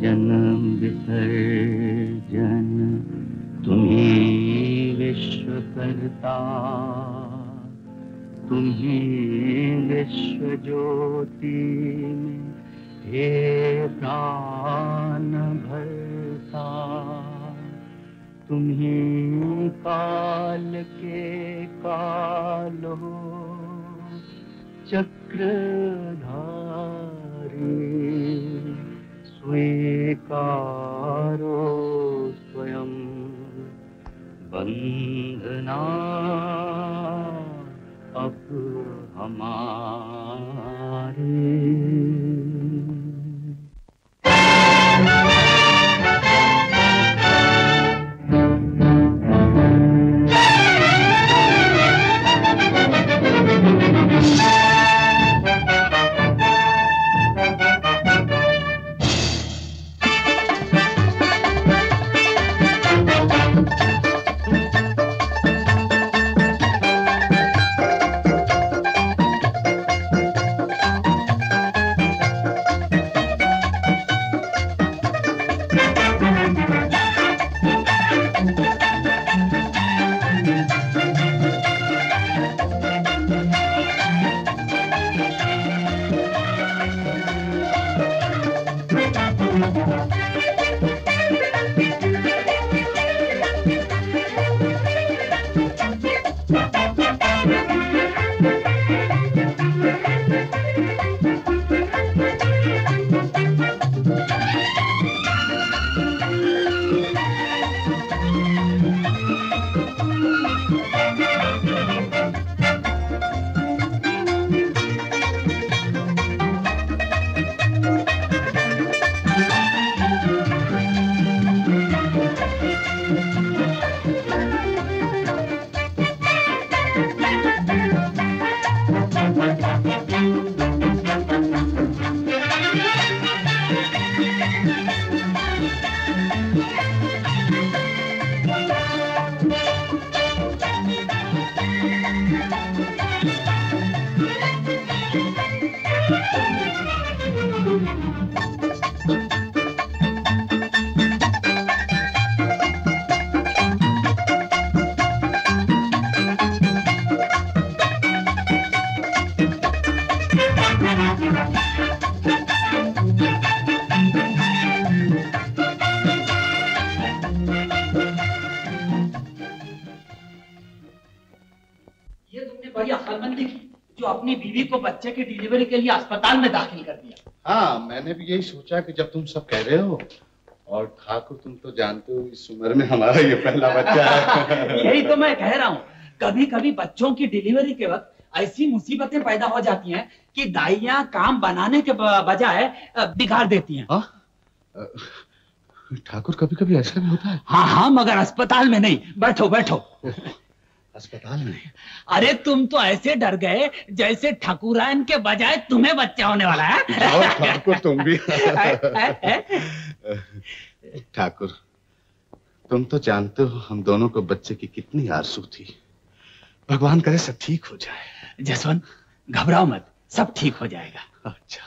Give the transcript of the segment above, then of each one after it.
जन्म विसर्जन, तुम्ही विश्व करता तुम्ही विश्व ज्योति में हे प्राण भरता। तुम्ही काल के काल हो चक्रधारी स्वीकारो स्वयं। बंधना अब हमारे डिलीवरी के लिए अस्पताल में दाखिल कर दिया। हाँ मैंने भी यही सोचा कि जब तुम सब कह रहे हो और ठाकुर तुम तो जानते हो इस उम्र में हमारा ये पहला बच्चा है। यही तो मैं कह रहा हूँ। कभी कभी बच्चों की डिलीवरी के वक्त ऐसी मुसीबतें पैदा हो जाती हैं कि दाइया काम बनाने के बजाय बिगाड़ देती हैं। ठाकुर कभी कभी ऐसा भी होता है? हाँ हाँ मगर अस्पताल में नहीं। बैठो बैठो। अस्पताल में। अरे तुम तो ऐसे डर गए जैसे ठकुरायन के बजाय तुम्हें बच्चा होने वाला है। ठाकुर तुम भी? ठाकुर तुम तो जानते हो हम दोनों को बच्चे की कितनी आरज़ू थी। भगवान करे सब ठीक हो जाए। जसवंत घबराओ मत सब ठीक हो जाएगा। अच्छा।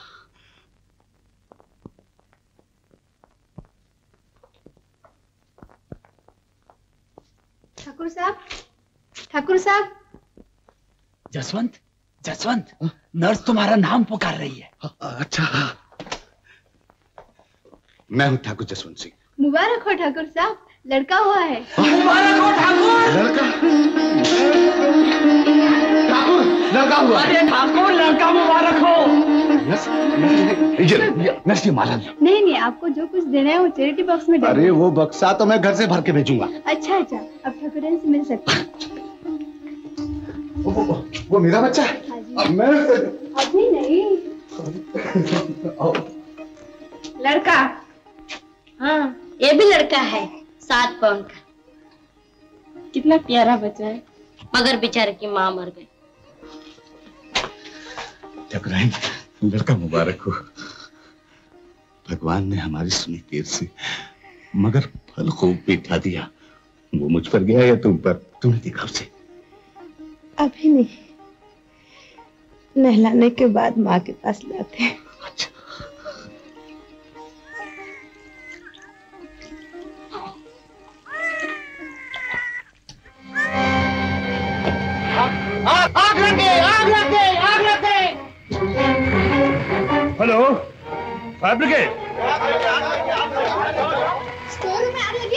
ठाकुर साहब ठाकुर साहब। जसवंत जसवंत नर्स तुम्हारा नाम पुकार रही है। अच्छा मैं हूँ ठाकुर जसवंत सिंह। मुबारक हो ठाकुर साहब लड़का हुआ है। मुबारक हो ठाकुर! लड़का? ठाकुर लड़का हुआ अरे ठाकुर लड़का मुबारक हो। माला लो। नहीं नहीं आपको जो कुछ देना है वो चैरिटी बॉक्स में अरे वो बक्सा तो मैं घर से भर के भेजूँगा। अच्छा अच्छा अब ठाकुरन से मिल सकते हैं। वो, वो, वो मेरा बच्चा है? हाँ मैं अभी नहीं। लड़का। हाँ। ये भी लड़का है सात पाउंड का। कितना प्यारा बच्चा है। मगर बेचारे की माँ मर गई। लड़का मुबारक हो। भगवान ने हमारी सुनी देर से। मगर फल खूब बिठा दिया। वो मुझ पर गया या तुम पर? तुमने देखा उसे। अभी नहीं। नहलाने के बाद माँ के पास लाते हैं। अच्छा। Hello fire brigade.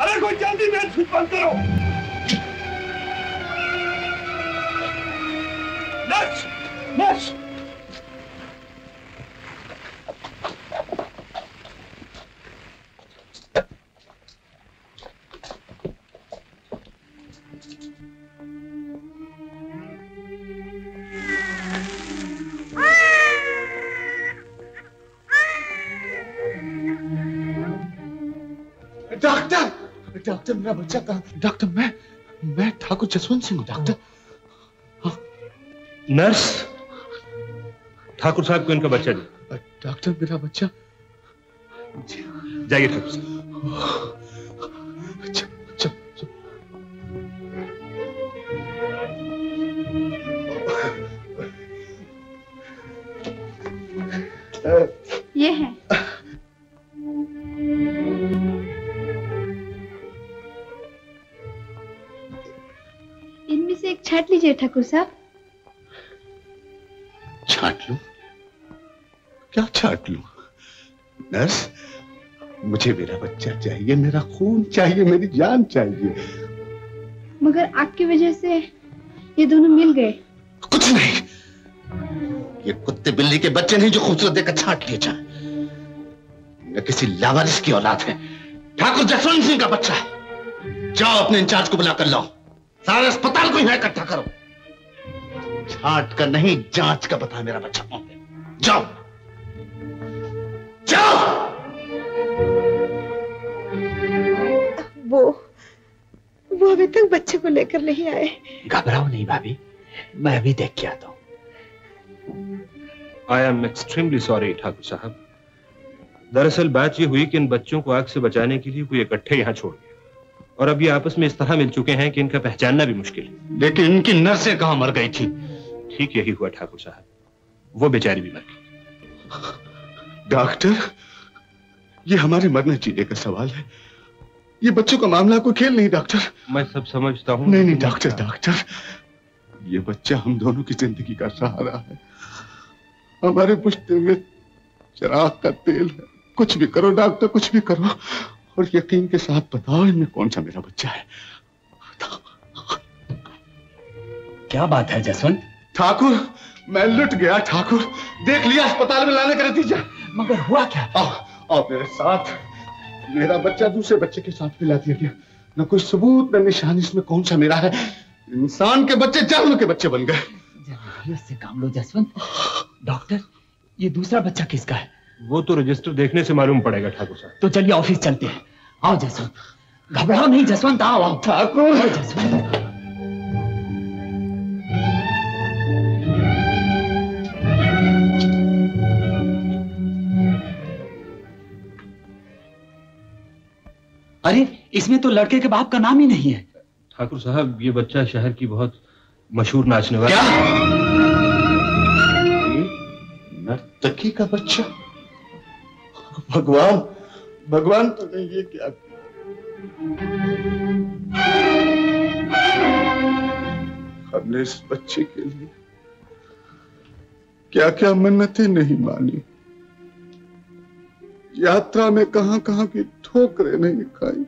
अरे कोई जल्दी मेरे बंद करो। Nurse nurse doctor! डॉक्टर मेरा बच्चा कहाँ? डॉक्टर मैं मैं ठाकुर जसवंत सिंह हूँ डॉक्टर। नर्स? ठाकुर साहब को इनका बच्चा दे। डॉक्टर मेरा बच्चा। जाइए ठाकुर साहब। ये है। से एक छाट लीजिए ठाकुर साहब। छाट लू? क्या छाट लू? नर्स मुझे मेरा बच्चा चाहिए मेरा खून चाहिए मेरी जान चाहिए। मगर आपकी वजह से ये दोनों मिल गए। कुछ नहीं। ये कुत्ते बिल्ली के बच्चे नहीं जो खूबसूरत देखकर छाट लिए जाए। न किसी लावारिस की औलाद है। ठाकुर जसवंत सिंह का बच्चा है। जाओ अपने इंचार्ज को बुलाकर लाओ। सारे अस्पताल को यहाँ इकट्ठा करो। छाट का नहीं जाँच का बता मेरा बच्चा। जाओ। जाओ। वो वो अभी तक बच्चे को लेकर नहीं आए। घबराओ नहीं भाभी मैं अभी देख के आता हूँ। I am extremely sorry Thakur साहब दरअसल बात ये हुई कि इन बच्चों को आग से बचाने के लिए कोई इकट्ठे यहाँ छोड़ गया और अब ये आपस में इस तरह मिल चुके हैं कि इनका पहचानना भी मुश्किल है। लेकिन इनकी नर्सें कहाँ मर गई थी? ठीक यही हुआ ठाकुर साहब। वो बेचारी भी मर गई। डॉक्टर ये हमारे मरने जीने का सवाल है। ये बच्चों का मामला कोई खेल नहीं डॉक्टर। मैं सब समझता हूँ। नहीं नहीं डॉक्टर डॉक्टर। ये बच्चा हम दोनों की ज़िंदगी का सहारा है। हमारे पुश्ते में चिराग का तेल है। कुछ भी करो डॉक्टर कुछ भी करो। और यकीन के साथ बताओ इनमें कौन सा मेरा बच्चा है? क्या बात है जसवंत? ठाकुर मैं लुट गया ठाकुर। देख लिया अस्पताल में लाने का नतीजा। मगर हुआ क्या? आओ आओ मेरे साथ। मेरा बच्चा दूसरे बच्चे के साथ मिला दिया गया। न कोई सबूत न निशान इसमें कौन सा मेरा है। इंसान के बच्चे जानवर के बच्चे बन गए। जल्दी उससे काम लो जसवंत। डॉक्टर ये दूसरा बच्चा किसका है? वो तो रजिस्टर देखने से मालूम पड़ेगा ठाकुर साहब। तो चलिए ऑफ़िस चलते हैं। आओ जसवंत। घबराओ नहीं जसवंत आओ आओ। ठाकुर। जसवंत। अरे इसमें तो लड़के के बाप का नाम ही नहीं है। ठाकुर साहब ये बच्चा शहर की बहुत मशहूर नाचने वाला क्या? नर्तकी का बच्चा? भगवान भगवान तो नहीं, ये क्या? हमने इस बच्चे के लिए क्या क्या मन्नतें नहीं मानी। यात्रा में कहाँ कहाँ की ठोकरें नहीं खाई।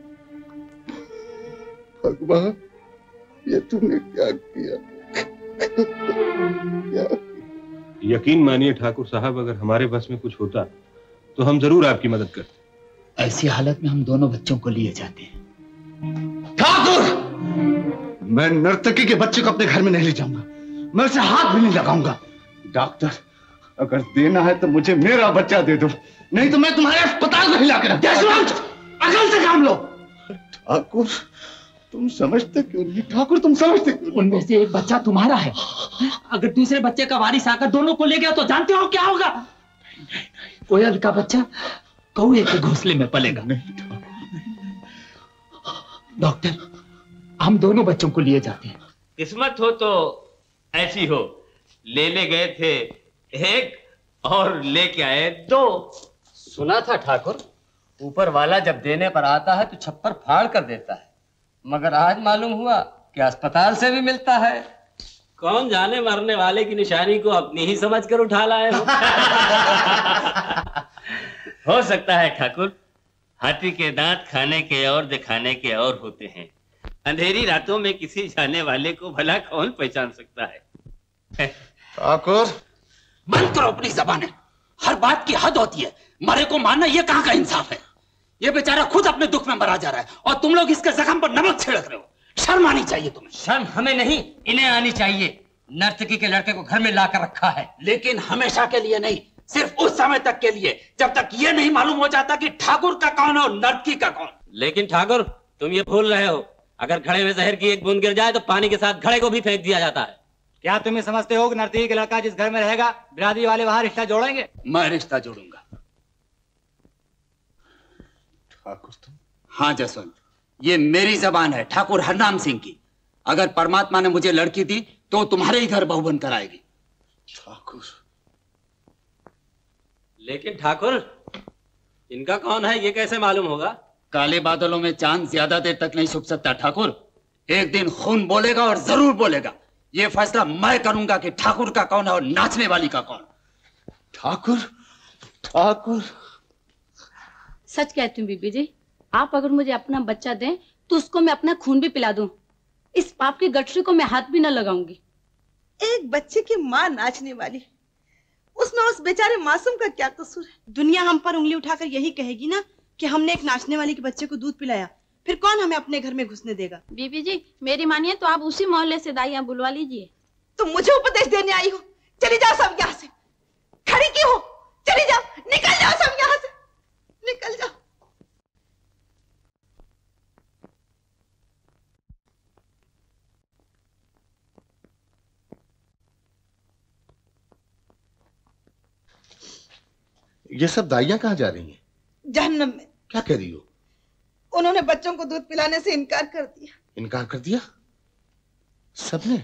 भगवान, ये तुमने क्या किया? यकीन मानिए ठाकुर साहब, अगर हमारे बस में कुछ होता तो हम ज़रूर आपकी मदद करते। ऐसी हालत में हम दोनों बच्चों को लिए जाते हैं। ठाकुर! मैं नर्तकी के बच्चे को अपने घर में नहीं ले जाऊँगा। मैं उसे हाथ भी नहीं लगाऊँगा। डॉक्टर अगर देना है तो मुझे मेरा बच्चा दे दो। नहीं तो मैं तुम्हारे अस्पताल को हिला के रख अकल से काम लो। ठाकुर तुम समझते क्यों नहीं? ठाकुर तुम समझते क्यों उनमें से एक बच्चा तुम्हारा है। अगर दूसरे बच्चे का वारिस आकर दोनों को ले गया तो जानते हो क्या होगा? कोयल का बच्चा कौए के घोंसले में पलेगा। नहीं डॉक्टर हम दोनों बच्चों को लिए जाते हैं। किस्मत हो तो ऐसी हो। लेने गए थे एक और लेके आए दो। सुना था ठाकुर ऊपर वाला जब देने पर आता है तो छप्पर फाड़ कर देता है। मगर आज मालूम हुआ कि अस्पताल से भी मिलता है। कौन जाने मरने वाले की निशानी को अपनी ही समझ कर उठा लाए हो सकता है ठाकुर हाथी के दांत खाने के और दिखाने के और होते हैं। अंधेरी रातों में किसी जाने वाले को भला कौन पहचान सकता है? ठाकुर। बंद करो अपनी जबान हर बात की हद होती है। मरे को मानना ये कहाँ का इंसाफ है? ये बेचारा खुद अपने दुख में मरा जा रहा है और तुम लोग इसके जख्म पर नमक छिड़क रहे हो। शर्म आनी चाहिए तुम्हें। शर्म हमें नहीं इन्हें आनी चाहिए। नर्तकी के लड़के को घर में लाकर रखा है। लेकिन हमेशा के लिए नहीं सिर्फ़ उस समय तक के लिए जब तक ये नहीं मालूम हो जाता कि ठाकुर का कौन है और नर्तकी का कौन। लेकिन ठाकुर तुम ये भूल रहे हो। अगर घड़े में जहर की एक बूंद गिर जाए तो पानी के साथ घड़े को भी फेंक दिया जाता है। क्या तुम्हें समझते हो कि नर्तकी के लड़का जिस घर में रहेगा बिरादरी वाले वहाँ रिश्ता जोड़ेंगे? मैं रिश्ता जोड़ूँगा। ठाकुर तुम? हाँ जसवंत। ये मेरी जबान है ठाकुर हरनाम सिंह की। अगर परमात्मा ने मुझे लड़की दी तो तुम्हारे ही घर बहू बनकर आएगी ठाकुर लेकिन ठाकुर इनका कौन है ये कैसे मालूम होगा? काले बादलों में चाँद ज़्यादा देर तक नहीं छुप सकता ठाकुर। एक दिन खून बोलेगा और ज़रूर बोलेगा। ये फैसला मैं करूँगा कि ठाकुर का कौन है और नाचने वाली का कौन। ठाकुर ठाकुर। सच कहती हूँ बीबी जी आप अगर मुझे अपना बच्चा दें तो उसको मैं अपना खून भी पिला दूँ। इस पाप की गठरी को मैं हाथ भी न लगाऊँगी। एक बच्चे की माँ नाचने वाली। उसमें उस बेचारे मासूम का क्या कसूर है? दुनिया हम पर उंगली उठाकर यही कहेगी ना कि हमने एक नाचने वाले के बच्चे को दूध पिलाया। फिर कौन हमें अपने घर में घुसने देगा? बीबी जी मेरी मानिए तो आप उसी मोहल्ले से दाइया बुलवा लीजिए। तुम मुझे उपदेश देने आई हो। चली जाओ सब यहाँ से खड़ी क्यों हो चली जाओ निकल जाओ सब यहाँ से निकल जाओ ये सब दाइयाँ कहाँ जा रही हैं? जहन्नम में। क्या कह रही हो? उन्होंने बच्चों को दूध पिलाने से इनकार कर दिया। इनकार कर दिया? सबने?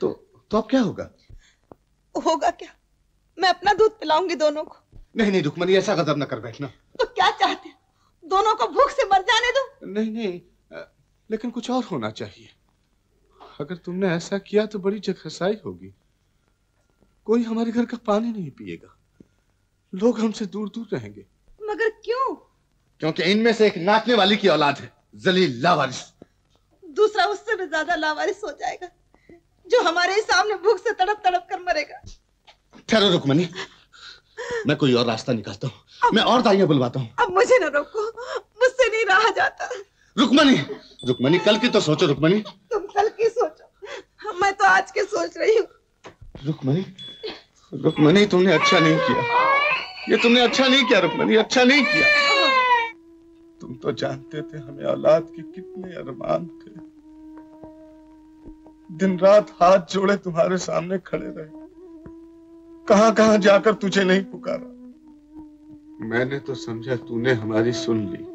तो तो अब क्या होगा? होगा क्या? मैं अपना दूध पिलाऊँगी दोनों को। नहीं नहीं रुकमनी ऐसा गजब न कर बैठना। तो क्या चाहते हो? दोनों को भूख से मर जाने दो। नहीं नहीं लेकिन कुछ और होना चाहिए। अगर तुमने ऐसा किया तो बड़ी जगहसाई होगी। कोई हमारे घर का पानी नहीं पिएगा। लोग हमसे दूर दूर रहेंगे। मगर क्यों? क्योंकि इनमें से एक नाचने वाली की औलाद है जलील लावारिस। दूसरा उससे भी ज़्यादा लावारिस हो जाएगा जो हमारे ही सामने भूख से तड़प तड़प कर मरेगा। ठहरो रुकमनी मैं कोई और रास्ता निकालता हूँ। मैं और दाइयाँ बुलवाता हूँ। अब मुझे न रोको मुझसे नहीं रहा जाता। रुकमनी रुकमनी कल की तो सोचो रुकमनी तुम कल की सोचो मैं तो आज के सोच रही हूँ। रुकमनी रुकमनी तुमने अच्छा नहीं किया। ये तुमने अच्छा नहीं किया रुकमनी अच्छा नहीं किया। तुम तो जानते थे हमें औलाद के कितने अरमान थे। दिन रात हाथ जोड़े तुम्हारे सामने खड़े रहे। कहाँ कहाँ जाकर तुझे नहीं पुकारा? मैंने तो समझा तूने हमारी सुन ली।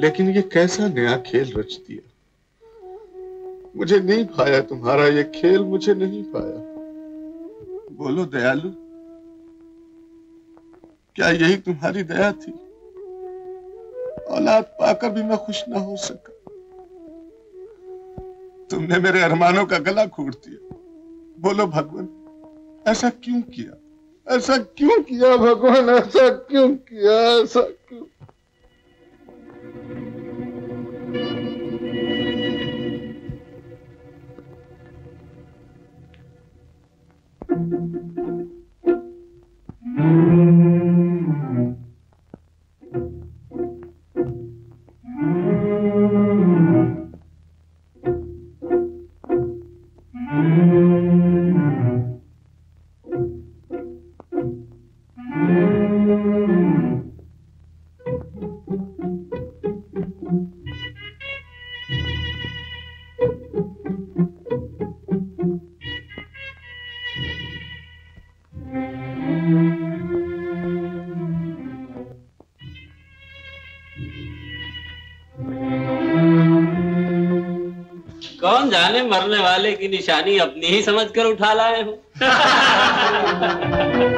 लेकिन ये कैसा नया खेल रच दिया। मुझे नहीं पाया तुम्हारा ये खेल, मुझे नहीं पाया बोलो दयालु, क्या यही तुम्हारी दया थी? औलाद पाकर भी मैं खुश ना हो सका। तुमने मेरे अरमानों का गला घोट दिया। बोलो भगवान, ऐसा क्यों किया? ऐसा क्यों किया भगवान? ऐसा क्यों किया? ऐसा क्यों? Thank you. निशानी अपनी ही समझकर उठा लाए हो।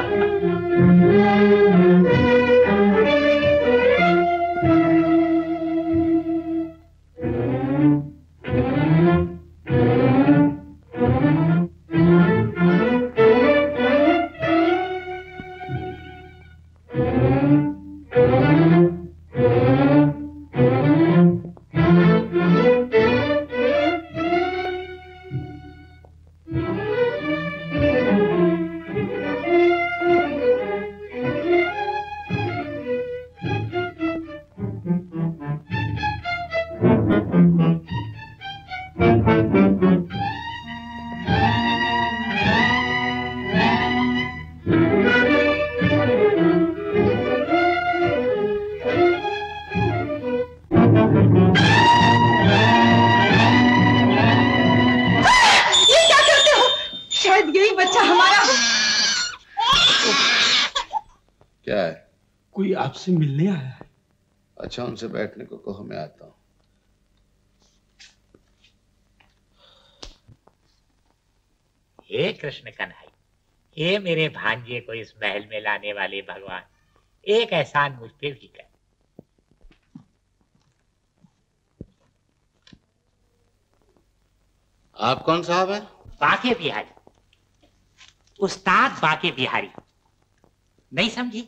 उनसे बैठने को कहो मैं आता हूँ। हे कृष्ण कन्हई हे मेरे भांजे को इस महल में लाने वाले भगवान एक एहसान मुझ पे भी कर। आप कौन साहब हैं? बाके बिहारी। उस्ताद बाके बिहारी। नहीं समझी?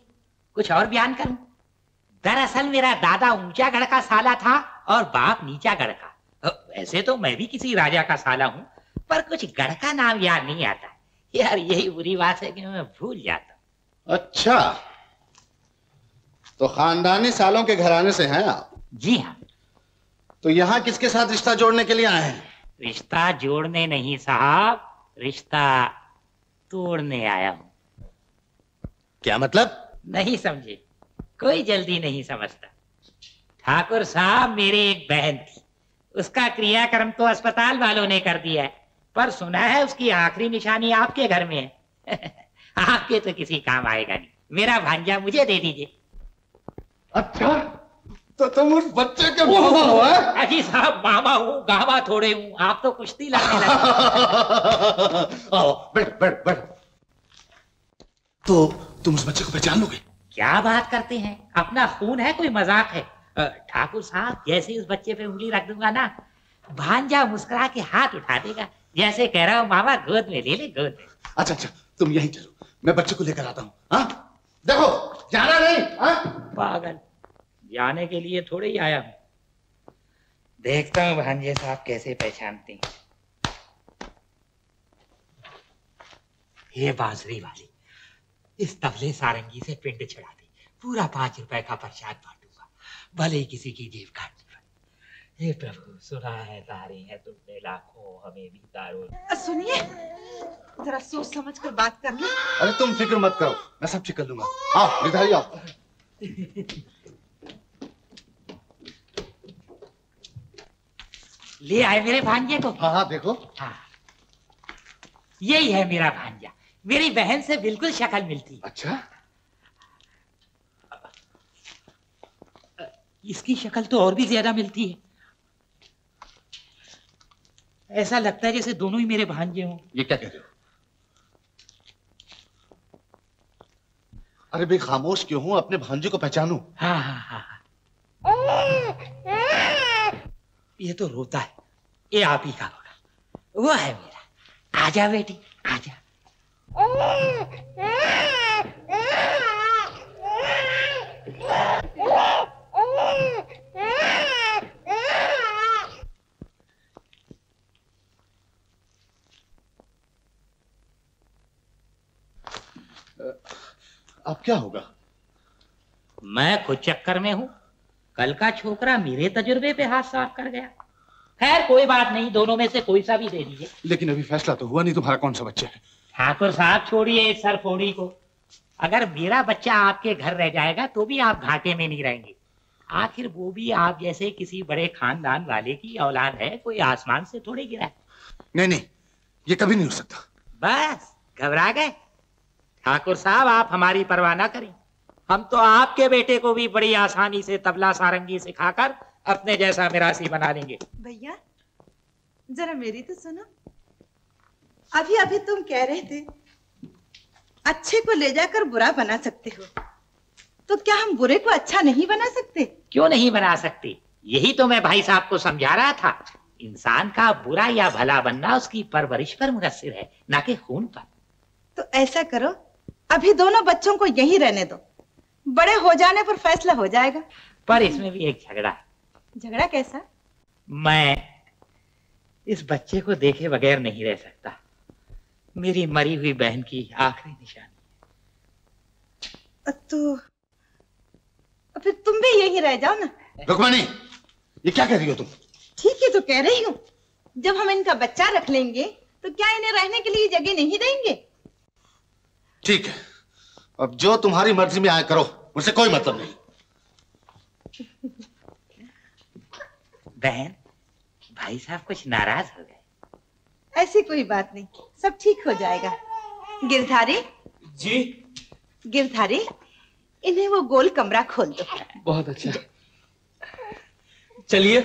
कुछ और बयान करूँ? दरअसल मेरा दादा ऊँचा गढ़ का साला था और बाप नीचा गढ़ का। वैसे तो मैं भी किसी राजा का साला हूँ पर कुछ गढ़ का नाम याद नहीं आता। यार यही बुरी बात है कि मैं भूल जाता अच्छा। तो खानदानी सालों के घराने से हैं आप? जी हाँ। तो यहाँ किसके साथ रिश्ता जोड़ने के लिए आए हैं? रिश्ता जोड़ने नहीं साहब रिश्ता तोड़ने आया हूँ। क्या मतलब? नहीं समझे। कोई जल्दी नहीं समझता। ठाकुर साहब मेरी एक बहन थी। उसका क्रियाक्रम तो अस्पताल वालों ने कर दिया है। पर सुना है उसकी आखिरी निशानी आपके घर में है। आपके तो किसी काम आएगा नहीं। मेरा भांजा मुझे दे दीजिए। अच्छा तो तुम उस बच्चे के मामा हो अजी साहब मामा हूँ गावा थोड़े हूँ। आप तो कुश्ती लड़ने लगे। आओ बैठ बैठ बैठ। तो तुम उस बच्चे को पहचान लोगे? क्या बात करते हैं? अपना खून है कोई मज़ाक है? ठाकुर साहब जैसे उस बच्चे पे उंगली रख दूँगा ना भांजा मुस्कुरा के हाथ उठा देगा जैसे कह रहा हूँ मामा गोद में ले ले गोद में। अच्छा अच्छा तुम यहीं चलो मैं बच्चे को लेकर आता हूँ हाँ? देखो जाना नहीं हाँ? पागल जाने के लिए थोड़े ही आया हूँ। देखता हूँ भांजे साहब कैसे पहचानते हैं। ये बाजरी वाली। इस तबले सारंगी से पिंड चढ़ा दे। पूरा पाँच रुपए का प्रसाद बांटूँगा। भले ही किसी की जेब काटनी पड़े। हे प्रभु सुना है तारे हैं तुमने लाखों हमें भी तारो। सुनिए जरा सोच समझ कर बात करना अरे तुम फ़िक्र मत करो मैं सब ठीक कर लूँगा। आओ निधारी आओ। ले आए मेरे भांजे को हाँ हाँ देखो। हाँ। यही है मेरा भांजा। मेरी बहन से बिल्कुल शक्ल मिलती। है अच्छा? इसकी शक्ल तो और भी ज़्यादा मिलती है। ऐसा लगता है जैसे दोनों ही मेरे भांजे हों। ये क्या कह रहे हो? अरे भाई खामोश क्यों हूँ? अपने भांजे को पहचानू? हाँ हाँ हाँ हाँ। ये तो रोता है। ये आप ही का होगा। वो है मेरा। आजा बेटी आजा। अब क्या होगा? मैं खुद चक्कर में हूँ। कल का छोकरा मेरे तजुर्बे पे हाथ साफ़ कर गया। खैर कोई बात नहीं दोनों में से कोई सा भी दे दीजिए। लेकिन अभी फैसला तो हुआ नहीं तुम्हारा कौन सा बच्चा है? ठाकुर साहब छोड़िए इस सरफोड़ी को। अगर मेरा बच्चा आपके घर रह जाएगा तो भी आप घाटे में नहीं रहेंगे। आखिर वो भी आप जैसे किसी बड़े खानदान वाले की औलाद है कोई आसमान से थोड़े गिरा। है नहीं नहीं ये कभी नहीं हो सकता। बस घबरा गए। ठाकुर साहब आप हमारी परवाह ना करें। हम तो आपके बेटे को भी बड़ी आसानी से तबला सारंगी सिखाकर अपने जैसा मिरासी बना लेंगे। भैया जरा मेरी तो सुनो। अभी अभी तुम कह रहे थे अच्छे को ले जाकर बुरा बना सकते हो। तो क्या हम बुरे को अच्छा नहीं बना सकते? क्यों नहीं बना सकते? यही तो मैं भाई साहब को समझा रहा था। इंसान का बुरा या भला बनना उसकी परवरिश पर मुनसिर है ना कि खून पर। तो ऐसा करो अभी दोनों बच्चों को यही रहने दो। बड़े हो जाने पर फैसला हो जाएगा। पर इसमें भी एक झगड़ा है। झगड़ा कैसा? मैं इस बच्चे को देखे बगैर नहीं रह सकता। मेरी मरी हुई बहन की आखिरी निशानी तो फिर तुम भी यही रह जाओ ना। रुकमणी ये क्या कह रही हो तुम? ठीक है तो कह रही हूँ जब हम इनका बच्चा रख लेंगे तो क्या इन्हें रहने के लिए जगह नहीं देंगे? ठीक है अब जो तुम्हारी मर्ज़ी में आया करो मुझसे कोई मतलब नहीं। बहन भाई साहब कुछ नाराज़ हो गए। ऐसी कोई बात नहीं सब ठीक हो जाएगा। गिरधारी जी? गिरधारी इन्हें वो गोल कमरा खोल दो। बहुत अच्छा। चलिए।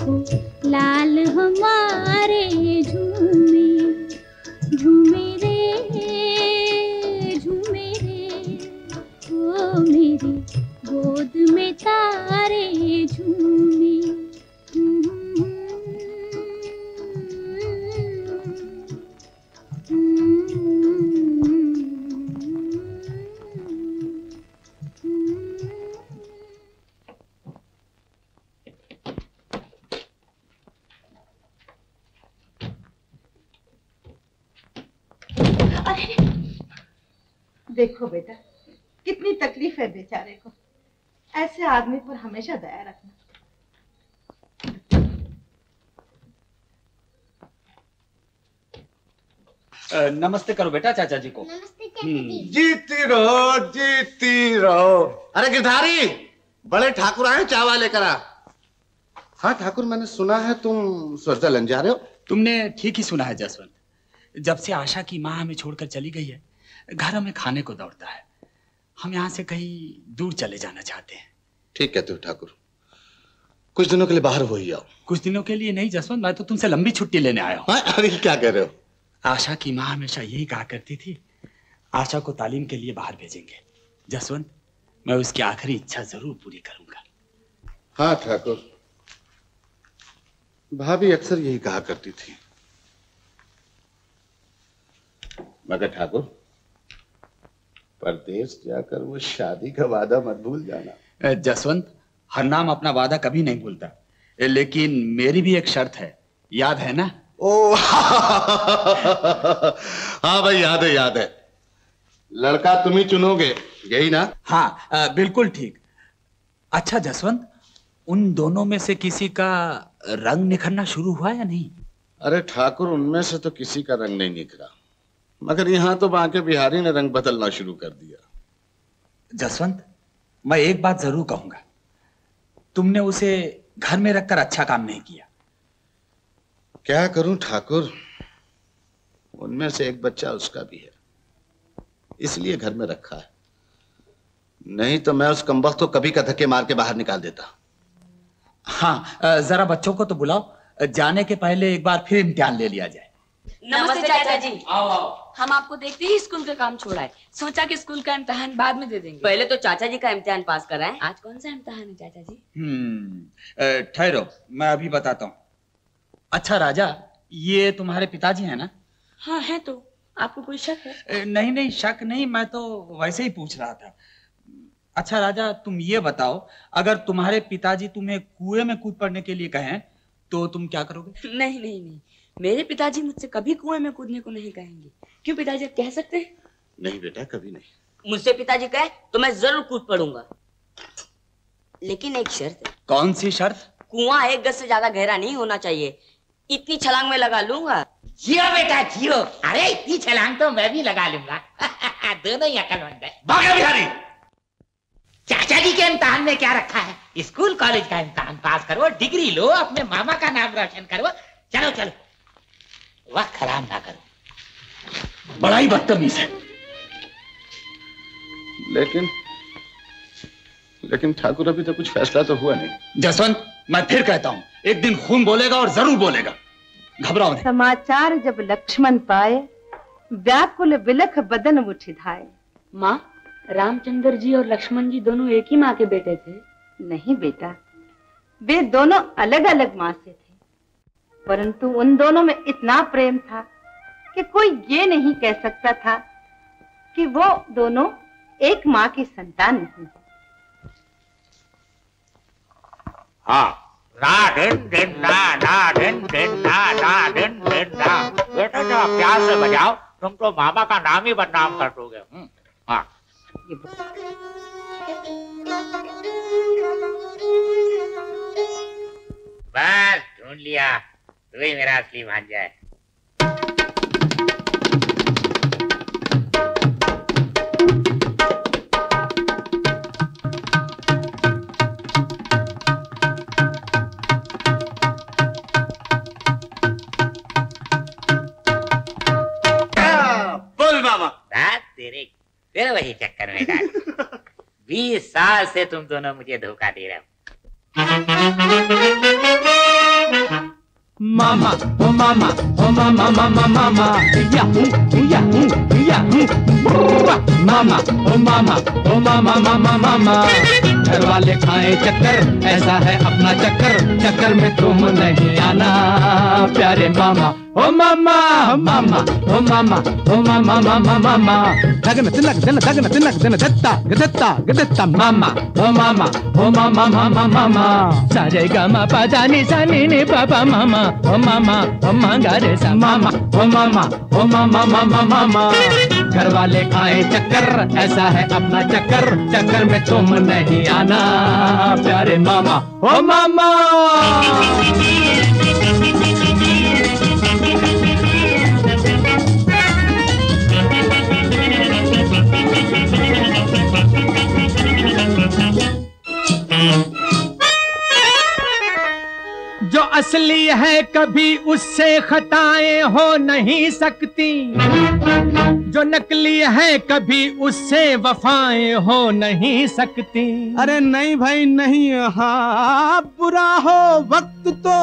ओ आदमी पर हमेशा दया रखना। नमस्ते करो बेटा चाचा जी को। जीती रहो जीती रहो। अरे गिरधारी बड़े ठाकुर आए चावा लेकर आ। हाँ ठाकुर मैंने सुना है तुम स्विट्जरलैंड जा रहे हो। तुमने ठीक ही सुना है जसवंत। जब से आशा की माँ हमें छोड़कर चली गई है घर हमें खाने को दौड़ता है। हम यहाँ से कहीं दूर चले जाना चाहते हैं। ठीक कहते हो ठाकुर। कुछ दिनों के लिए बाहर हो ही आओ। कुछ दिनों के लिए नहीं जसवंत मैं तो तुमसे लंबी छुट्टी लेने आया हूँ। अरे क्या कह रहे हो? आशा की माँ हमेशा यही कहा करती थी आशा को तालीम के लिए बाहर भेजेंगे। जसवंत मैं उसकी आखिरी इच्छा ज़रूर पूरी करूँगा। हाँ ठाकुर। भाभी अक्सर यही कहा करती थी। मगर ठाकुर परदेश जाकर वो शादी का वादा मत भूल जाना। जसवंत हर नाम अपना वादा कभी नहीं भूलता। लेकिन मेरी भी एक शर्त है। याद है ना? ओ हाँ भाई याद है याद है। लड़का तुम ही चुनोगे यही ना? हाँ बिल्कुल ठीक। अच्छा जसवंत उन दोनों में से किसी का रंग निखरना शुरू हुआ या नहीं? अरे ठाकुर उनमें से तो किसी का रंग नहीं निखरा। मगर यहाँ तो बांके बिहारी ने रंग बदलना शुरू कर दिया। जसवंत मैं एक बात ज़रूर कहूँगा। तुमने उसे घर में रखकर अच्छा काम नहीं किया। क्या करूँ ठाकुर? उनमें से एक बच्चा उसका भी है। इसलिए घर में रखा है। नहीं तो मैं उस कमबख्त को कभी का धक्के मार के बाहर निकाल देता। हाँ जरा बच्चों को तो बुलाओ। जाने के पहले एक बार फिर इम्तिहान ले लिया जाए। नमस्ते चाचा जी। आओ आओ। हम आपको देखते ही स्कूल का काम छोड़ा है। सोचा कि स्कूल का इम्तिहान बाद में दे देंगे। पहले तो चाचा जी का इम्तिहान पास कराएँ आज कौन सा इम्तिहान है चाचा जी? हम्म ठहरो मैं अभी बताता हूँ। अच्छा राजा ये तुम्हारे पिताजी हैं ना? हाँ है तो। आपको कोई शक है? नहीं नहीं शक नहीं मैं तो वैसे ही पूछ रहा था। अच्छा राजा तुम ये बताओ अगर तुम्हारे पिताजी तुम्हें कुएँ में कूद पड़ने के लिए कहें तो तुम क्या करोगे? नहीं नहीं नहीं। मेरे पिताजी मुझसे कभी कुएँ में कूदने को नहीं कहेंगे। क्यों पिताजी आप कह सकते हैं? नहीं बेटा कभी नहीं। मुझसे पिताजी कहे तो मैं ज़रूर कूद पड़ूँगा। लेकिन एक शर्त है। कौन सी शर्त? कुआँ एक गज से ज़्यादा गहरा नहीं होना चाहिए। इतनी छलांग में लगा लूँगा। जियो बेटा जियो। अरे इतनी छलांग तो मैं भी लगा लूँगा। दोनों ही अकलमंद है। भागा बिहारी। चाचा जी के इम्तहान में क्या रखा है? स्कूल कॉलेज का इम्तहान। पास करो डिग्री लो अपने मामा का नाम रोशन करो। चलो चलो। वक्त खराब ना करो। बड़ा ही बदतमीज है। लेकिन लेकिन ठाकुर अभी तो कुछ फैसला तो हुआ नहीं। जसवंत मैं फिर कहता हूँ एक दिन खून बोलेगा और ज़रूर बोलेगा। घबराओ नहीं। समाचार जब लक्ष्मण पाए व्याकुल बिलख बदन उठिधाए। माँ रामचंद्र जी और लक्ष्मण जी दोनों एक ही माँ के बेटे थे? नहीं बेटा वे दोनों अलग अलग माँ से थे। परंतु उन दोनों में इतना प्रेम था कि कोई ये नहीं कह सकता था कि वो दोनों एक माँ की संतान नहीं। हाँ। ना दिन दिन ना ना दिन दिन ना ना दिन दिन ना बेटा जो प्यार से बजाओ तुम तो मामा का नाम ही बदनाम कर दोगे। हम्म, हाँ। बस ढूंढ लिया। तू ही मेरा असली भांजा है। बोल मामा। बात तेरे फिर वही चक्कर में डाल बीस साल से तुम दोनों मुझे धोखा दे रहे हो। Mama, oh mama, oh mama, mama, mama, yahoo, yahoo, yahoo, mama, oh mama, oh mama, mama, mama. घर वाले खाए चक्कर ऐसा है अपना चक्कर चक्कर में तुम नहीं आना प्यारे मामा ओ मामा ओ मामा ओ मामा ओ मामा मामा मामा दगन तिलक दिन दगन तिलक दिन दत्ता गदत्ता गदत्ता मामा ओ मामा ओ मामा मामा मामा सारे गामा पाजानी सानी ने पापा मामा ओ मामा ओ मांगा रे सा मामा ओ मामा ओ मामा मामा मामा घर वाले खाए चक्कर ऐसा है अपना चक्कर चक्कर में तुम नहीं आना प्यारे मामा ओ मामा असली है कभी उससे खताएँ हो नहीं सकती। जो नकली है कभी उससे वफाएँ हो नहीं सकती। अरे नहीं भाई नहीं हाँ बुरा हो वक्त तो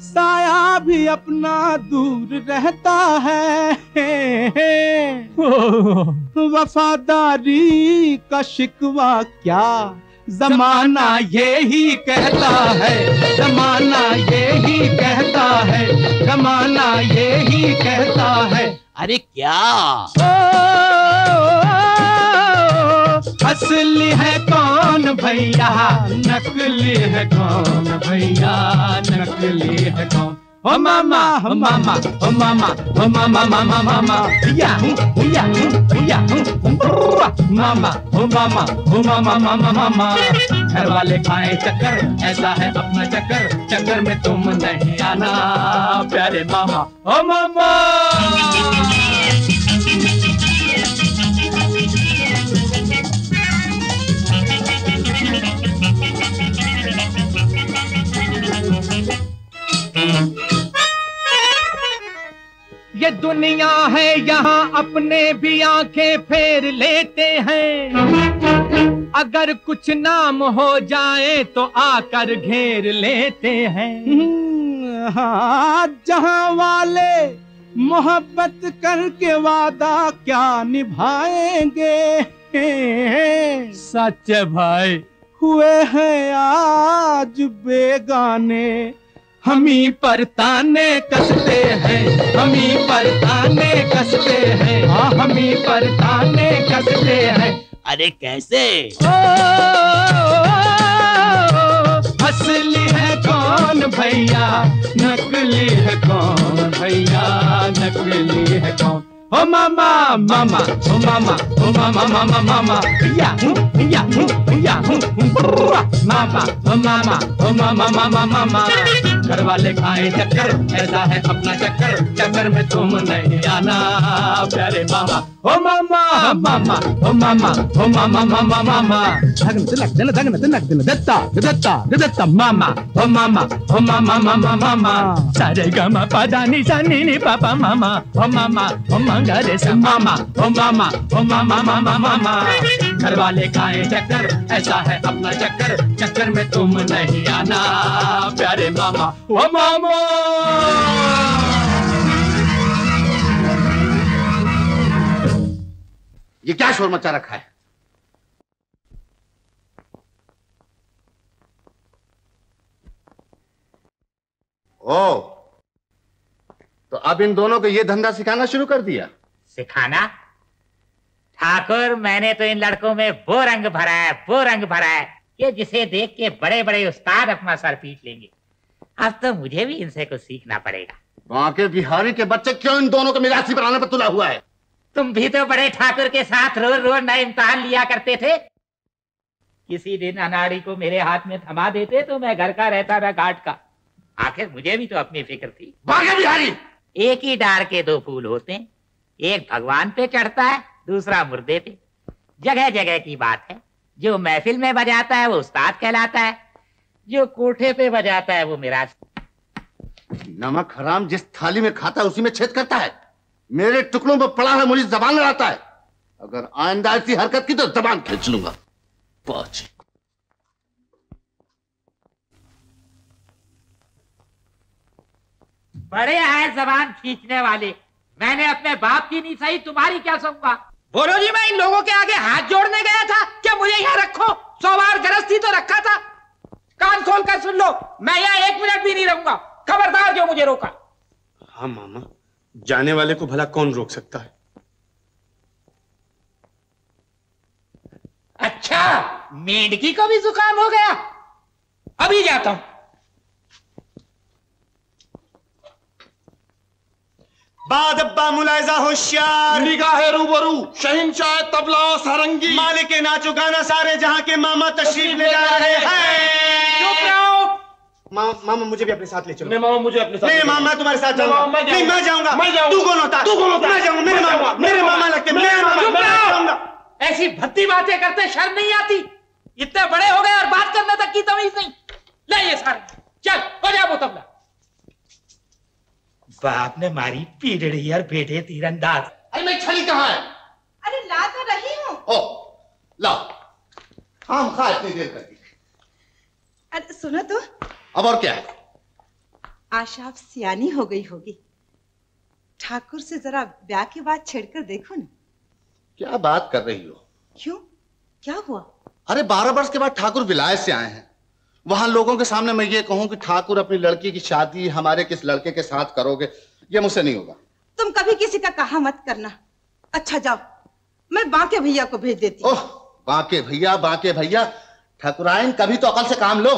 साया भी अपना दूर रहता है। वफादारी का शिकवा क्या? जमाना यही कहता है जमाना यही कहता है जमाना यही कहता है। अरे क्या? असली है कौन भैया? नकली है कौन भैया? नकली है कौन? ओ मामा ओ मामा ओ मामा ओ मामा मामा मामा याहू याहू याहू मामा ओ मामा ओ मामा मामा मामा। घर वाले खाए चक्कर, ऐसा है अपना चक्कर चक्कर में तुम नहीं आना, प्यारे मामा ओ मामा ये दुनिया है यहाँ अपने भी आँखें फेर लेते हैं। अगर कुछ नाम हो जाए तो आकर घेर लेते हैं। हाँ जहाँ वाले मोहब्बत करके वादा क्या निभाएँगे? सच भाई। हुए हैं आज बेगाने। हमी पर ताने कसते हैं हमी पर ताने कसते हैं हाँ हमी पर ताने कसते हैं। अरे कैसे? ओ, असली है कौन भैया? नकली है कौन भैया? नकली है कौन? ओ मामा मामा ओ मामा ओ मामा मामा मामा याहू याहू याहू मामा ओ मामा ओ मामा मामा मामा। घर वाले खाए चक्कर, ऐसा है अपना चक्कर। चक्कर में तुम नहीं आना, प्यारे मामा। ओ मामा मामा ओ मामा ओ मामा मामा मामा। धगन तिलक दिन धगन तिलक दिन दत्ता दत्ता दत्ता, मामा। ओ मामा ओ मामा मामा मामा। सारे गामा पादानी सानी नी पापा, मामा। ओ मामा ओ मांगा रे सा मामा। ओ मामा ओ मामा मामा मामा। घर वाले खाए चक्कर, ऐसा है अपना चक्कर। चक्कर में तुम नहीं आना, प्यारे मामा। ओ मामा ये क्या शोर मचा रखा है? ओ तो अब इन दोनों को ये धंधा सिखाना शुरू कर दिया। सिखाना? ठाकुर मैंने तो इन लड़कों में वो रंग भरा है वो रंग भरा है। कि जिसे देख के बड़े बड़े उस्ताद अपना सर पीट लेंगे। अब तो मुझे भी इनसे कुछ सीखना पड़ेगा। बांके बिहारी के बच्चे क्यों इन दोनों को मिरासी बनाने पर तुला हुआ है? तुम भी तो बड़े ठाकुर के साथ रोज रोज नए इम्तहान लिया करते थे। किसी दिन अनाड़ी को मेरे हाथ में थमा देते तो मैं घर का रहता था घाट का। आखिर मुझे भी तो अपनी फ़िक्र थी। बांके बिहारी! एक ही डार के दो फूल होते हैं। एक भगवान पे चढ़ता है दूसरा मुर्दे पे। जगह जगह की बात है। जो महफिल में बजाता है वो उस्ताद कहलाता है। जो कोठे पे बजाता है वो मेरा नमक हराम जिस थाली में खाता है उसी में छेद करता है। मेरे टुकड़ों पर पड़ा है मुझे जबान लड़ाता है। अगर आइंदा ऐसी हरकत की तो जबान खींच लूँगा। बड़े हैं जबान खींचने वाले। मैंने अपने बाप की नहीं सही तुम्हारी क्या सहूँगा बोलो जी मैं इन लोगों के आगे हाथ जोड़ने गया था। क्या मुझे यहाँ रखो? सौ बार गरस्ती तो रखा था। कान खोल कर सुन लो। मैं यहाँ एक मिनट भी नहीं रहूँगा। खबरदार जो मुझे रोका। हाँ मामा। जाने वाले को भला कौन रोक सकता है? अच्छा मेंढकी को भी जुकाम हो गया। अभी जाता हूँ। बादब्बा मुलायजा होशियार। निगाह रूबरू शहिंशाह तबला सारंगी। मालिक नाचो गाना सारे जहाँ के मामा तशरीफ़ ले जा रहे हैं। चुप मा, मामा मुझे भी अपने साथ ले चलो। नहीं मामा मुझे अपने साथ नहीं मामा तुम्हारे साथ जाऊँगा। नहीं मैं जाऊँगा। मैं जाऊँगा। तू कौन होता? तू कौन होता? मैं जाऊँगा मेरे मामा मेरे मामा लगते मैं मेरे मामा जाऊँगा। ऐसी भद्दी बातें करते शर्म नहीं आती। इतने बड़े हो गए और बात करने तक की तमीज नहीं। ले ये सारे। चल हो जा वो तबला। बाप ने मारी पीड़ड़ी और बेटे तीरंदाज। अरे मेरी छड़ी कहाँ है? अरे ला तो रही हूँ। ओ लाओ। हम खा इतनी देर कर दी अरे सुनो तो। अब और क्या? है आशा आप सियानी हो गई होगी। ठाकुर से जरा ब्याह की बात छेड़कर देखो ना। क्या बात कर रही हो? क्यों? क्या हुआ? अरे बारह वर्ष के बाद ठाकुर विलायत से आए हैं। वहाँ लोगों के सामने मैं ये कहूँ कि ठाकुर अपनी लड़की की शादी हमारे किस लड़के के साथ करोगे ये मुझसे नहीं होगा। तुम कभी किसी का कहा मत करना। अच्छा जाओ मैं बांके भैया को भेज देती ओह बांके भैया बांके भैया ठकुराइन कभी तो अकल से काम लो।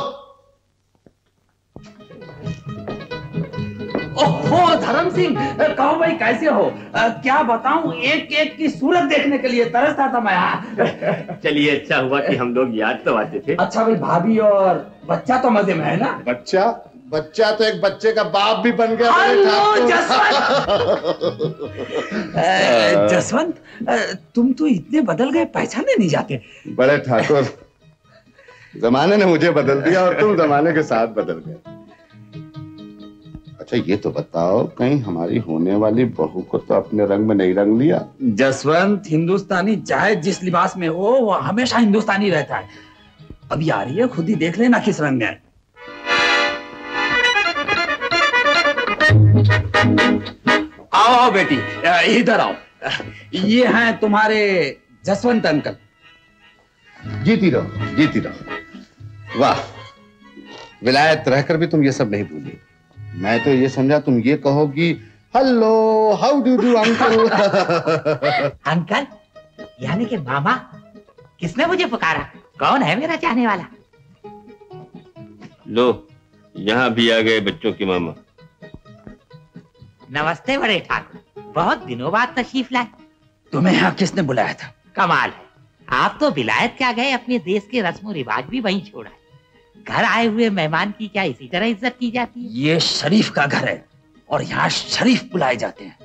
ओहो धर्म सिंह कहो भाई कैसे हो? अ, क्या बताऊँ एक एक की सूरत देखने के लिए तरसता था मैं यहाँ चलिए अच्छा हुआ कि हम लोग याद तो आते थे। अच्छा भाई भाभी और बच्चा तो मज़े में है ना? बच्चा? बच्चा तो एक बच्चे का बाप भी बन गया ठाकुर। जसवंत! तुम तो इतने बदल गए पहचाने नहीं जाते। बड़े ठाकुर जमाने ने मुझे बदल दिया और तुम जमाने के साथ बदल गए। अच्छा ये तो बताओ कहीं हमारी होने वाली बहू को तो अपने रंग में नहीं रंग लिया? जसवंत हिंदुस्तानी चाहे जिस लिबास में हो वो हमेशा हिंदुस्तानी रहता है। अभी आ रही है खुद ही देख लेना किस रंग में आओ आओ बेटी इधर आओ। ये हैं तुम्हारे जसवंत अंकल। जीती रहो जीती रहो। वाह विलायत रहकर भी तुम ये सब नहीं भूली मैं तो ये समझा तुम ये कहो कि hello how do do uncle uncle यानी कि मामा किसने मुझे पुकारा? कौन है मेरा चाहने वाला? लो यहाँ भी आ गए बच्चों की मामा। नमस्ते बड़े ठाकुर बहुत दिनों बाद तशरीफ़ लाए। तुम्हें यहाँ किसने बुलाया था? कमाल है आप तो विलायत क्या गए अपने देश के रस्म रिवाज भी वहीं छोड़ा घर आए हुए मेहमान की क्या इसी तरह इज़्ज़त की जाती है? ये शरीफ का घर है और यहाँ शरीफ बुलाए जाते हैं।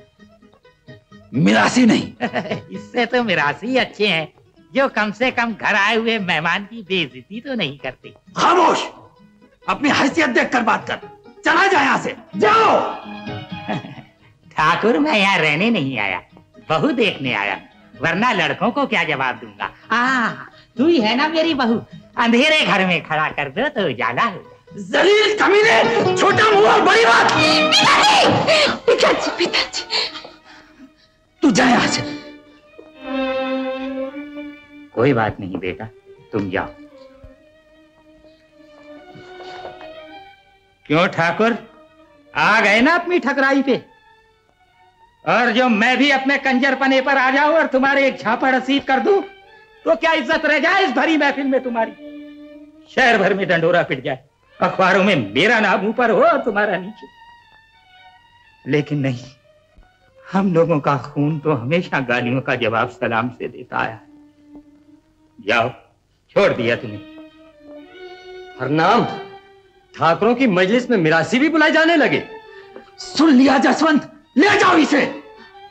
मिरासी नहीं। इससे तो मिरासी अच्छे हैं। जो कम से कम घर आए हुए मेहमान की बेइज्जती तो नहीं करते। खामोश! अपनी हैसियत देखकर बात कर। चला जाए यहाँ से। जाओ! ठाकुर मैं यहाँ रहने नहीं आया। बहू देखने आया। वरना लड़कों को क्या जवाब दूँगा? आ तू ही है ना मेरी बहू। अंधेरे घर में खड़ा कर दो तो उजाला हो जाए। जलील कमीने छोटा मुँह और बड़ी बात। पिताजी पिताजी तू जा यहाँ से। कोई बात नहीं बेटा तुम जाओ। क्यों ठाकुर? आ गए ना अपनी ठकराई पे? और जो मैं भी अपने कंजरपने पर आ जाऊँ और तुम्हारे एक झापड़ रसीद कर दूँ तो क्या इज़्ज़त रह जाए इस भरी महफिल में तुम्हारी? शहर भर में डंडोरा पिट जाए। अखबारों में मेरा नाम ऊपर हो और तुम्हारा नीचे। लेकिन नहीं, हम लोगों का खून तो हमेशा गालियों का जवाब सलाम से देता आया जाओ, छोड़ दिया तुम्हें। हरनाम ठाकुरों की मजलिस में मिरासी भी बुलाए जाने लगे। सुन लिया जसवंत, ले जाओ इसे।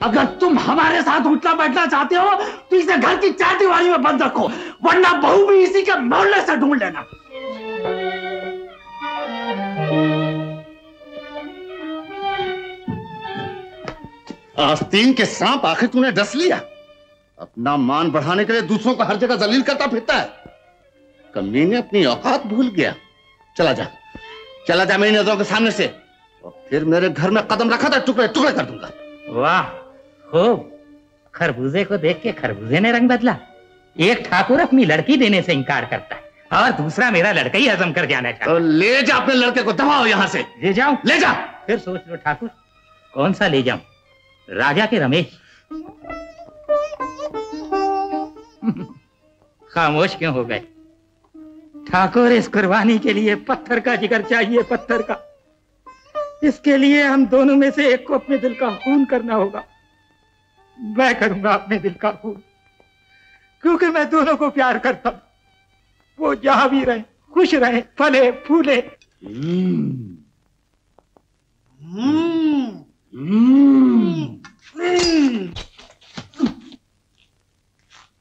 अगर तुम हमारे साथ उठना बैठना चाहते हो तो इसे घर की चार दीवारी में बंद रखो वरना बहू भी इसी के मोहल्ले से ढूंढ लेना। आस्तीन के सांप आखिर तूने डस लिया। अपना मान बढ़ाने के लिए दूसरों को हर जगह जलील करता फिरता है। कमीने अपनी औकात भूल गया। चला जा। चला जा मेरी नज़रों के सामने से। तो फिर मेरे घर में कदम रखा था टुकड़े टुकड़े कर दूँगा। वाह। खूब। खरबूजे को देख के खरबूजे ने रंग बदला। एक ठाकुर अपनी लड़की देने से इनकार करता है और दूसरा मेरा लड़का ही हजम कर जाना चाहता तो ले जा अपने लड़के को दबाओ यहाँ से। ले जाओ ले जा। फिर सोच लो ठाकुर कौन सा ले जाऊँ? राजा के रमेश। खामोश क्यों हो गए? ठाकुर इस कुर्बानी के लिए पत्थर का जिगर चाहिए पत्थर का। इसके लिए हम दोनों में से एक को अपने दिल का खून करना होगा। मैं करूँगा अपने दिल का खून क्योंकि मैं दोनों को प्यार करता हूँ। वो जहाँ भी रहे खुश रहे फले फूले।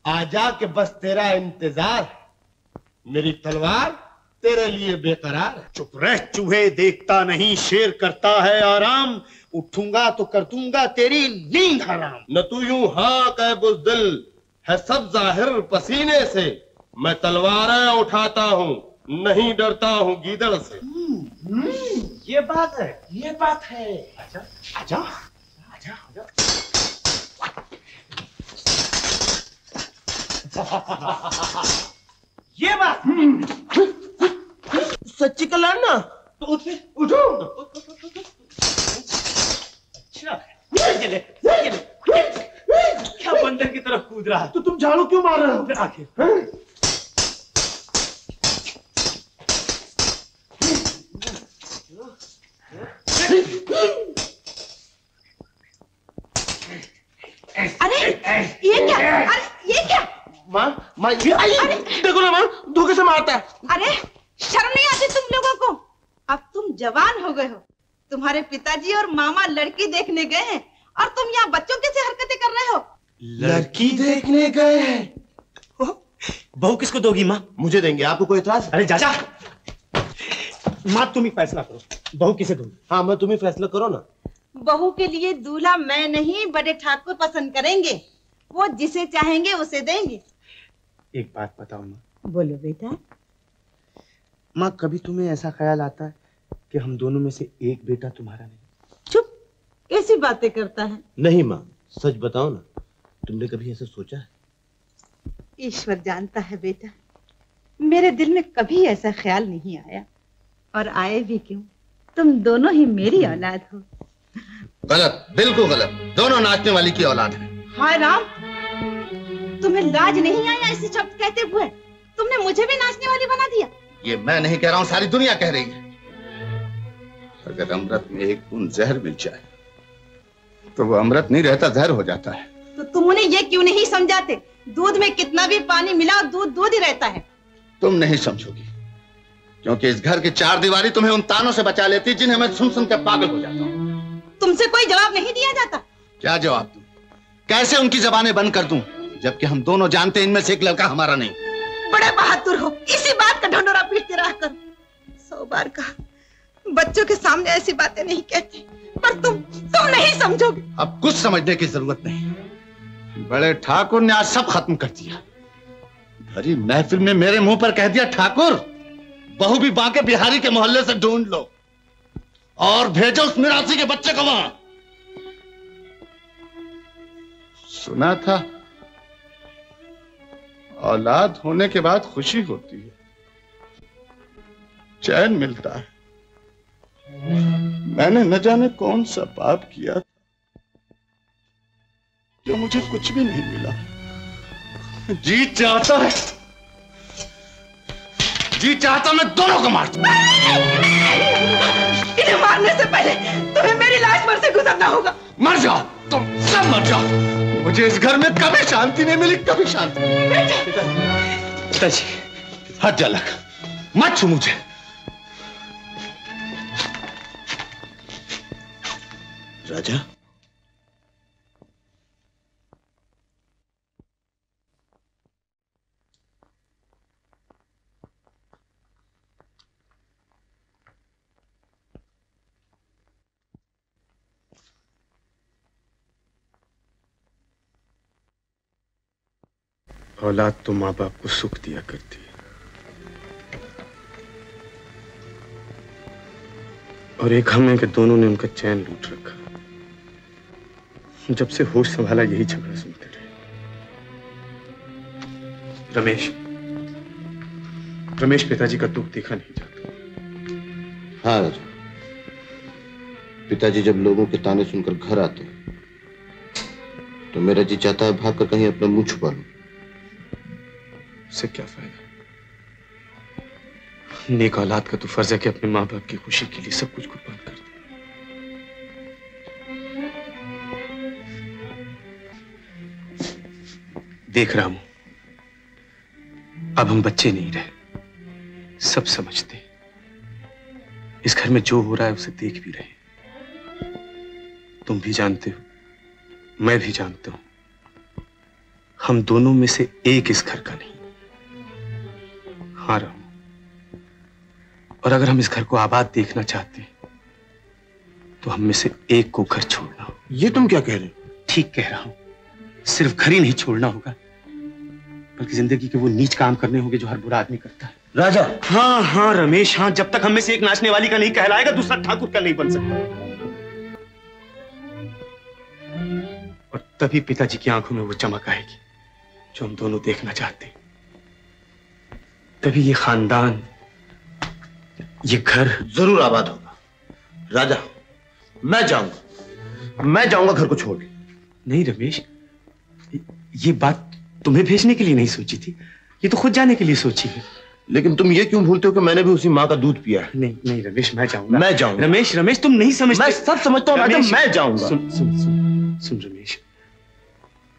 आजा के बस तेरा इंतज़ार। मेरी तलवार तेरे लिए बेकरार चुप रह चूहे देखता नहीं शेर करता है आराम। उठूँगा तो कर दूँगा तेरी नींद हराम। न तू यूँ हाँ कह बुजदिल है सब ज़ाहिर पसीने से। मैं तलवारें उठाता हूँ नहीं डरता हूँ गीदड़ से। ये बात है ये बात है। अच्छा आजा आजा आजा। ये बात। सच्ची कल्याण ना? तो उठ उठो। क्या बंदर की तरफ़ कूद रहा है? तो तुम झाड़ू क्यों मार रहे हो? आखिर। अरे ये क्या? अरे ये क्या? माँ माँ ये आई देखो ना माँ धोखे से मारता है। अरे शर्म नहीं आती तुम लोगों को? अब तुम जवान हो गए हो। तुम्हारे पिताजी और मामा लड़की देखने गए हैं और तुम यहाँ बच्चों कैसे हरकतें कर रहे हो। लड़की देखने गए हैं। बहू किसको दोगी माँ? मुझे देंगे आपको कोई इतराज? अरे चाचा माँ तुम ही फैसला करो। बहू किसे दूँगी? हाँ मैं तुम्हें फैसला करो ना। बहू के लिए दूल्हा मैं नहीं बड़े ठाकुर पसंद करेंगे। वो जिसे चाहेंगे उसे देंगे। एक बात बताओ माँ। बोलो बेटा। माँ कभी तुम्हें ऐसा ख्याल आता है? कि हम दोनों में से एक बेटा तुम्हारा नहीं। कैसी बातें करता है? नहीं माँ सच बताओ ना तुमने कभी ऐसा सोचा है? ईश्वर जानता है बेटा मेरे दिल में कभी ऐसा ख्याल नहीं आया। और आए भी क्यों? तुम दोनों ही मेरी औलाद हो। गलत बिल्कुल गलत। दोनों नाचने वाली की औलाद है। हाय राम तुम्हें लाज नहीं आया ऐसे शब्द कहते हुए? तुमने मुझे भी नाचने वाली बना दिया। ये मैं नहीं कह रहा हूँ सारी दुनिया कह रही है। अगर अमृत में एक बूंद जहर मिल जाए तो वो अमृत नहीं रहता जहर हो जाता है। तो तुम उन्हें ये क्यों नहीं समझाते? दूध में कितना भी पानी मिला दूध दूध ही रहता है। तुम नहीं समझोगी क्योंकि इस घर की चार दीवारी तुम्हें उन तानों से बचा लेती जिन्हें मैं सुन सुन कर पागल हो जाता हूँ। तुमसे कोई जवाब नहीं दिया जाता। क्या जवाब दूँ? कैसे उनकी जबानें बंद कर दूँ जबकि हम दोनों जानते हैं इनमें से एक लड़का हमारा नहीं। बड़े बहादुर हो इसी बात का ढंडोरा पीटते रह कर सौ बार कहा बच्चों के सामने ऐसी बातें नहीं कहते, पर तुम तुम नहीं समझोगे। अब कुछ समझने की ज़रूरत नहीं। बड़े ठाकुर ने आज सब खत्म कर दिया। भरी महफिल में मेरे मुँह पर कह दिया, ठाकुर, बहू भी बांके बिहारी के मोहल्ले से ढूंढ लो और भेजो उस मिरासी के बच्चे को वहाँ। सुना था, औलाद होने के बाद खुशी होती है। चैन मिलता है। मैंने न जाने कौन सा पाप किया जो मुझे कुछ भी नहीं मिला। जी चाहता है। जी चाहता मैं दोनों को मार दूँ। इन्हें मारने से पहले तुम्हें मेरी लाश पर से गुजरना होगा। मर जाओ तुम सब मर जाओ। मुझे इस घर में कभी शांति नहीं मिली कभी शांति। पिताजी हट जा लग मत छू मुझे। राजा? औलाद तो माँ बाप को सुख दिया करती है। और एक हम है कि दोनों ने उनका चैन लूट रखा। जब से होश संभाला यही झगड़ा सुनते रहे। रमेश। रमेश पिताजी का दुख देखा नहीं जाता। हाँ राजा। पिताजी जब लोगों के ताने सुनकर घर आते हैं, तो मेरा जी चाहता है भागकर कहीं अपना मुँह छुपा लूँ। उससे क्या फ़ायदा? नेक औलाद का तो फ़र्ज़ है कि अपने माँ बाप की खुशी के लिए सब कुछ कुर्बान कर देख रहा हूँ। अब हम बच्चे नहीं रहे। सब समझते। इस घर में जो हो रहा है उसे देख भी रहे। तुम भी जानते हो। मैं भी जानता हूँ। हम दोनों में से एक इस घर का नहीं। हाँ राम। और अगर हम इस घर को आबाद देखना चाहते हैं तो हम में से एक को घर छोड़ना हो ये तुम क्या कह रहे हो? ठीक कह रहा हूँ। सिर्फ़ घर ही नहीं छोड़ना होगा। बल्कि ज़िंदगी के वो नीच काम करने होंगे जो हर बुरा आदमी करता है। राजा। हाँ हाँ रमेश हाँ जब तक हम में से एक नाचने वाली का नहीं कहलाएगा दूसरा ठाकुर का नहीं बन सकता। और तभी पिताजी की आँखों में वो चमक आएगी जो हम दोनों देखना चाहते तभी ये खानदान ये घर ज़रूर आबाद होगा। राजा मैं जाऊँगा। मैं जाऊँगा घर को छोड़ के। नहीं रमेश ये बात तुम्हें भेजने के लिए नहीं सोची थी? ये तो खुद जाने के लिए सोची है। लेकिन तुम ये क्यों भूलते हो कि मैंने भी उसी माँ का दूध पिया है? नहीं नहीं रमेश मैं जाऊँगा। मैं जाऊँगा। रमेश रमेश तुम नहीं समझते। मैं सब समझता हूँ राजा रमेश, मैं जाऊँगा। सुन सुन सुन सुन रमेश।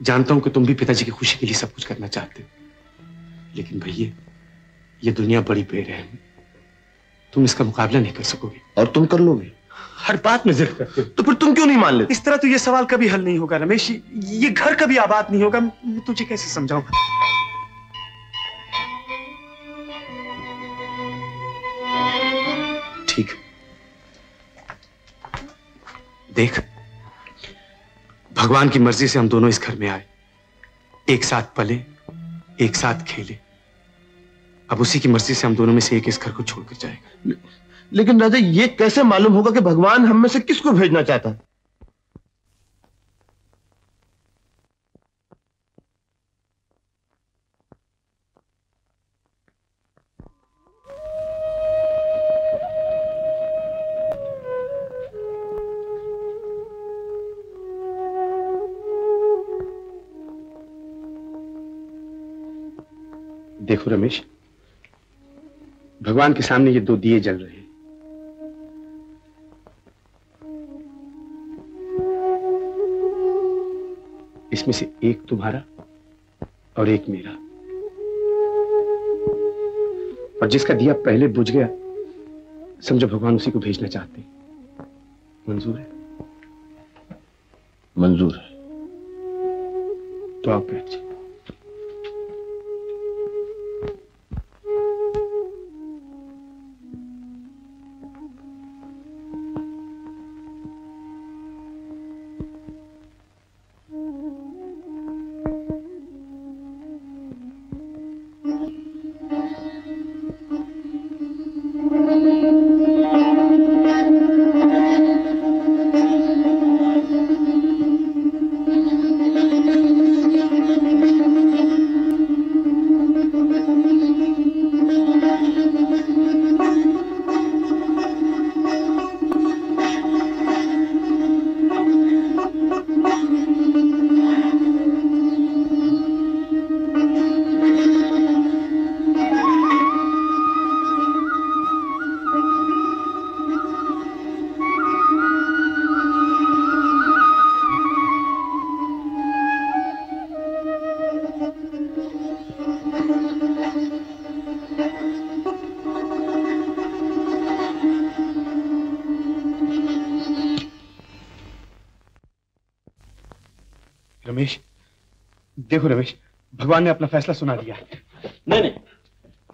जानता हूँ कि तुम भी पिताजी की खुशी के लिए सब कुछ करना चाहते हो। लेकिन भैया ये दुनिया बड़ी बेरहम है। तुम इसका मुकाबला नहीं कर सकोगे। और तुम कर लोगे? हर बात में जिद करते हो। तो फिर तुम क्यों नहीं मान लेते? इस तरह तो ये सवाल कभी हल नहीं होगा रमेश ये, ये घर कभी आबाद नहीं होगा मैं तुझे कैसे समझाऊँगा? ठीक। देख भगवान की मर्ज़ी से हम दोनों इस घर में आए। एक साथ पले एक साथ खेले। अब उसी की मर्ज़ी से हम दोनों में से एक इस घर को छोड़कर जाएगा। लेकिन राजा, ये कैसे मालूम होगा कि भगवान हम में से किसको भेजना चाहता है? देखो रमेश, भगवान के सामने ये दो दिए जल रहे हैं। इसमें से एक तुम्हारा और एक मेरा। और जिसका दिया पहले बुझ गया समझो भगवान उसी को भेजना चाहते मंजूर है? मंजूर है। तो आप बैठ जाइए। देखो रमेश भगवान ने अपना फैसला सुना दिया। है नहीं नहीं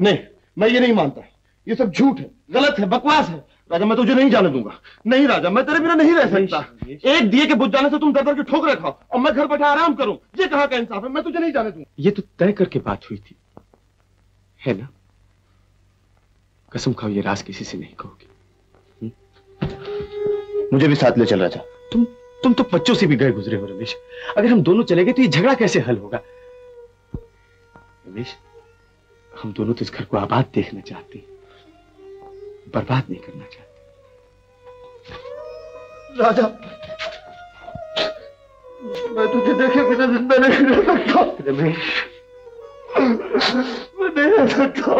नहीं मैं ये नहीं मानता। ये सब झूठ है गलत है बकवास है। राजा मैं तुझे नहीं जाने दूँगा। नहीं राजा मैं तेरे बिना नहीं रह सकता। एक दिए के बुझ जाने से तुम दर दर के ठोकरे खाओ और मैं घर बैठा आराम करूँ। ये कहाँ का इंसाफ है? मैं तुझे नहीं जाने दूँगा। ये तो तय करके बात हुई थी। है ना? कसम खाओ ये राज किसी से नहीं कहोगे? मुझे भी साथ ले चल रहा था तुम तुम तो बच्चों से भी गए गुजरे हो रमेश। अगर हम दोनों चले गए तो ये झगड़ा कैसे हल होगा? रमेश हम दोनों तो इस घर को आबाद देखना चाहते हैं। बर्बाद नहीं करना चाहते। राजा मैं तुझे देखे बिना ज़िंदा नहीं रह सकता। रमेश। मैं नहीं रह सकता।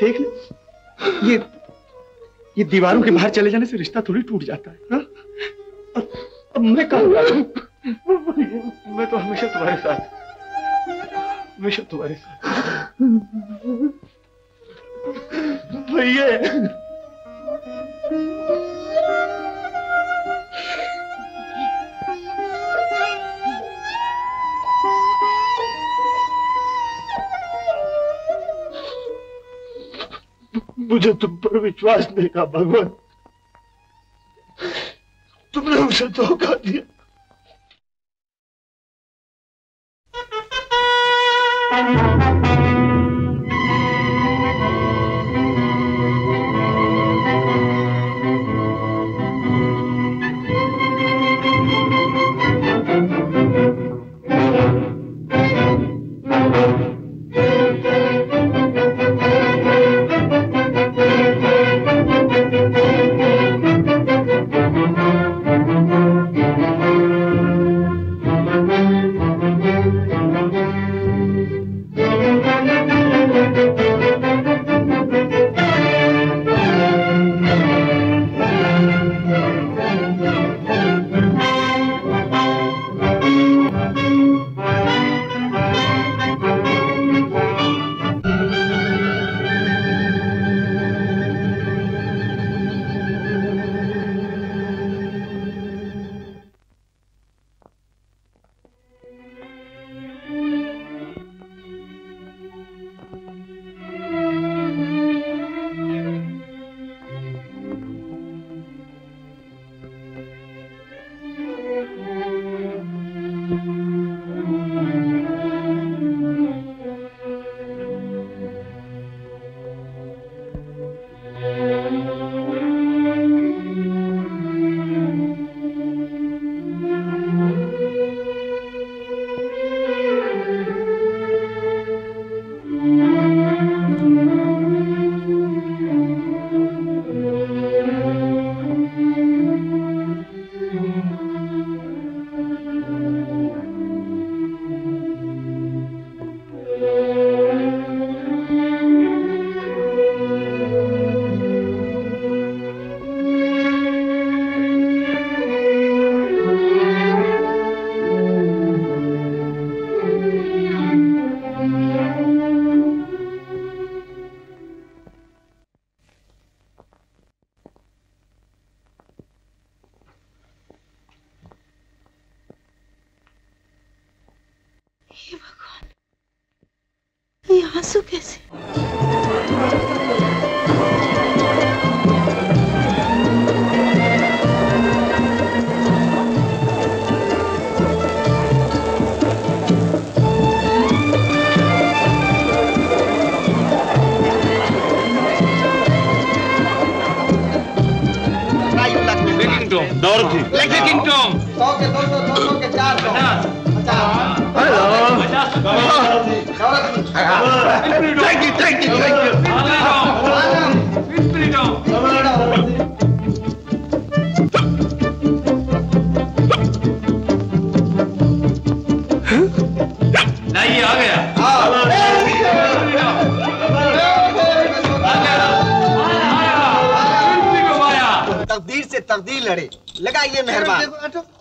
देख ले ये ये दीवारों के बाहर चले जाने से रिश्ता थोड़ी टूट जाता है हा? अब, अब मैं कहा मैं तो हमेशा तुम्हारे साथ हमेशा तुम्हारे साथ भैया! मुझे तुम पर विश्वास नहीं था भगवान। तुमने उसे धोखा दिया।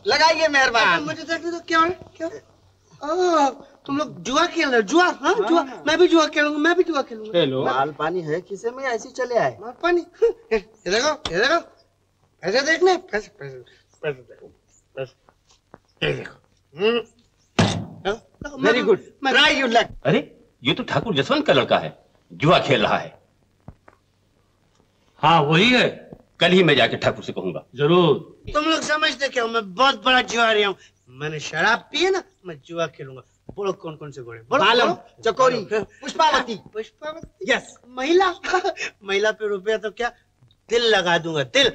लगाइए मेहरबान। मुझे देखने दो क्या क्या तुम लोग जुआ खेल रहे जुआ हाँ जुआ। मैं भी जुआ खेलूँगा मैं भी जुआ खेलूँगा। खेलो। माल पानी है किसे में ऐसे चले आए। मार पानी ये देखो ये देखो। पैसे देखने पैसे पैसे पैसे देखो पैसे। ये देखो। Very good try you luck अरे ये तो ठाकुर जसवंत का लड़का है जुआ खेल रहा है। हाँ वही है। कल ही मैं जाके ठाकुर से कहूँगा। ज़रूर। तुम लोग समझते क्या हो? मैं बहुत बड़ा जुआरी हूँ। मैंने शराब पी है ना मैं जुआ खेलूँगा। बोलो कौन कौन से घोड़े? बोलो चकोरी, पुष्पावती। पुष्पावती? यस महिला? महिला पे रुपया तो क्या? दिल लगा दूँगा दिल।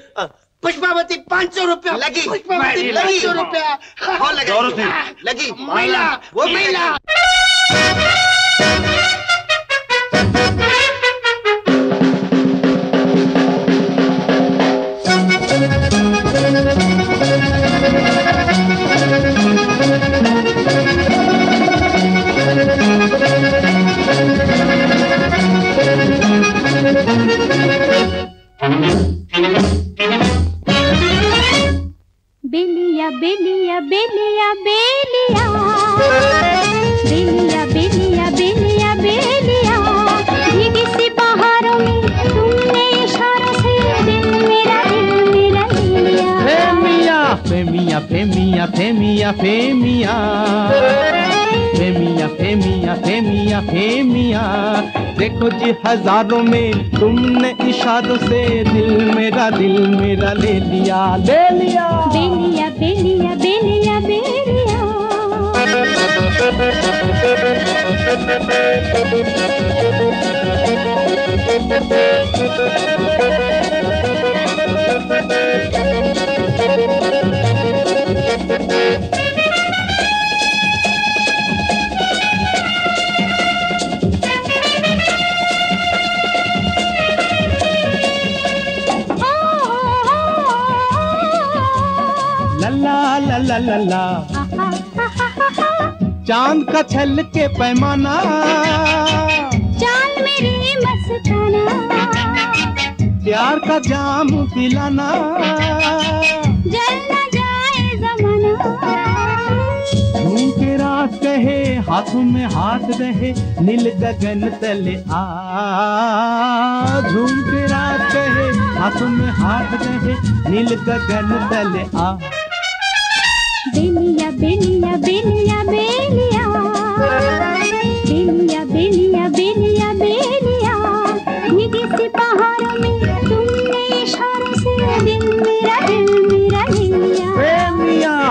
पुष्पावती पाँच सौ रुपया। लगी। पुष्पावती लगी। सौ रुपया। लगाएगी? डोरथी। लगी। महिला। वो महिला। फेमिया फेमिया फेमिया फेमिया फेमिया फेमिया फेमिया देखो जी हज़ारों में तुमने इशारों से दिल मेरा दिल मेरा ले लिया ले लिया। बेलिया बेलिया बेलिया बेलिया। चाँद का छल के पैमाना। चाल मेरी मस्ताना। प्यार का जाम पिलाना झूम कहे हाथों में हाथ रहे नील गगन तले आ। झूम के रात कहे हाथों में हाथ रहे नील गगन तले आ। बेलिया बेलिया बेलिया बेलिया बेलिया बेलिया बेलिया बेलिया भीगी सी पहाड़ों में तुमने इशारों से दिल मेरा दिल मेरा ले लिया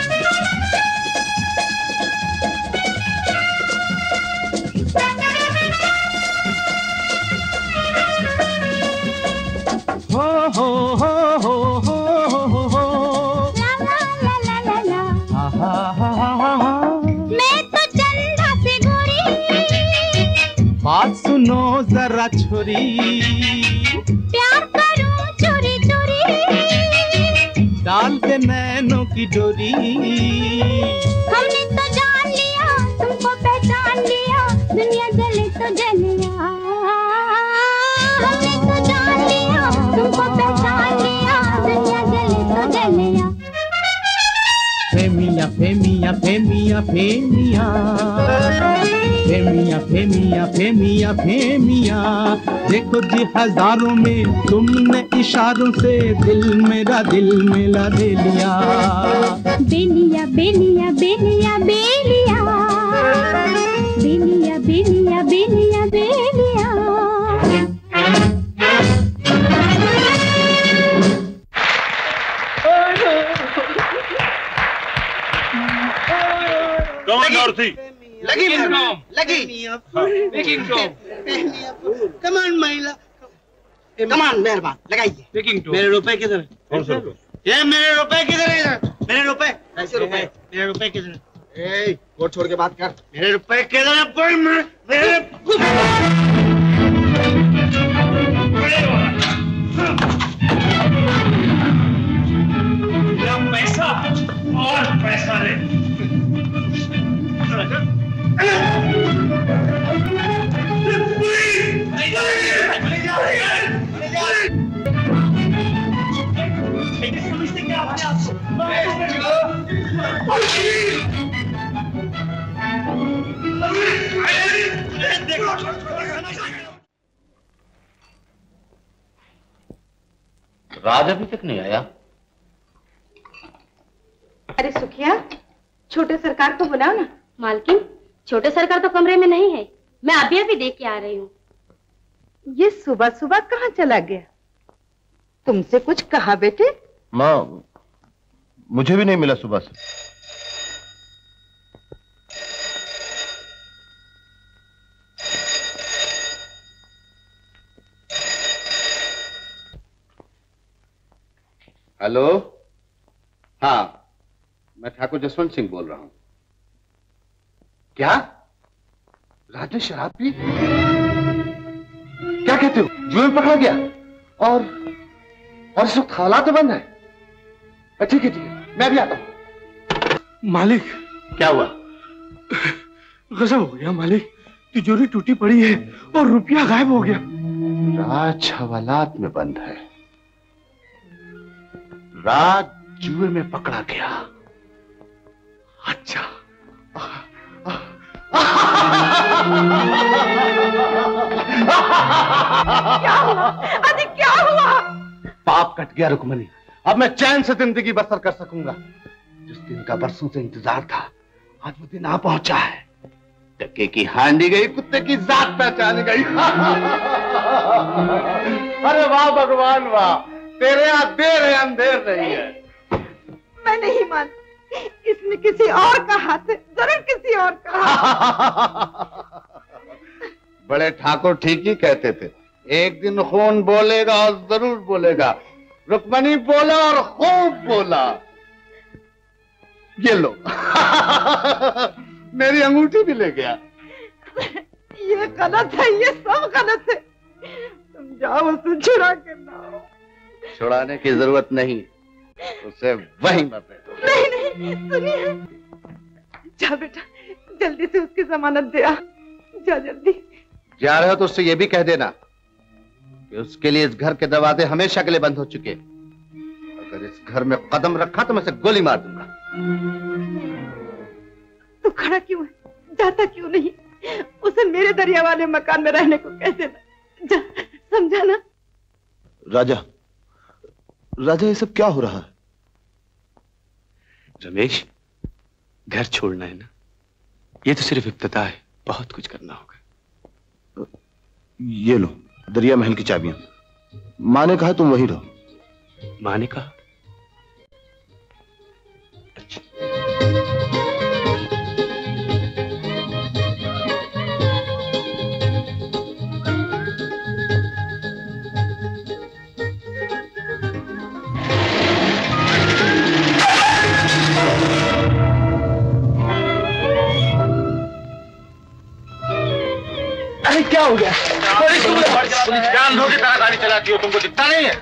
छोरी प्यार करूँ चोरी चोरी। डाल दे मैनों की डोरी। हमने फेमिया फेमिया फेमिया फेमिया फेमिया फेमिया देखो जी हज़ारों में तुमने इशारों से दिल मेरा दिल मेला दे लिया। बेलिया बेलिया बेलिया बेलिया बेलिया बेलिया बेलिया बेलिया औरती लगी Tom. लगी Tom. कमान महिला कमान मेहरबान लगाइए Tom. मेरे रुपए किधर है कौन सा रुपये? ये मेरे रुपए किधर है इधर? मेरे रुपए कैसे रुपए मेरे रुपए किधर है ए छोड़ के बात कर मेरे रुपए किधर है बोल मेरे मेरे मेरा पैसा और पैसा ले राज अभी तक नहीं आया। अरे सुखिया छोटे सरकार को बुलाओ ना। मालकिन छोटे सरकार तो कमरे में नहीं है। मैं अभी अभी देख के आ रही हूँ। ये सुबह सुबह कहाँ चला गया? तुमसे कुछ कहा बेटे? माँ मुझे भी नहीं मिला सुबह से। हेलो? हाँ मैं ठाकुर जसवंत सिंह बोल रहा हूँ। क्या? राज ने शराब पी? क्या कहते हो? जुए में पकड़ा गया? और और इस वक्त हालात तो बंद है? ठीक है ठीक है। मैं भी आता हूँ। मालिक। क्या हुआ? गजब हो गया मालिक। तिजोरी टूटी पड़ी है और रुपया गायब हो गया। राज हवालात में बंद है। राज जुए में पकड़ा गया। अच्छा। क्या हुआ? अरे क्या हुआ? पाप कट गया रुकमनी अब मैं चैन से ज़िंदगी बसर कर सकूँगा। जिस दिन का बरसों से इंतज़ार था आज वो दिन आ पहुँचा है। टके की हांडी गई कुत्ते की जात पहचानी गई। अरे वाह भगवान वाह। तेरे यहाँ देर है अंधेर नहीं है। मैं नहीं मानती। इसने किसी और का हाथ है ज़रूर किसी और का हाथ। बड़े ठाकुर ठीक ही कहते थे। एक दिन खून बोलेगा और ज़रूर बोलेगा। रुक्मणी बोला और खूब बोला। ये लो। मेरी अंगूठी भी ले गया। ये गलत है ये सब गलत है। तुम जाओ उसे छुड़ा के लाओ। छुड़ाने की ज़रूरत नहीं। उसे वहीं मरने दो। नहीं नहीं सुनिए। जा बेटा जल्दी से उसकी जमानत दे आ। जा जल्दी। जा रहे हो तो उससे ये भी कह देना कि उसके लिए इस घर के दरवाजे हमेशा के लिए बंद हो चुके अगर इस घर में कदम रखा तो मैं उसे गोली मार दूँगा। तू खड़ा क्यों है? जाता क्यों नहीं? उसे मेरे दरिया वाले मकान में रहने को कह देना। जा समझा राजा राजा ये सब क्या हो रहा है? रमेश घर छोड़ना है ना? ये तो सिर्फ़ इब्तदा है बहुत कुछ करना होगा। ये लो दरिया महल की चाबियाँ। माँ ने कहा तुम वही रहो। माँ ने कहा हो गया। जान दो की तरह गाड़ी चलाती हो तुमको दिखता नहीं है।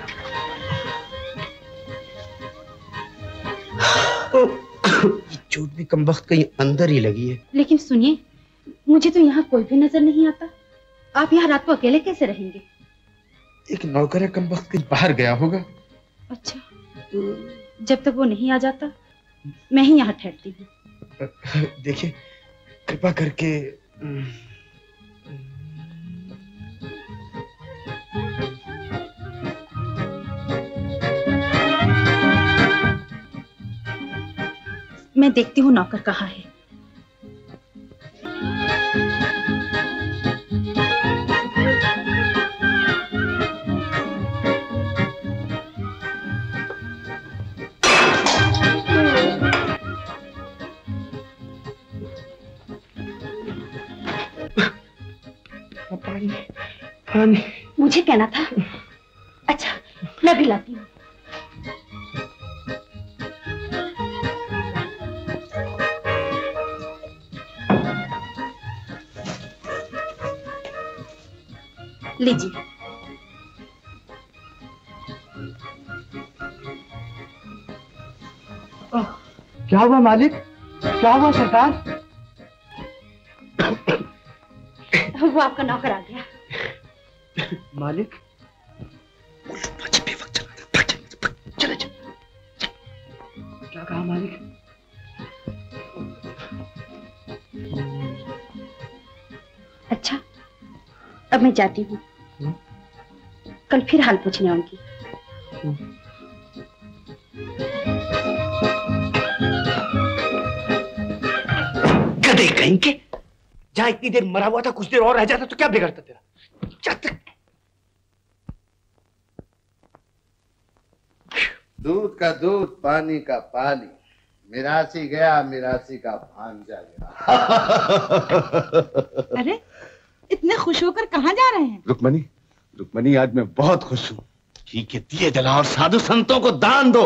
चोटनी कम वक्त कहीं अंदर ही लगी है। लेकिन सुनिए मुझे तो यहाँ कोई भी नज़र नहीं आता। आप यहाँ रात को अकेले कैसे रहेंगे? एक नौकर है कम वक्त कहीं बाहर गया होगा। अच्छा जब तक वो नहीं आ जाता मैं ही यहाँ ठहरती हूँ। देखिए कृपा करके मैं देखती हूँ नौकर कहाँ है। पानी पानी। मुझे कहना था अच्छा मैं भी लाती हूँ। लीजिए। क्या हुआ मालिक? क्या हुआ सरकार वो आपका नौकर आ गया। मालिक? चले चले क्या कहा मालिक? अच्छा अब मैं जाती हूँ। कल फिर हाल पूछने आऊँगी। गधे कहीं के? जहाँ इतनी देर मरा हुआ था कुछ देर और रह जाता तो क्या बिगड़ता तेरा? दूध का दूध पानी का पानी। मिरासी गया मिरासी का भांजा गया। अरे इतने खुश होकर कहाँ जा रहे हैं? रुकमणी रुकमणी आज मैं बहुत खुश हूँ। घी के दिए जला और साधु संतों को दान दो।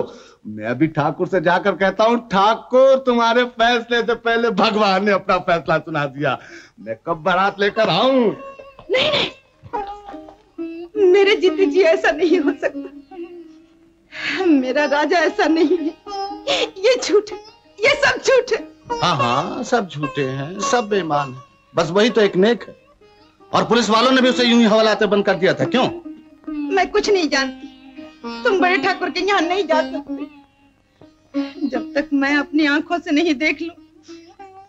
मैं अभी ठाकुर से जाकर कहता हूँ ठाकुर तुम्हारे फैसले से पहले भगवान ने अपना फैसला सुना दिया। मैं कब बारात लेकर आऊँ? नहीं नहीं। मेरे जीते जी ऐसा नहीं हो सकता। मेरा राजा ऐसा नहीं है। ये झूठ है। ये सब झूठ है। हाँ हाँ सब झूठे हैं सब बेमान है। बस वही तो एक नेक है। और पुलिस वालों ने भी उसे यूँ ही हवालाते बंद कर दिया था क्यों? मैं कुछ नहीं जानती। तुम बड़े ठाकुर के यहाँ नहीं जा सकते जब तक मैं अपनी आँखों से नहीं देख लू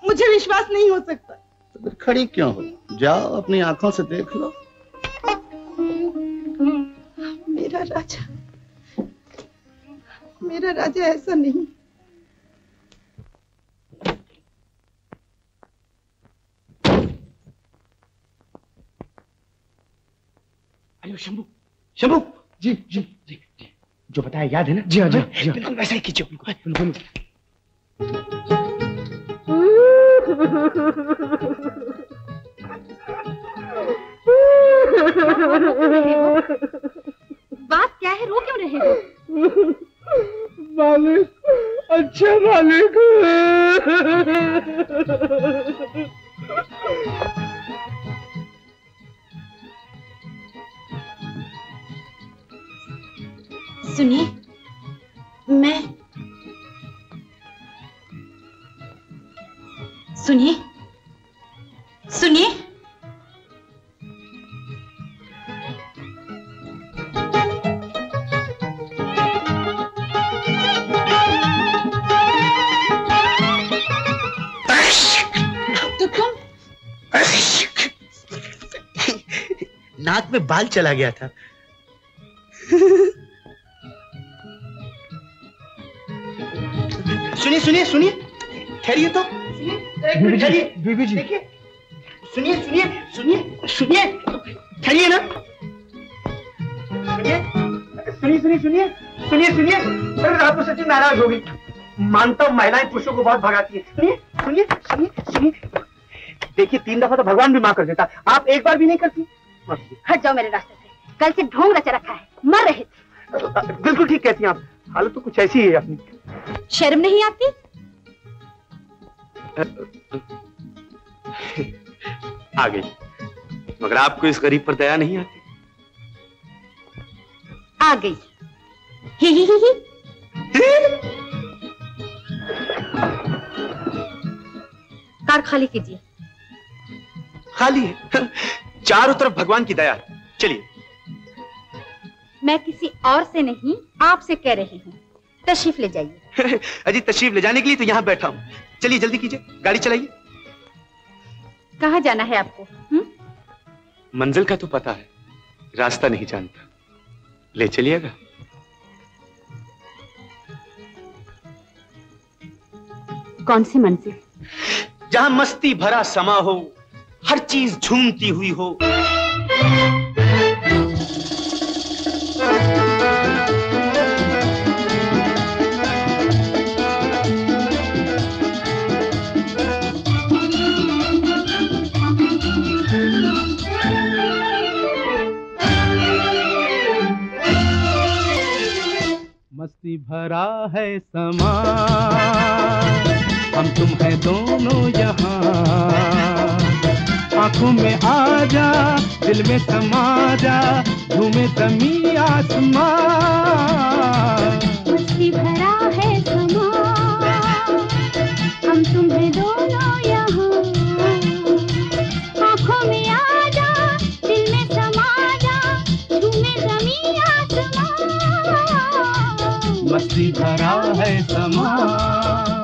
मुझे विश्वास नहीं हो सकता। तो फिर खड़ी क्यों हो? जाओ अपनी आँखों से देख लो। मेरा राजा मेरा राजा ऐसा नहीं। अरे शंभू शंभू जी जी जी जी। जो बताया याद है ना? जी हाँ जी हाँ बिल्कुल वैसा ही कीजिए बिल्कुल बिल्कुल बात क्या है? रो क्यों रहे हो? मालिक अच्छा मालिक। सुनिए मैं सुनिए सुनिए। तो नाक में बाल चला गया था। सुनिए सुनिए सुनिए। ठहरिए तो। बीबी जी देखिए। सुनिए सुनिए सुनिए सुनिए। ठहरिए ना। सुनिए सुनिए सुनिए सुनिए सुनिए सुनिए। अरे रात को सचिन नाराज़ होगी। मानता हूँ महिलाएँ पुरुषों को बहुत भगाती है। सुनिए सुनिए सुनिए सुनिए। देखिए तीन दफ़ा तो भगवान भी माँ कर देता। आप एक बार भी नहीं करती। हट जाओ मेरे रास्ते से। कल से ढोंग रचा रखा है। मर रहे थे। बिल्कुल ठीक कहती हैं आप। हालत तो कुछ ऐसी है अपनी। शर्म नहीं आती? आ गई मगर आपको इस गरीब पर दया नहीं आती? आ गई। ही ही ही ही। कार खाली कीजिए। खाली है। चारों तरफ़ भगवान की दया। चलिए। मैं किसी और से नहीं आपसे कह रही हूँ। तशरीफ़ ले जाइए। अजी तशरीफ़ ले जाने के लिए तो यहाँ बैठा हूँ। चलिए जल्दी कीजिए। गाड़ी चलाइए। कहाँ जाना है आपको हुँ? मंजिल का तो पता है। रास्ता नहीं जानता। ले चलिएगा। कौन सी मंजिल? जहाँ मस्ती भरा समा हो हर चीज़ झूमती हुई हो। मस्ती भरा है समा हम तुम है दोनों यहाँ। आँखों में आ जा दिल में समा जा झूमे जमी आसमां भरा है समा हम तुम्हें दोनों मस्ती भरा है समा।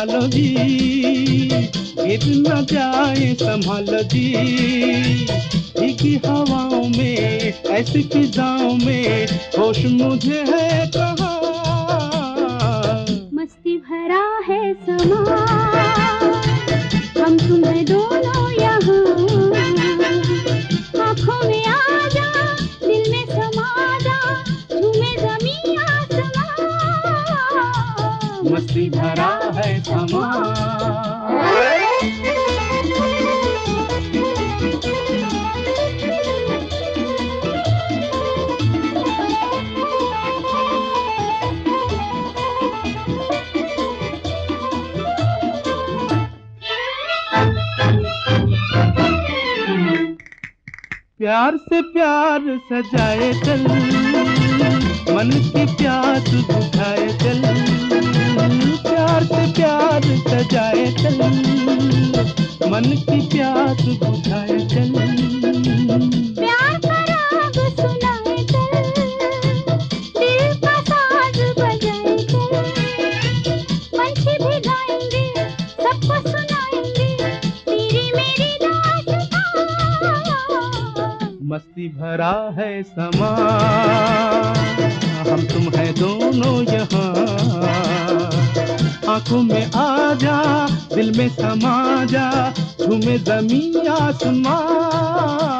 डालो जी गिर न जाए संभालो जी भीगी हवाओं में, ऐसी फिजाओं में होश मुझे है कहाँ सजाए चल। मन की प्यास बुझाए चल। प्यार से प्यार सजाए चल। मन की प्यास बुझाए चल। समा। हम तुम है दोनों यहाँ। आँखों में आ जा दिल में समा जा तुम्हें जमी आसमां।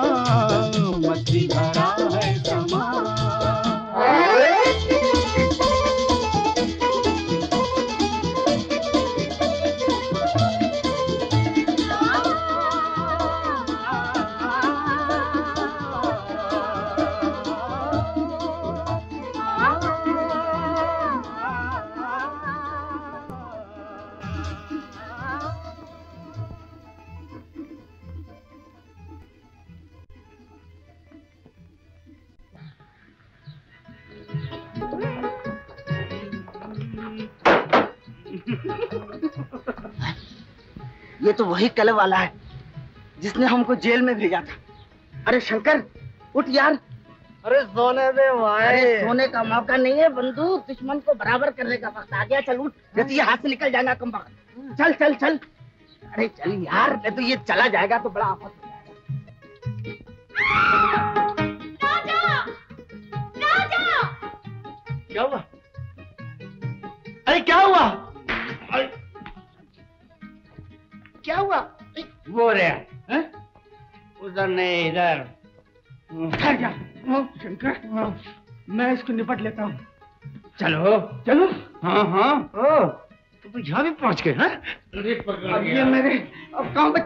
कल वाला है जिसने हमको जेल में भेजा था। अरे शंकर उठ यार। अरे सोने दे भाई। अरे सोने का मौका नहीं है बंदूक दुश्मन को बराबर करने का वक्त आ गया। चल उठ नहीं तो ये हाथ से निकल जाएगा कम वक्त। चल चल चल। अरे चल यार नहीं तो ये चला जाएगा तो बड़ा आफत हो जाएगा। क्या हुआ? अरे क्या हुआ? अरे, क्या हुआ वो रे उधर नहीं इधर हाँ, शंकर मैं इसको निपट लेता हूँ चलो चलो हाँ हाँ ओ तो तो यहाँ भी पहुँच गए हैं अब ये मेरे अब कहाँ बच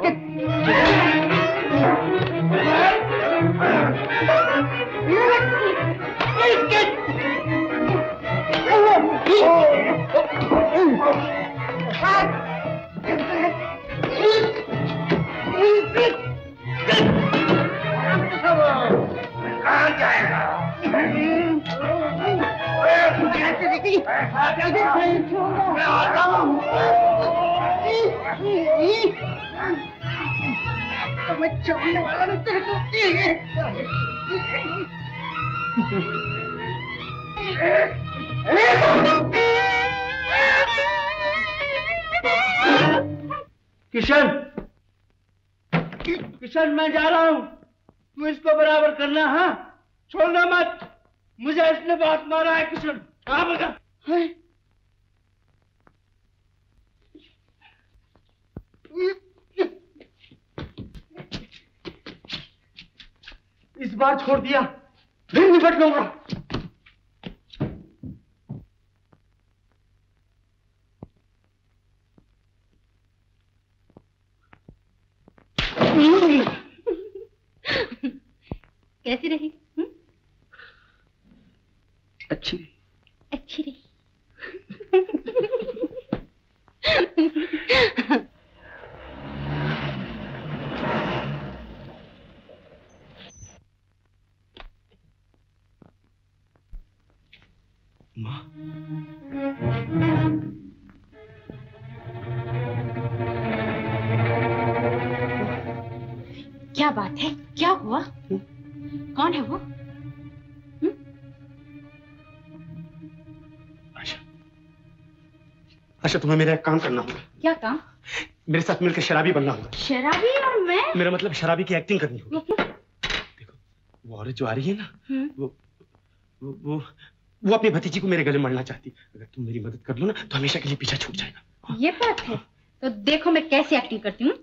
छोड़ने वाला तेरे को किशन। किशन मैं जा रहा हूँ। तू इसको बराबर करना हाँ? छोड़ना मत। मुझे इसने बात मारा है किशन। कहाँ हैं? इस बार छोड़ दिया फिर निपट लूँगा। कैसी रही? हम्म? अच्छी। अच्छी रही। क्या बात है? क्या हुआ? कौन है वो? अच्छा तुम्हें मेरा एक काम करना होगा। क्या काम? मेरे साथ मिलकर शराबी बनना होगा। शराबी और मैं? मेरा मतलब शराबी की एक्टिंग करनी होगी। देखो वो औरत जो आ रही है ना हम्म। वो वो वो, वो अपनी भतीजी को मेरे गले मरना चाहती। अगर तुम मेरी मदद कर लो ना तो हमेशा के लिए पीछा छूट जाएगा। ये बात है। तो देखो मैं कैसे एक्टिंग करती हूँ।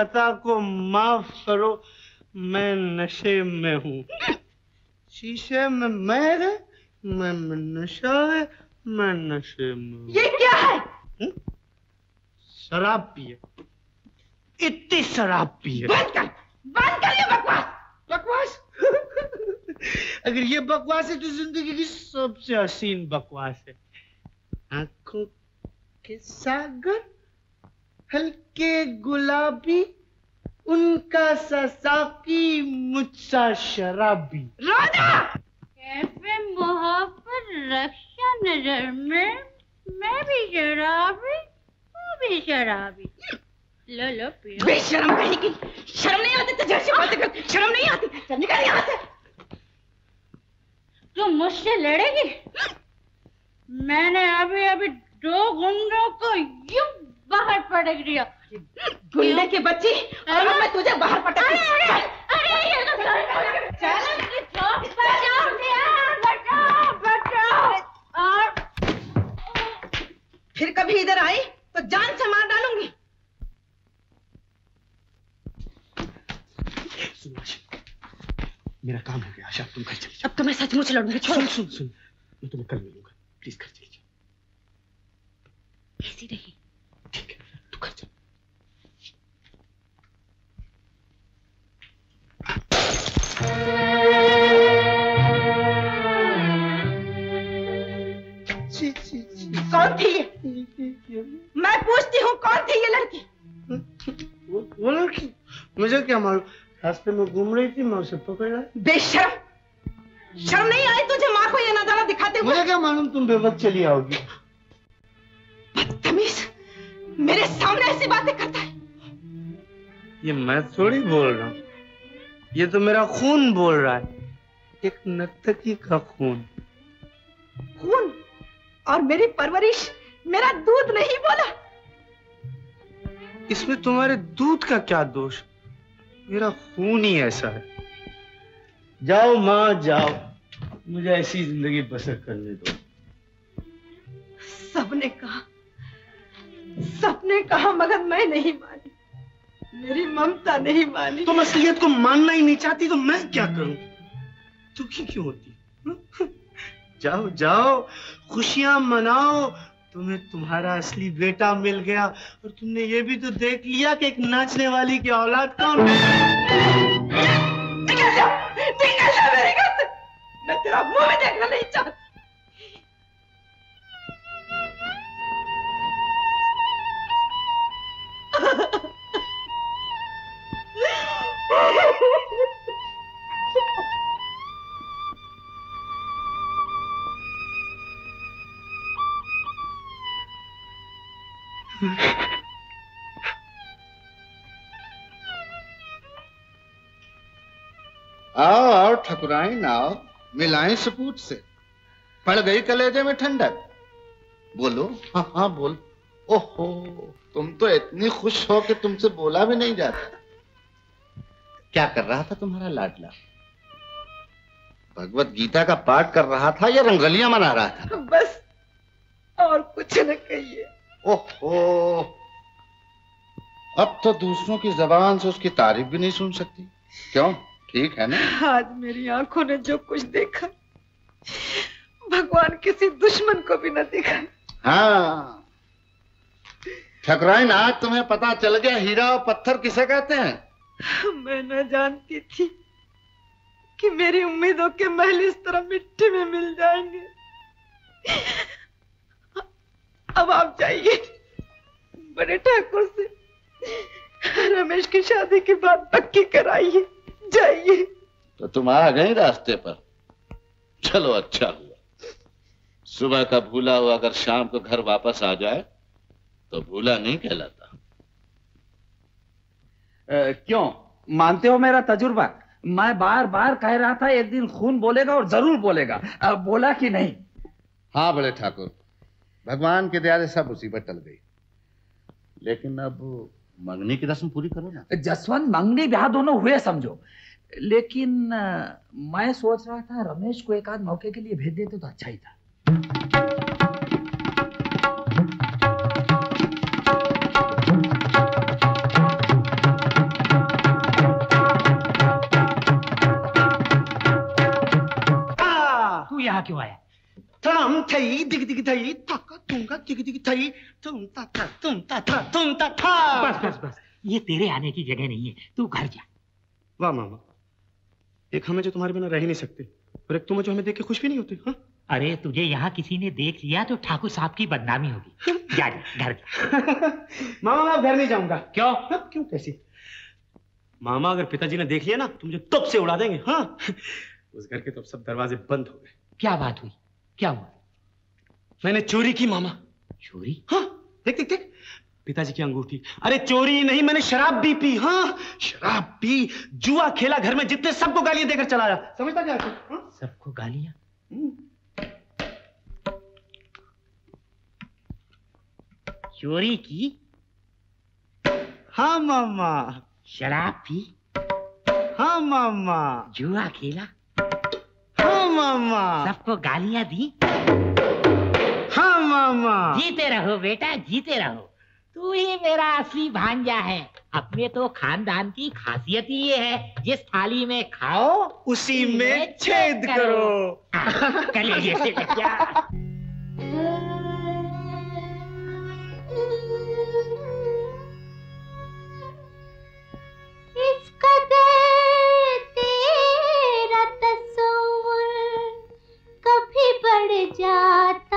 खता को माफ़ करो मैं नशे में हूँ। शीशे में मैं है मैं नशा है मैं नशे में। ये क्या है? हम्म? शराब पिए। इतनी शराब पिए। बंद कर बंद कर ये बकवास। बकवास? अगर ये बकवास है तो ज़िंदगी की सबसे हसीन बकवास है। आँखों के सागर हल्के गुलाबी उनका सा साकी मुझसा शराबी। राजा! कैफ़े मोहब्बत रक्षा नज़र में मैं भी शराबी तू भी शराबी। लो लो पियो। बेशरम कहीं की शर्म नहीं आती तुझे ऐसी बातें कर शर्म नहीं आती चल निकल यहाँ से। तू मुझसे लड़ेगी? मैंने अभी अभी दो गुंडों को यूँ बाहर पटक दिया गुंडे की बच्ची और अब मैं तुझे बाहर पटक अरे अरे अरे ये तो चल चल बचाओ बचाओ बचाओ। और फिर कभी इधर आई तो जान से मार डालूँगी। सुन मेरा काम हो गया आशा तुम घर चली अब तो मैं सचमुच लड़ूँगी सुन सुन सुन मैं तुम्हें कल मिलूँगा प्लीज़ घर चली जाओ। ऐसी रही। तू कौन थी ये? मैं पूछती हूँ कौन थी ये लड़की? वो वो लड़की? मुझे क्या मालूम? रास्ते में घूम रही थी मैं उसे पकड़ बेशरम। शर्म नहीं आई तुझे? माँ को ये नज़ारा दिखाते हुए? मुझे क्या मालूम तुम बेवक्त चली आओगी। तमीज मेरे सामने ऐसी बातें करता है। ये मैं थोड़ी बोल रहा हूँ। ये तो मेरा खून बोल रहा है। एक नर्तकी का खून। खून? और मेरी परवरिश मेरा दूध नहीं बोला? इसमें तुम्हारे दूध का क्या दोष? मेरा खून ही ऐसा है। जाओ माँ जाओ। मुझे ऐसी ज़िंदगी बसर करने दो। सबने कहा सबने कहा मगर मैं नहीं मानी। मेरी ममता नहीं मानी। तुम असलियत को मानना ही नहीं चाहती तो मैं क्या करूँ? दुखी क्यों होती? जाओ जाओ खुशियाँ मनाओ। तुम्हें तुम्हारा असली बेटा मिल गया और तुमने ये भी तो देख लिया कि एक नाचने वाली की औलाद कौन निकल जा निकल जा मेरे घर से मैं तेरा मुँह देखना नहीं चाहती। आओ आओ ठकुराइन आओ मिलाएँ सपूत से। पड़ गई कलेजे में ठंडक। बोलो। हाँ हाँ बोल। ओहो तुम तो इतनी खुश हो कि तुमसे बोला भी नहीं जाता। क्या कर रहा था तुम्हारा लाडला? भगवत गीता का पाठ कर रहा था या रंगलियाँ मना रहा था? बस और कुछ न कहिए। ओहो अब तो दूसरों की जबान से उसकी तारीफ़ भी नहीं सुन सकती। क्यों? ठीक है ना? आज मेरी आँखों ने जो कुछ देखा भगवान किसी दुश्मन को भी न दिखा। हाँ। ठकुराइन आज तुम्हें पता चल गया हीरा और पत्थर किसे कहते हैं? मैं न जानती थी कि मेरी उम्मीदों के महल इस तरह मिट्टी में मिल जाएँगे। अब आप जाइए बड़े ठाकुर से। रमेश की शादी की बात पक्की कराइए जाइए। तो तुम आ गई रास्ते पर। चलो अच्छा हुआ। सुबह का भूला हुआ अगर शाम को घर वापस आ जाए तो भूला नहीं कहलाता। क्यों? मानते हो मेरा तजुर्बा? मैं बार बार कह रहा था एक दिन खून बोलेगा और ज़रूर बोलेगा। अब बोला कि नहीं? हाँ बड़े ठाकुर। भगवान के दया से सब मुसीबत टल गई। लेकिन अब मंगनी की रस्म पूरी करो ना। जसवंत मंगनी ब्याह दोनों हुए समझो। लेकिन मैं सोच रहा था रमेश को एक आध मौके के लिए भेज देते तो अच्छा ही था। यहाँ क्यों आया? थम थई दिग दिग थई थका तुंगा दिग दिग थई तुम ता था तुम ता था तुम ता था। बस बस बस ये तेरे आने की जगह नहीं है तू घर जा। वाह मामा एक हमें जो तुम्हारे बिना रह ही नहीं सकते और एक तुम्हें जो हमें देख के खुश भी नहीं होते हाँ? अरे तुझे यहाँ किसी ने देख लिया तो ठाकुर साहब की बदनामी होगी। जा जा घर जा। मामा मैं घर नहीं जाऊँगा। क्यों? क्यों कैसी? मामा अगर पिताजी ने देख लिया ना तो मुझे तब से उड़ा देंगे हाँ? उस घर के तो सब दरवाजे बंद हो गए। क्या बात हुई? क्या हुआ? मैंने चोरी की मामा। चोरी? हाँ देख देख देख। पिताजी की अंगूठी। अरे चोरी नहीं मैंने शराब भी पी। हाँ शराब पी। जुआ खेला घर में जितने सबको गालियाँ देकर चला आया। समझता क्या हाँ? सबको गालियाँ? चोरी की? हाँ मामा। शराब पी? हाँ मामा। जुआ खेला? मामा। सबको गालियाँ दी? हाँ मामा। जीते रहो बेटा जीते रहो। तू ही मेरा असली भांजा है। अपने तो खानदान की खासियत ही ये है जिस थाली में खाओ उसी में छेद करो। कलेजे से लग जा जाता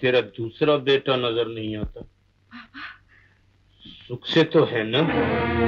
तेरा दूसरा बेटा नज़र नहीं आता। सुख से तो है ना? ना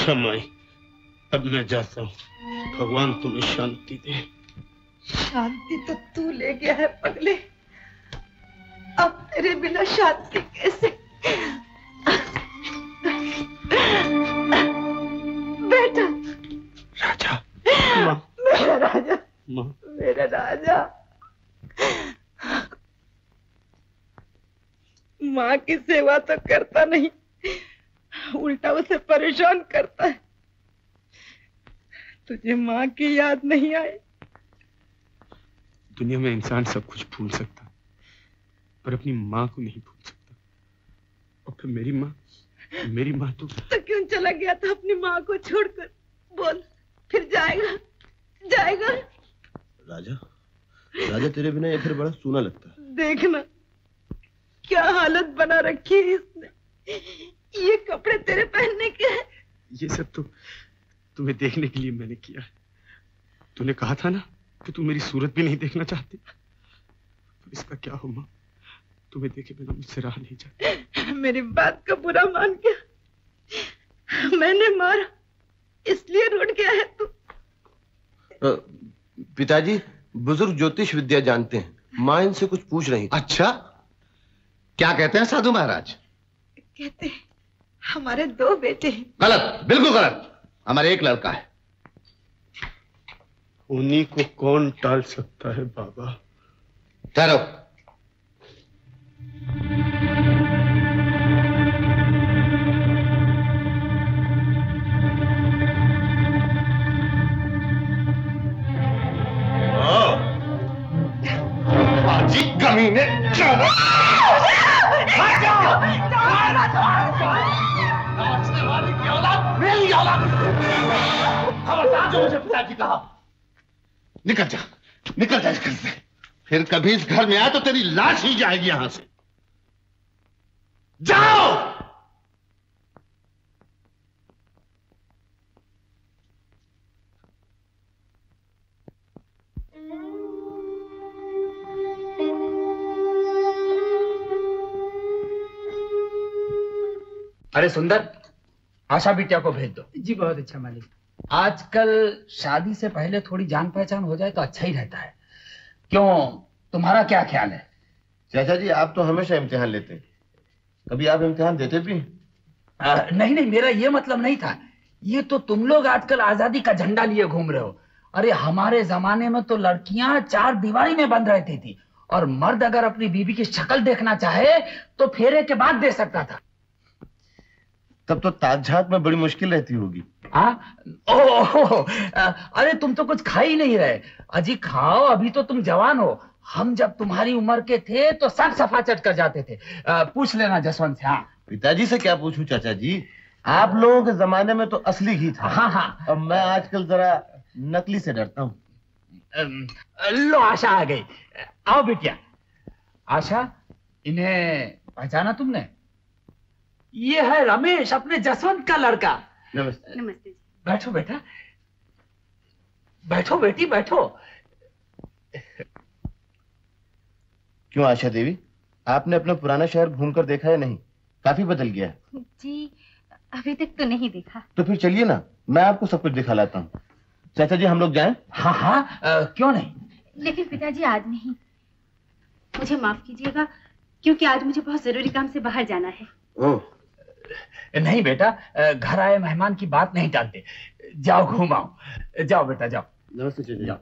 अच्छा माई अब मैं जाता हूँ। भगवान तुम्हें शांति दे। शांति तो तू ले गया है पगले। अब तेरे बिना शांति कैसे? बेटा। राजा। मेरा राजा। माँ। मेरा राजा। माँ की सेवा तो करता नहीं। उल्टा उसे परेशान करता है। तुझे माँ की याद नहीं आई। दुनिया में इंसान सब कुछ भूल सकता है, पर अपनी माँ को नहीं भूल सकता। और फिर मेरी माँ मेरी माँ तो तो क्यों चला गया था अपनी माँ को छोड़कर? बोल फिर जाएगा जाएगा। राजा राजा तेरे बिना ये घर बड़ा सूना लगता है। देखना क्या हालत बना रखी है इसने। ये कपड़े तेरे पहनने के हैं। ये सब तो तुम्हें देखने के लिए मैंने किया है। तूने कहा था ना कि तू मेरी सूरत भी नहीं देखना चाहती। पर इसका क्या हो माँ तुम्हें देखे बिना मुझसे रहा नहीं जाता। मेरी बात का बुरा मान गया। मैंने मारा। इसलिए रुट गया है तू। पिताजी बुज़ुर्ग ज्योतिष विद्या जानते हैं। माँ इनसे कुछ पूछ रही अच्छा। क्या कहते हैं साधु महाराज? कहते हैं हमारे दो बेटे हैं। गलत बिल्कुल गलत। हमारा एक लड़का है। उन्हीं को कौन टाल सकता है बाबा? ठहरो। कमीने चलो कहा निकल जा निकल जा इस घर से। फिर कभी इस घर में आया तो तेरी लाश ही जाएगी यहाँ से। जाओ! अरे सुंदर आशा बिटिया को भेज दो। जी बहुत अच्छा मालिक। आजकल शादी से पहले थोड़ी जान पहचान हो जाए तो अच्छा ही रहता है। क्यों? तुम्हारा क्या ख्याल है? चाचा जी आप तो हमेशा इम्तिहान लेते हैं। कभी आप इम्तिहान देते भी आ, नहीं नहीं मेरा ये मतलब नहीं था। ये तो तुम लोग आजकल आज़ादी का झंडा लिए घूम रहे हो। अरे हमारे जमाने में तो लड़कियाँ चार दीवारी में बंद रहती थी। और मर्द अगर अपनी बीबी की शक्ल देखना चाहे तो फेरे के बाद दे सकता था। तब तो ताजझात में बड़ी मुश्किल रहती होगी। हाँ ओह अरे तुम तो कुछ खा ही नहीं रहे। अजी खाओ अभी तो तुम जवान हो। हम जब तुम्हारी उम्र के थे तो सब सफ़ा चट कर जाते थे। आ, पूछ लेना जसवंत से हाँ। पिताजी से क्या पूछूँ चाचा जी? आप लोगों के जमाने में तो असली घी था। हाँ हाँ। और मैं आजकल जरा नकली से डरता हूँ। लो आशा आ गई। आओ बिटिया। आशा इन्हें पहचाना तुमने? ये है रमेश अपने जसवंत का लड़का। नमस्ते। नमस्ते बैठो बेटा। बैठो बेटी बैठो। क्यों आशा देवी? आपने अपना पुराना शहर घूमकर देखा है नहीं? काफ़ी बदल गया है। जी अभी तक तो नहीं देखा। तो फिर चलिए ना मैं आपको सब कुछ दिखा लाता हूँ। चाचा जी हम लोग जाएँ? हाँ हाँ क्यों नहीं? लेकिन पिताजी आज नहीं। मुझे माफ़ कीजिएगा क्योंकि आज मुझे बहुत ज़रूरी काम से बाहर जाना है। ओह नहीं बेटा घर आए मेहमान की बात नहीं टालते जाओ घूमाओ जाओ बेटा जाओ। नमस्ते चाचा। जाओ।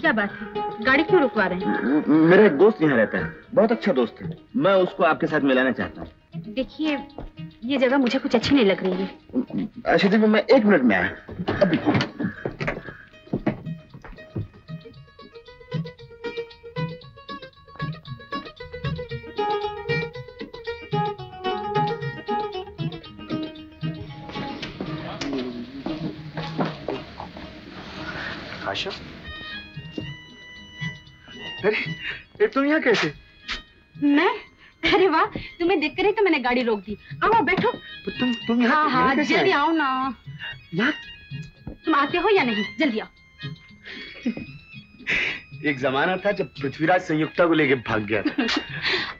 क्या बात है? गाड़ी क्यों रुकवा रहे हैं? मेरा एक दोस्त यहाँ रहता है। बहुत अच्छा दोस्त है। मैं उसको आपके साथ मिलाना चाहता हूँ। देखिए ये जगह मुझे कुछ अच्छी नहीं लग रही है। आशा देवी मैं एक मिनट में आया। अभी। अरे तुम यहाँ कैसे? मैं? अरे वाह तुम्हें देख कर ही तो मैंने गाड़ी रोक दी। आओ बैठो। तुम तुम यहाँ हाँ हाँ जल्दी आओ ना। यहाँ? तुम आते हो या नहीं? जल्दी आओ। एक जमाना था जब पृथ्वीराज संयुक्ता को लेकर भाग गया था।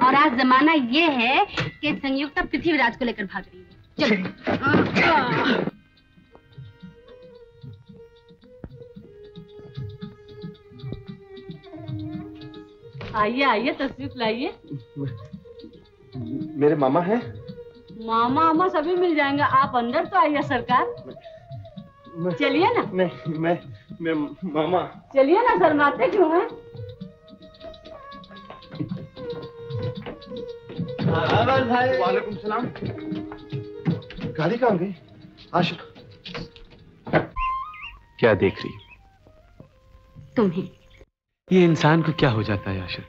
और आज जमाना ये है कि संयुक्ता पृथ्वीराज को लेकर भाग रही है। चलो आइए आइए तस्वीर लाइए। मेरे मामा हैं? मामा मामा सभी मिल जाएँगे। आप अंदर तो आइए सरकार। चलिए ना। नहीं मैं मैं मामा। चलिए ना शर्माते क्यों हैं? भाई। वालेकुम सलाम। गाड़ी कहाँ गई? आशा क्या देख रही हो? तुम्हें ये इंसान को क्या हो जाता है आशा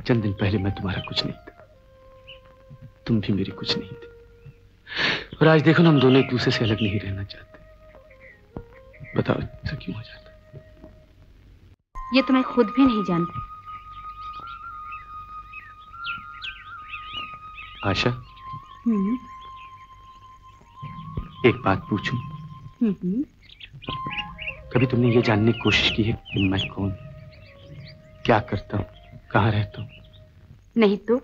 चंद दिन पहले मैं तुम्हारा कुछ नहीं था। तुम भी मेरी कुछ नहीं थी। और आज देखो ना हम दोनों एक दूसरे से अलग नहीं रहना चाहते। बताओ ऐसा क्यों हो जाता ये तो मैं खुद भी नहीं जानती। आशा? हम्म, एक बात पूछूँ? हम्म, कभी तुमने ये जानने की कोशिश की है कि मैं कौन? हूँ? क्या करता हूँ? कहाँ रहता हूँ? नहीं तो?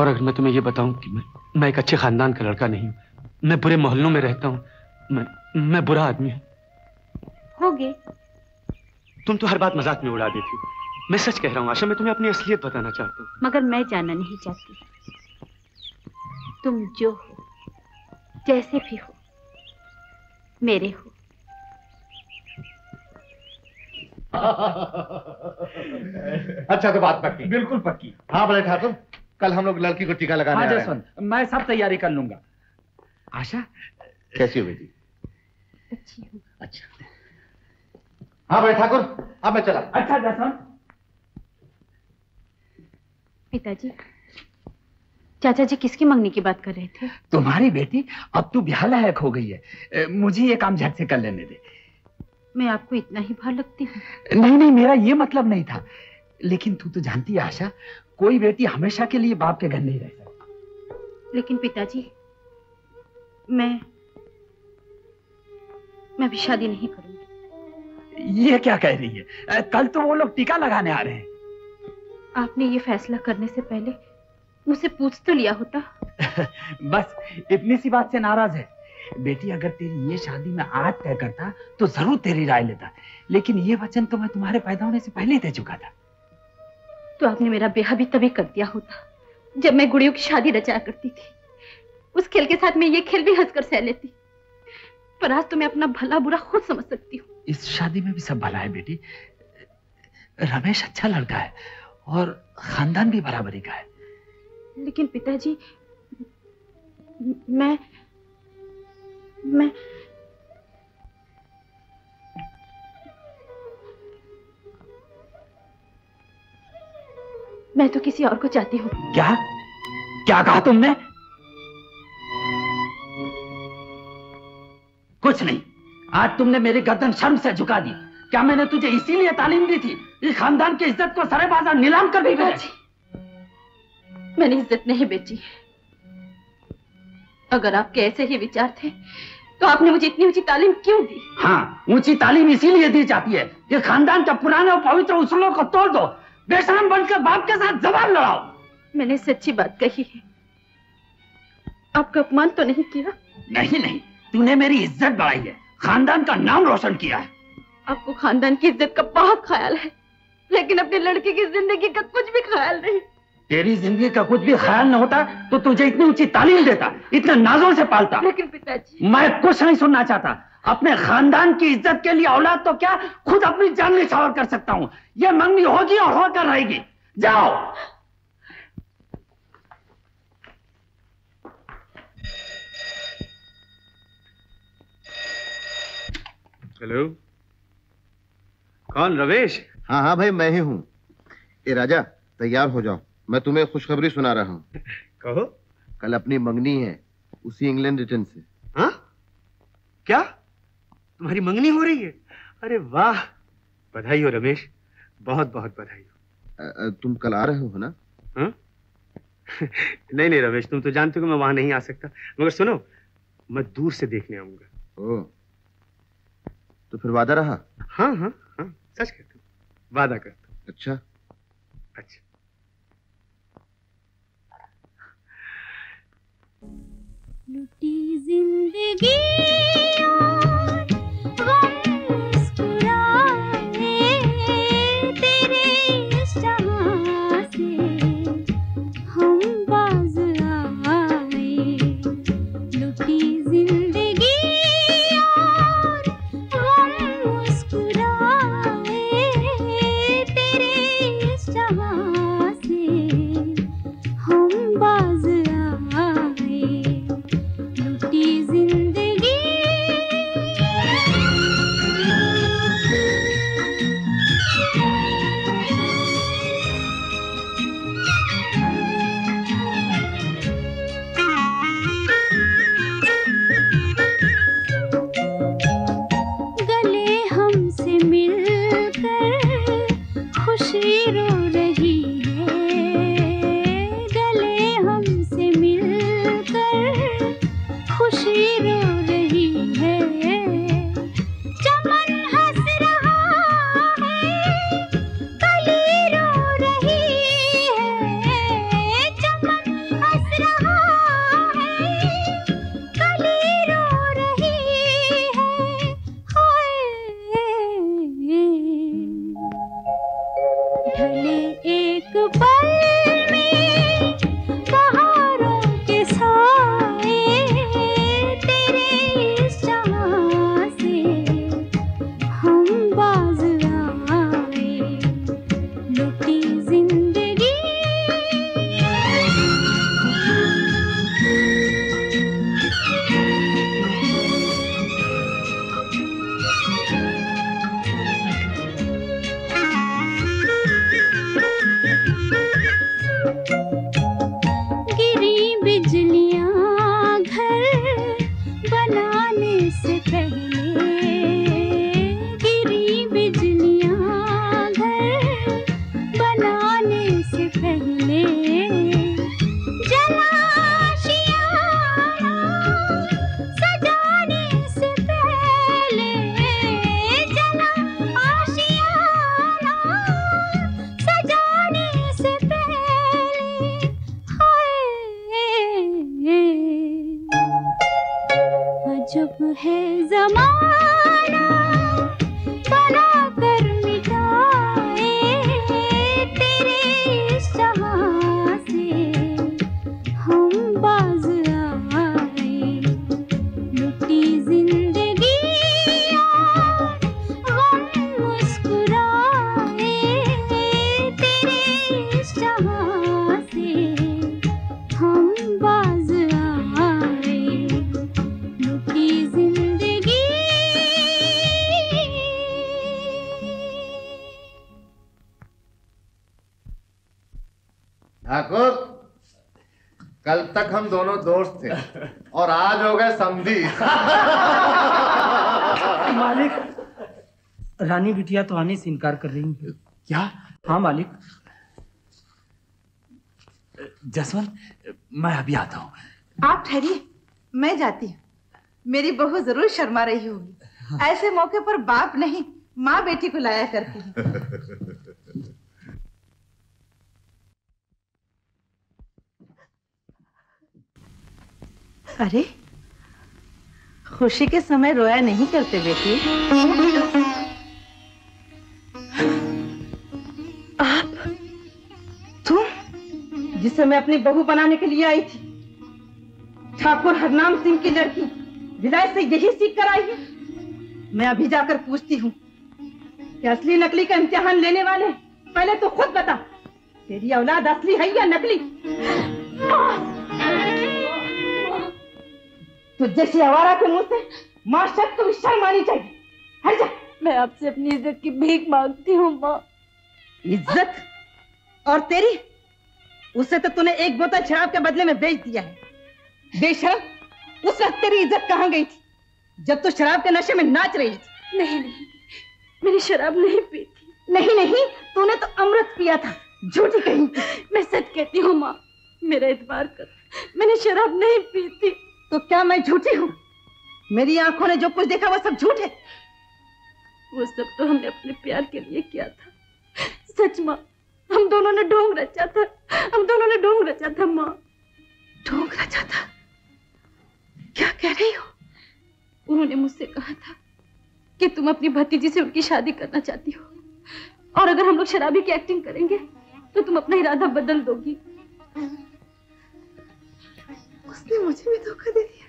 और अगर मैं तुम्हें ये बताऊँ कि मैं मैं एक अच्छे खानदान का लड़का नहीं हूँ मैं बुरे मोहल्लों में रहता हूँ मैं मैं बुरा आदमी हूँ। हो गए तुम तो हर बात मज़ाक में उड़ा देती हो। मैं सच कह रहा हूँ आशा मैं तुम्हें अपनी असलियत बताना चाहता हूँ। मगर मैं जानना नहीं चाहती। तुम जो हो जैसे भी हो मेरे हो। अच्छा तो बात पक्की। बिल्कुल पक्की। हाँ बड़े ठाकुर कल हम लोग लड़की को टीका लगाने हाँ आ रहे हैं। जसवंत मैं सब तैयारी कर लूँगा। आशा? कैसी हो बेटी अच्छी हूँ। अच्छा। हाँ बड़े ठाकुर अब मैं चला। अच्छा जसवंत पिताजी चाचा जी किसकी मंगनी की बात कर रहे थे? तुम्हारी बेटी अब तू ब्याह लायक हो गई है। ए, मुझे ये काम झट से कर लेने दे। मैं आपको इतना ही भार लगती हूँ। नहीं नहीं मेरा ये मतलब नहीं था। लेकिन तू तो जानती है आशा कोई बेटी हमेशा के लिए बाप के घर नहीं रह सकती। लेकिन पिताजी मैं मैं अभी शादी नहीं करूँगी। ये क्या कह रही है? कल तो वो लोग टीका लगाने आ रहे हैं। आपने ये फैसला करने से पहले मुझसे पूछ तो लिया होता। बस इतनी सी बात से नाराज़ है। बेटी अगर तेरी ये शादी में आज तय करता तो ज़रूर तेरी राय लेता। लेकिन ये वचन तो मैं तुम्हारे पैदा होने से पहले ही दे चुका था। तो आपने मेरा ब्याह भी तभी कर दिया होता जब मैं गुड़ियों की शादी रचाया करती थी। उस खेल के साथ मैं ये खेल भी हंसकर सह लेती। पर आज तो मैं अपना भला बुरा खुद समझ सकती हूँ। इस शादी में भी सब भला है बेटी। रमेश अच्छा लड़का है और खानदान भी बराबरी का है। लेकिन पिताजी मैं मैं मैं तो किसी और को चाहती हूँ। क्या? क्या कहा तुमने? कुछ नहीं। आज तुमने मेरी गर्दन शर्म से झुका दी। क्या मैंने तुझे इसीलिए तालीम दी थी? इस खानदान की इज़्ज़त को सरे बाज़ार नीलाम कर दी मैंने इज़्ज़त नहीं बेची। अगर आपके ऐसे ही विचार थे तो आपने मुझे इतनी ऊँची तालीम क्यों दी? हाँ ऊँची तालीम इसीलिए दी जाती है ये खानदान का पुराने और पवित्र उसूलों को तोड़ दो बेशरम बनकर बाप के साथ जबान लड़ाओ। मैंने सच्ची बात कही है। आपका अपमान तो नहीं किया? नहीं नहीं तूने मेरी इज़्ज़त बढ़ाई है खानदान का नाम रोशन किया है। आपको खानदान की इज़्ज़त का बहुत ख्याल है लेकिन अपने लड़के की ज़िंदगी का कुछ भी ख्याल नहीं। तेरी ज़िंदगी का कुछ भी ख्याल न होता तो तुझे इतनी ऊँची तालीम देता इतने नाजों से पालता। लेकिन पिताजी। मैं कुछ नहीं सुनना चाहता। अपने खानदान की इज़्ज़त के लिए औलाद तो क्या खुद अपनी जान निछावर कर सकता हूँ? ये मंगनी होगी और होकर रहेगी। जाओ। हेलो। कौन रवेश? हाँ हाँ भाई मैं ही हूँ। ए राजा तैयार हो जाओ। मैं तुम्हें खुशखबरी सुना रहा हूँ। कहो। कल अपनी मंगनी है उसी इंग्लैंड रिटर्न से। हाँ? क्या? तुम्हारी मंगनी हो रही है? अरे वाह! बधाई हो रमेश। बहुत बहुत बधाई हो। तुम कल आ रहे हो ना? हाँ? नहीं नहीं रमेश तुम तो जानते हो कि मैं वहाँ नहीं आ सकता। मगर सुनो मैं दूर से देखने आऊँगा। ओ। तो फिर वादा रहा? हाँ हाँ हाँ सच कहता हूँ। वादा करता हूँ। अच्छा। अच्छा। लुटी ज़िंदगी और बिटिया तो आने से इनकार कर रही है। क्या? हाँ मालिक। जसवंत मैं अभी आता हूँ। आप ठहरिए मैं जाती हूँ। मेरी बहू ज़रूर शर्मा रही होगी। ऐसे मौके पर बाप नहीं माँ बेटी को लाया करती है। अरे खुशी के समय रोया नहीं करते बेटी। आप? तुम? जिसे मैं अपनी बहू बनाने के लिए आई थी। ठाकुर हरनाम सिंह की लड़की। विलायत से यही सीख कर आई है। मैं अभी जाकर पूछती हूँ असली नकली का इम्तिहान लेने वाले पहले तो खुद बता, तेरी औलाद असली है या नकली? तो जैसे आवारा के मुँह से मास्टर को भी शर्म आनी चाहिए। हट जा। मैं आपसे अपनी इज़्ज़त की भीख मांगती हूँ, माँ। इज़्ज़त? और तेरी? उसे तो तूने एक बोतल शराब के बदले में बेच दिया है। बेशरम उस वक्त तेरी इज़्ज़त कहाँ गई थी? जब तू शराब के नशे में नाच रही थी। नहीं नहीं मैंने शराब नहीं पी थी। नहीं नहीं तूने तो अमृत पिया था झूठी कहीं। मैं सच कहती हूँ माँ मेरा इतबार कर मैंने शराब नहीं पी थी। तो क्या मैं झूठी हूँ? मेरी आँखों ने जो कुछ देखा वो सब झूठ है। वो सब तो हमने अपने प्यार के लिए किया था। सच माँ। हम दोनों ने ढोंग रचा था। हम दोनों ने ढोंग रचा था, माँ। ढोंग रचा था? क्या कह रही हो? उन्होंने मुझसे कहा था कि तुम अपनी भतीजी से उनकी शादी करना चाहती हो। और अगर हम लोग शराबी की एक्टिंग करेंगे तो तुम अपना इरादा बदल दोगी। उसने मुझे भी धोखा दे दिया।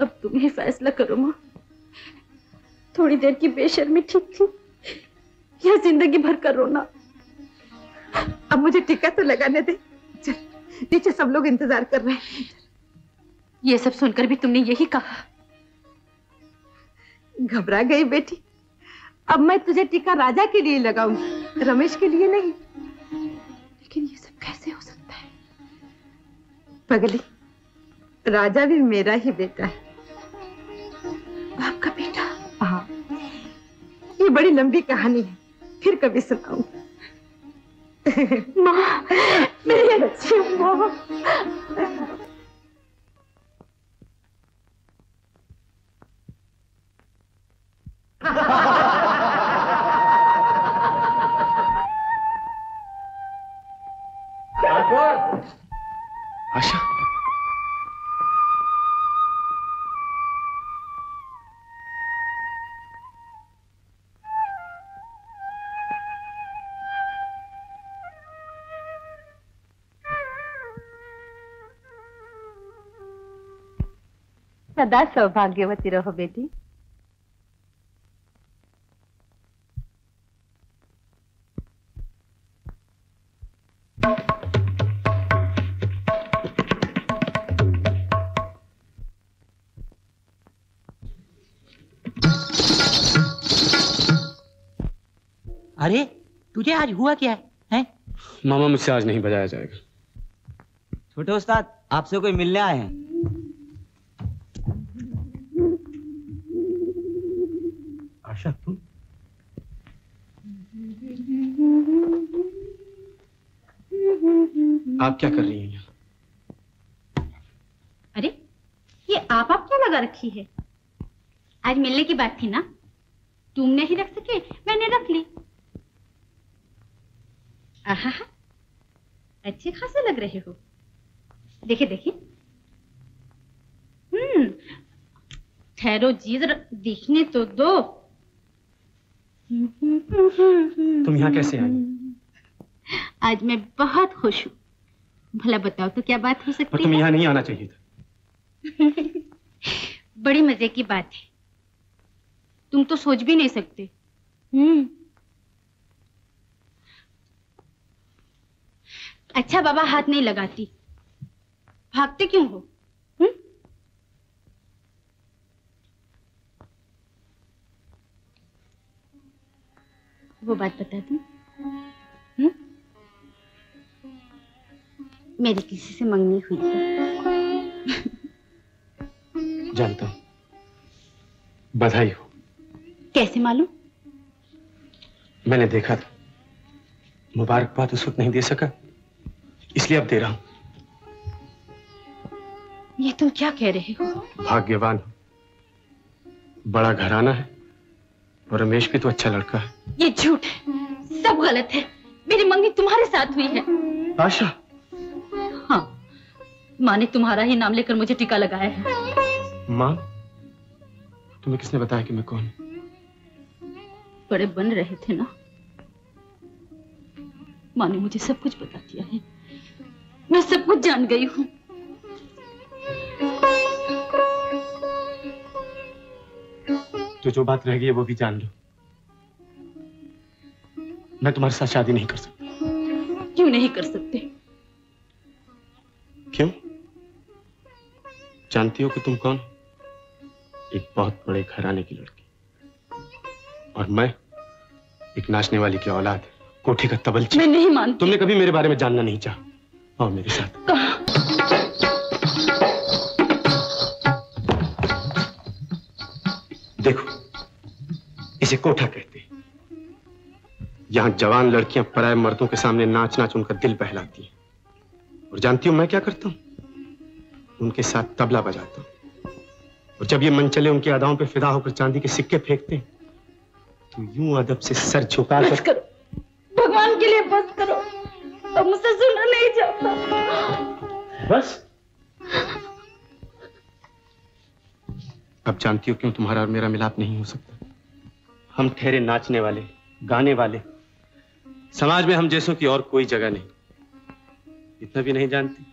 अब तुम ही फैसला करो, माँ। थोड़ी देर की बेशर्मी ठीक थी। या ज़िंदगी भर का रोना। अब मुझे टिक्का तो लगाने दे। नीचे सब लोग इंतज़ार कर रहे हैं। ये सब सुनकर भी तुमने यही कहा। घबरा गई बेटी। अब मैं तुझे टीका राजा के लिए लगाऊँगी, रमेश के लिए नहीं। लेकिन ये सब कैसे हो सकता है? पगली, राजा भी मेरा ही बेटा है। आपका बेटा? हाँ। ये बड़ी लंबी कहानी है। फिर कभी सुनाऊँगी। माँ मेरी अच्छी माँ। आशा? सदा सौभाग्यवती रहो बेटी अरे तुझे आज हुआ क्या है? हैं? मामा मुझसे आज नहीं बजाया जाएगा। छोटे उस्ताद आपसे कोई मिलने आए हैं? आप क्या कर रही हैं यहाँ? अरे ये आप आप क्या लगा रखी है? आज मिलने की बात थी ना? तुम नहीं रख सके मैंने रख ली। आहा अच्छे खासे लग रहे हो। देखे देखे हम्म ठहरो जी देखने तो दो। तुम यहाँ कैसे आई आज मैं बहुत खुश हूँ। भला बताओ तो क्या बात हो सकती तुम्हें है? यहाँ नहीं आना चाहिए था। बड़ी मज़े की बात है। तुम तो सोच भी नहीं सकते। हम्म। अच्छा बाबा हाथ नहीं लगाती। भागते क्यों हो? हम्म? वो बात बता दूँ मेरी किसी से मंगनी हुई है जानता हूँ। बधाई हो। कैसे मालूम? मैंने देखा था। मुबारकबाद उस वक्त नहीं दे सका। इसलिए अब दे रहा हूँ। ये तुम क्या कह रहे हो? भाग्यवान हो। बड़ा घराना है और रमेश भी तो अच्छा लड़का है। ये झूठ है। सब गलत है। मेरी मंगनी तुम्हारे साथ हुई है। आशा माँ ने तुम्हारा ही नाम लेकर मुझे टीका लगाया है। माँ तुम्हें किसने बताया कि मैं कौन? बड़े बन रहे थे ना? माँ ने मुझे सब कुछ बता दिया है। मैं सब कुछ जान गई हूँ। तो जो बात रह गई है वो भी जान लो। मैं तुम्हारे साथ शादी नहीं कर सकता। क्यों नहीं कर सकते? क्यों? जानती हो कि तुम कौन? एक बहुत बड़े घराने की लड़की। और मैं एक नाचने वाली की औलाद कोठी का तबलची। मैं नहीं मानती। तुमने कभी मेरे बारे में जानना नहीं चाहा? और मेरे साथ। देखो इसे कोठा कहते हैं। यहाँ जवान लड़कियाँ पराए मर्दों के सामने नाच नाच उनका दिल बहलाती हैं। और जानती हो मैं क्या करता हूँ? उनके साथ तबला बजाता हूँ। और जब ये मन चले उनकी अदाओं पे फिदा होकर चांदी के सिक्के फेंकते हैं तो यूँ अदब से सर झुका बस कर करो। भगवान के लिए बस करो। अब मुझसे सुना नहीं जाता। बस। अब जानती हो क्यों तुम्हारा और मेरा मिलाप नहीं हो सकता? हम ठहरे नाचने वाले गाने वाले। समाज में हम जैसों की और कोई जगह नहीं। इतना भी नहीं जानती?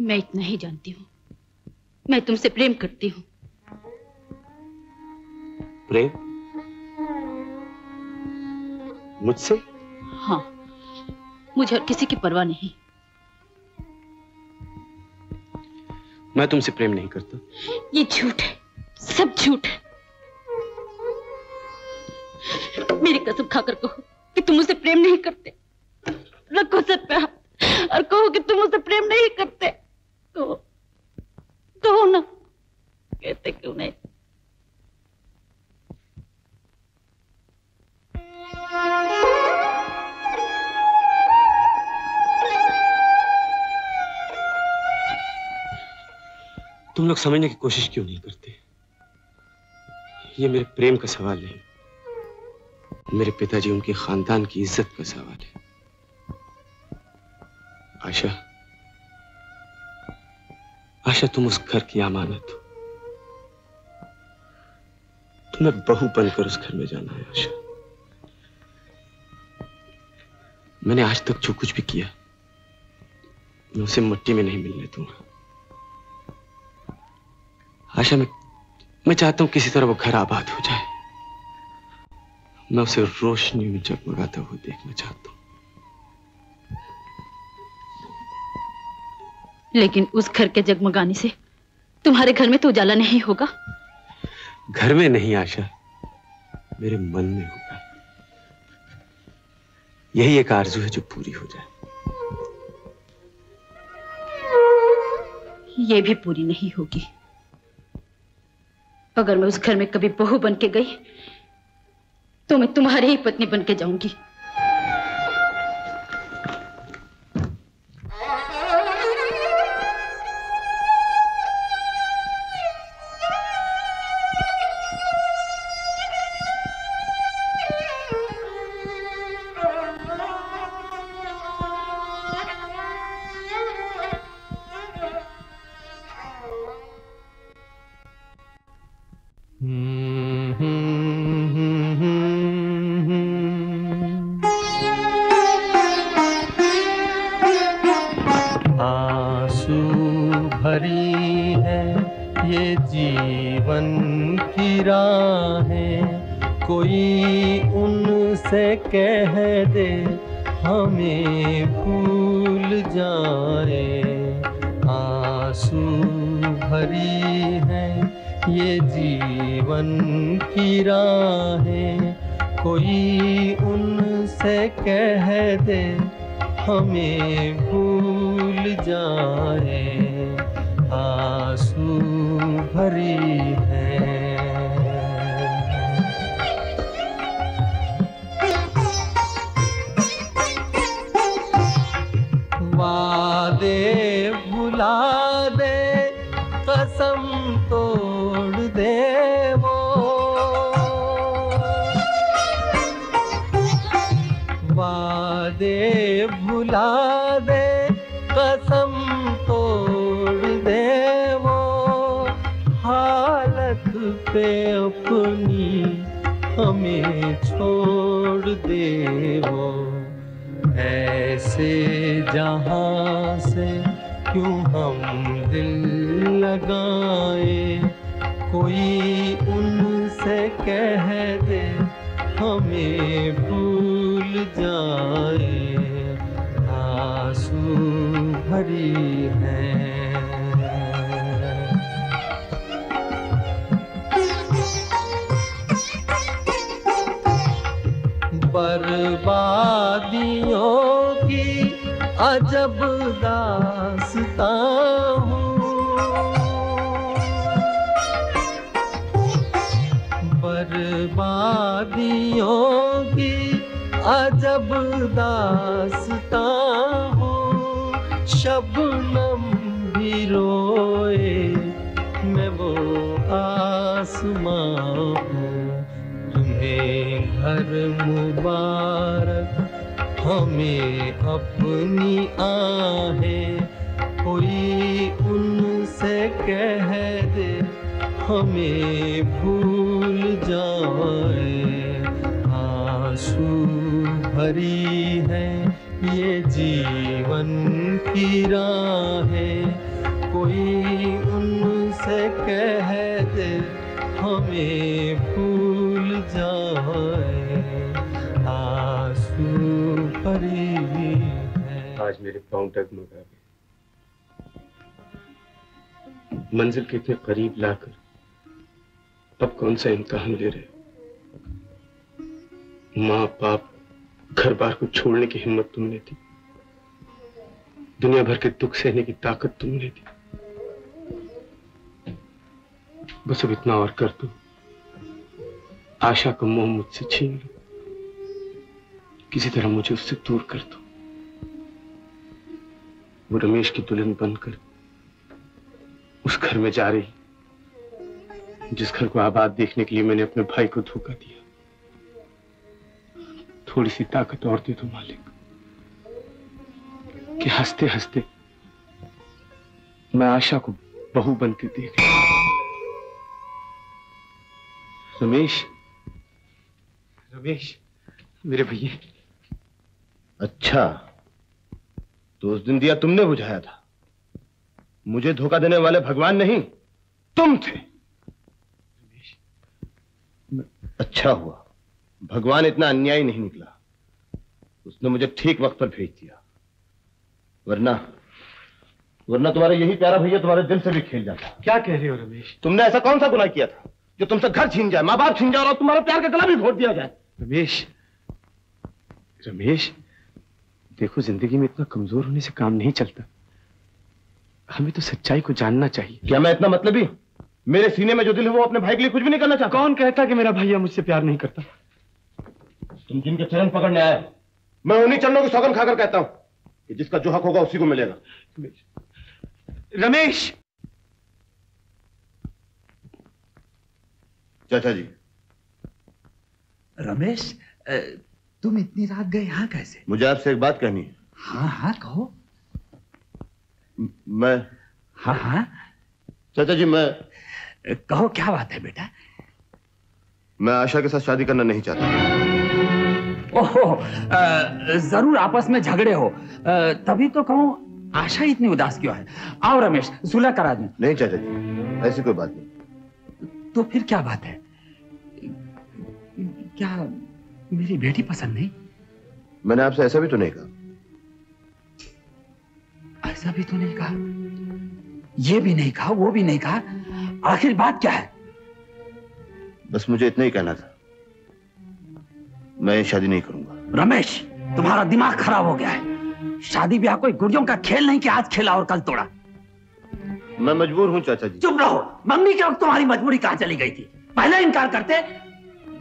मैं इतना ही जानती हूँ। मैं तुमसे प्रेम करती हूँ। प्रेम? मुझसे? हाँ। मुझे और किसी की परवाह नहीं। मैं तुमसे प्रेम नहीं करता। ये झूठ है। सब झूठ है। मेरी कसम खाकर कहो कि तुम मुझसे प्रेम नहीं करते। रखो सर पे हाथ और कहो कि तुम मुझसे प्रेम नहीं करते। कहो कहो ना कहते क्यों नहीं? तुम लोग समझने की कोशिश क्यों नहीं करते? ये मेरे प्रेम का सवाल नहीं। मेरे पिताजी उनके खानदान की इज़्ज़त का सवाल है। आशा आशा तुम उस घर की अमानत हो। तुम्हें बहू बनकर उस घर में जाना है, आशा। मैंने आज तक जो कुछ भी किया, मैं उसे मट्टी में नहीं मिलने दूँगा। आशा, मैं मैं चाहता हूँ किसी तरह वो घर आबाद हो जाए। मैं उसे रोशनी में जगमगाता हुआ देखना चाहता हूँ। लेकिन उस घर के जगमगाने से तुम्हारे घर में तो उजाला नहीं होगा। घर में नहीं आशा। मेरे मन में होगा। यही एक आरज़ू है जो पूरी हो जाए। ये भी पूरी नहीं होगी। अगर मैं उस घर में कभी बहू बन के गई तो मैं तुम्हारी ही पत्नी बन के जाऊँगी। बर्बादियों की अजब दास्ता हो शबनम भी रोए मैं वो आसमां हूँ। तुम्हें घर मुबारक, हमें अपनी आहें। कोई उनसे कह दे, हमें भूल भरी है, ये जीवन की राहें कोई उनसे कह दे हमें भूल जाए। आँसू भरी है। आज मेरे पाँव डगमगा गए। मंजिल के इतने करीब लाकर, अब कौन सा इम्तहान ले रहे माँ बाप घर बार को छोड़ने की हिम्मत तुमने दी। दुनिया भर के दुख सहने की ताकत तुमने दी। बस अब इतना और कर दो। आशा का मोह मुझसे छीन लो। किसी तरह मुझे उससे दूर कर दो। वो रमेश की दुल्हन बनकर उस घर में जा रही, जिस घर को आबाद देखने के लिए मैंने अपने भाई को धोखा दिया। थोड़ी सी ताकत और दे दो मालिक। कि हँसते हँसते मैं आशा को बहू बनती देख रमेश? रमेश मेरे भैया। अच्छा तो उस दिन दिया तुमने बुझाया था। मुझे धोखा देने वाले भगवान नहीं तुम थे। अच्छा हुआ। भगवान इतना अन्यायी नहीं निकला। उसने मुझे ठीक वक्त पर भेज दिया। वरना वरना तुम्हारा यही प्यारा भैया तुम्हारे दिल से भी खेल जाता। क्या कह रहे हो रमेश? तुमने ऐसा कौन सा गुनाह किया था जो तुमसे घर छीन जाए माँ बाप छीन जाए और तुम्हारा प्यार का गला भी घोट दिया जाए? रमेश रमेश देखो ज़िंदगी में इतना कमज़ोर होने से काम नहीं चलता। हमें तो सच्चाई को जानना चाहिए। क्या मैं इतना मतलब? ही मेरे सीने में जो दिल है वो अपने भाई के लिए कुछ भी नहीं करना चाहता। कौन कहता कि मेरा भैया मुझसे प्यार नहीं करता? तुम जिनके चरण पकड़ने आए हो, मैं उन्हीं चरणों की सौगन खाकर कहता हूँ कि जिसका जो हक होगा उसी को मिलेगा। रमेश। चाचा जी। रमेश तुम इतनी रात गए यहाँ कैसे? मुझे आपसे एक बात कहनी है। हाँ हाँ कहो। मैं हाँ हाँ। चाचा जी मैं कहो क्या बात है बेटा? मैं आशा के साथ शादी करना नहीं चाहता। ओहो ज़रूर आपस में झगड़े हो। तभी तो कहूँ आशा इतनी उदास क्यों है? आओ रमेश सुलह करा दूँ। नहीं चाचा जी ऐसी कोई बात नहीं। तो फिर क्या बात है? क्या मेरी बेटी पसंद नहीं? मैंने आपसे ऐसा भी तो नहीं कहा। ऐसा भी तो नहीं कहा। ये भी नहीं कहा वो भी नहीं कहा। आखिर बात क्या है? बस मुझे इतना ही कहना था। मैं शादी नहीं करूँगा। रमेश तुम्हारा दिमाग खराब हो गया है। शादी ब्याह कोई गुड़ियों का खेल नहीं कि आज खेला और कल तोड़ा। मैं मजबूर हूँ चाचा जी। चुप रहो। मम्मी के वक्त तुम्हारी मजबूरी कहाँ चली गई थी? पहले इनकार करते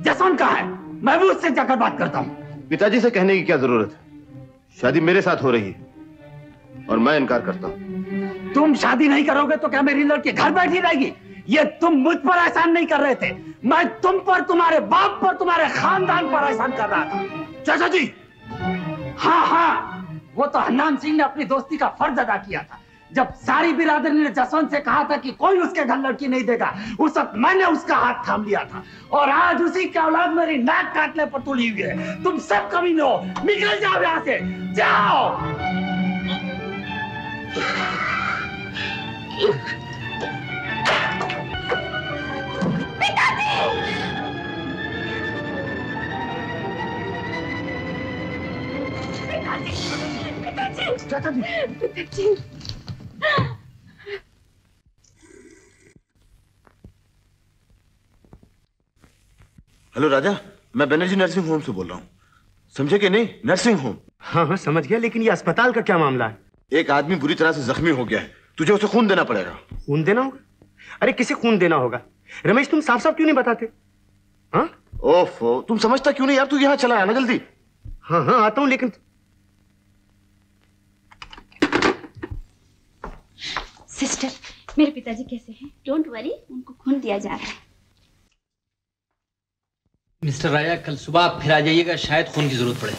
जसवंत कहा है? मैं भी उससे जाकर बात करता हूँ। पिताजी से कहने की क्या ज़रूरत है? शादी मेरे साथ हो रही है और मैं इनकार करता हूँ। तुम शादी नहीं करोगे तो क्या मेरी लड़की घर बैठी रहेगी? ये तुम मुझ पर एहसान नहीं कर रहे थे। मैं तुम पर, तुम्हारे बाप पर, तुम्हारे खानदान पर एहसान कर रहा था। चाचा जी हाँ हाँ वो तो हन्नान सिंह ने अपनी दोस्ती का फ़र्ज़ अदा किया था। जब सारी बिरादरी ने जसवंत से कहा था कि कोई उसके घर लड़की नहीं देगा, उस वक्त मैंने उसका हाथ थाम लिया था। और आज उसी की औलाद मेरी नाक काटने पर तुली हुई है। तुम सब कभी हो, निकल जाओ यहाँ से, जाओ। चाचा जी पिताजी हेलो राजा मैं बनर्जी नर्सिंग होम से बोल रहा हूँ। समझे कि नहीं? Nursing home. हाँ हाँ समझ गया लेकिन ये अस्पताल का क्या मामला है? एक आदमी बुरी तरह से जख्मी हो गया है। तुझे उसे खून देना पड़ेगा। खून देना होगा? अरे किसे खून देना होगा? रमेश तुम साफ़ साफ़ क्यों नहीं बताते? हाँ? ओफो तुम समझता क्यों नहीं? यार तू यहाँ चला आना जल्दी। हाँ हाँ आता हूँ लेकिन सिस्टर मेरे पिताजी कैसे हैं? डोंट वरी उनको खून दिया जा रहा है। मिस्टर राजा कल सुबह आप फिर आ जाइएगा शायद खून की ज़रूरत पड़े।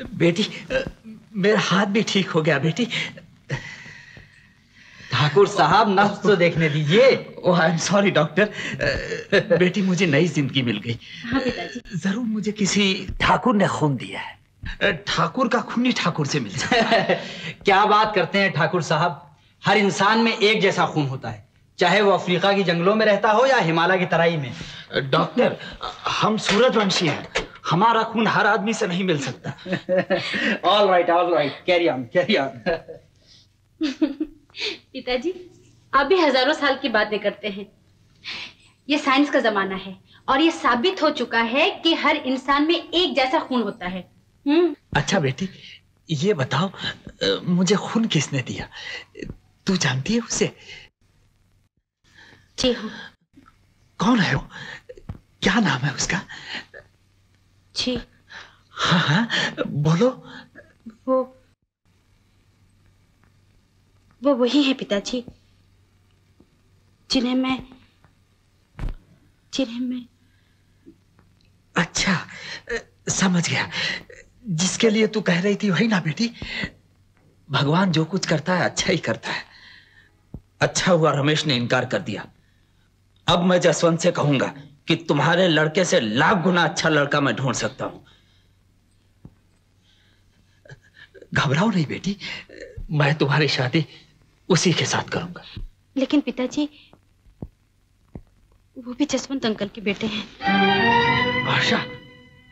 बेटी मेरा हाथ भी ठीक हो गया बेटी। ठाकुर साहब नफ्स तो देखने दीजिए। Oh I am sorry doctor बेटी मुझे नई ज़िंदगी मिल गई। हाँ ज़रूर मुझे किसी ठाकुर ने खून दिया है। ठाकुर का खून ही ठाकुर से मिलता है। क्या बात करते हैं ठाकुर साहब? हर इंसान में एक जैसा खून होता है चाहे वो अफ्रीका की जंगलों में रहता हो या हिमालय की तराई में। डॉक्टर हम सूरजवंशी हैं। हमारा खून हर आदमी से नहीं मिल सकता। All right all right carry on carry on पिताजी आप भी हज़ारों साल की बातें करते हैं। ये साइंस का जमाना है और ये साबित हो चुका है कि हर इंसान में एक जैसा खून होता है। हम्म। अच्छा बेटी ये बताओ मुझे खून किसने दिया? तू जानती है उसे? जी हाँ। कौन है वो? क्या नाम है उसका? जी हाँ हाँ बोलो। वो वो वही है पिताजी जिन्हें मैं जिन्हें मैं अच्छा समझ गया। जिसके लिए तू कह रही थी वही ना बेटी? भगवान जो कुछ करता है अच्छा ही करता है। अच्छा हुआ रमेश ने इनकार कर दिया। अब मैं जसवंत से कहूँगा कि तुम्हारे लड़के से लाख गुना अच्छा लड़का मैं ढूंढ सकता हूँ। घबराओ नहीं बेटी मैं तुम्हारी शादी उसी के साथ करूँगा। लेकिन पिताजी वो भी जसवंत अंकल के बेटे हैं। आशा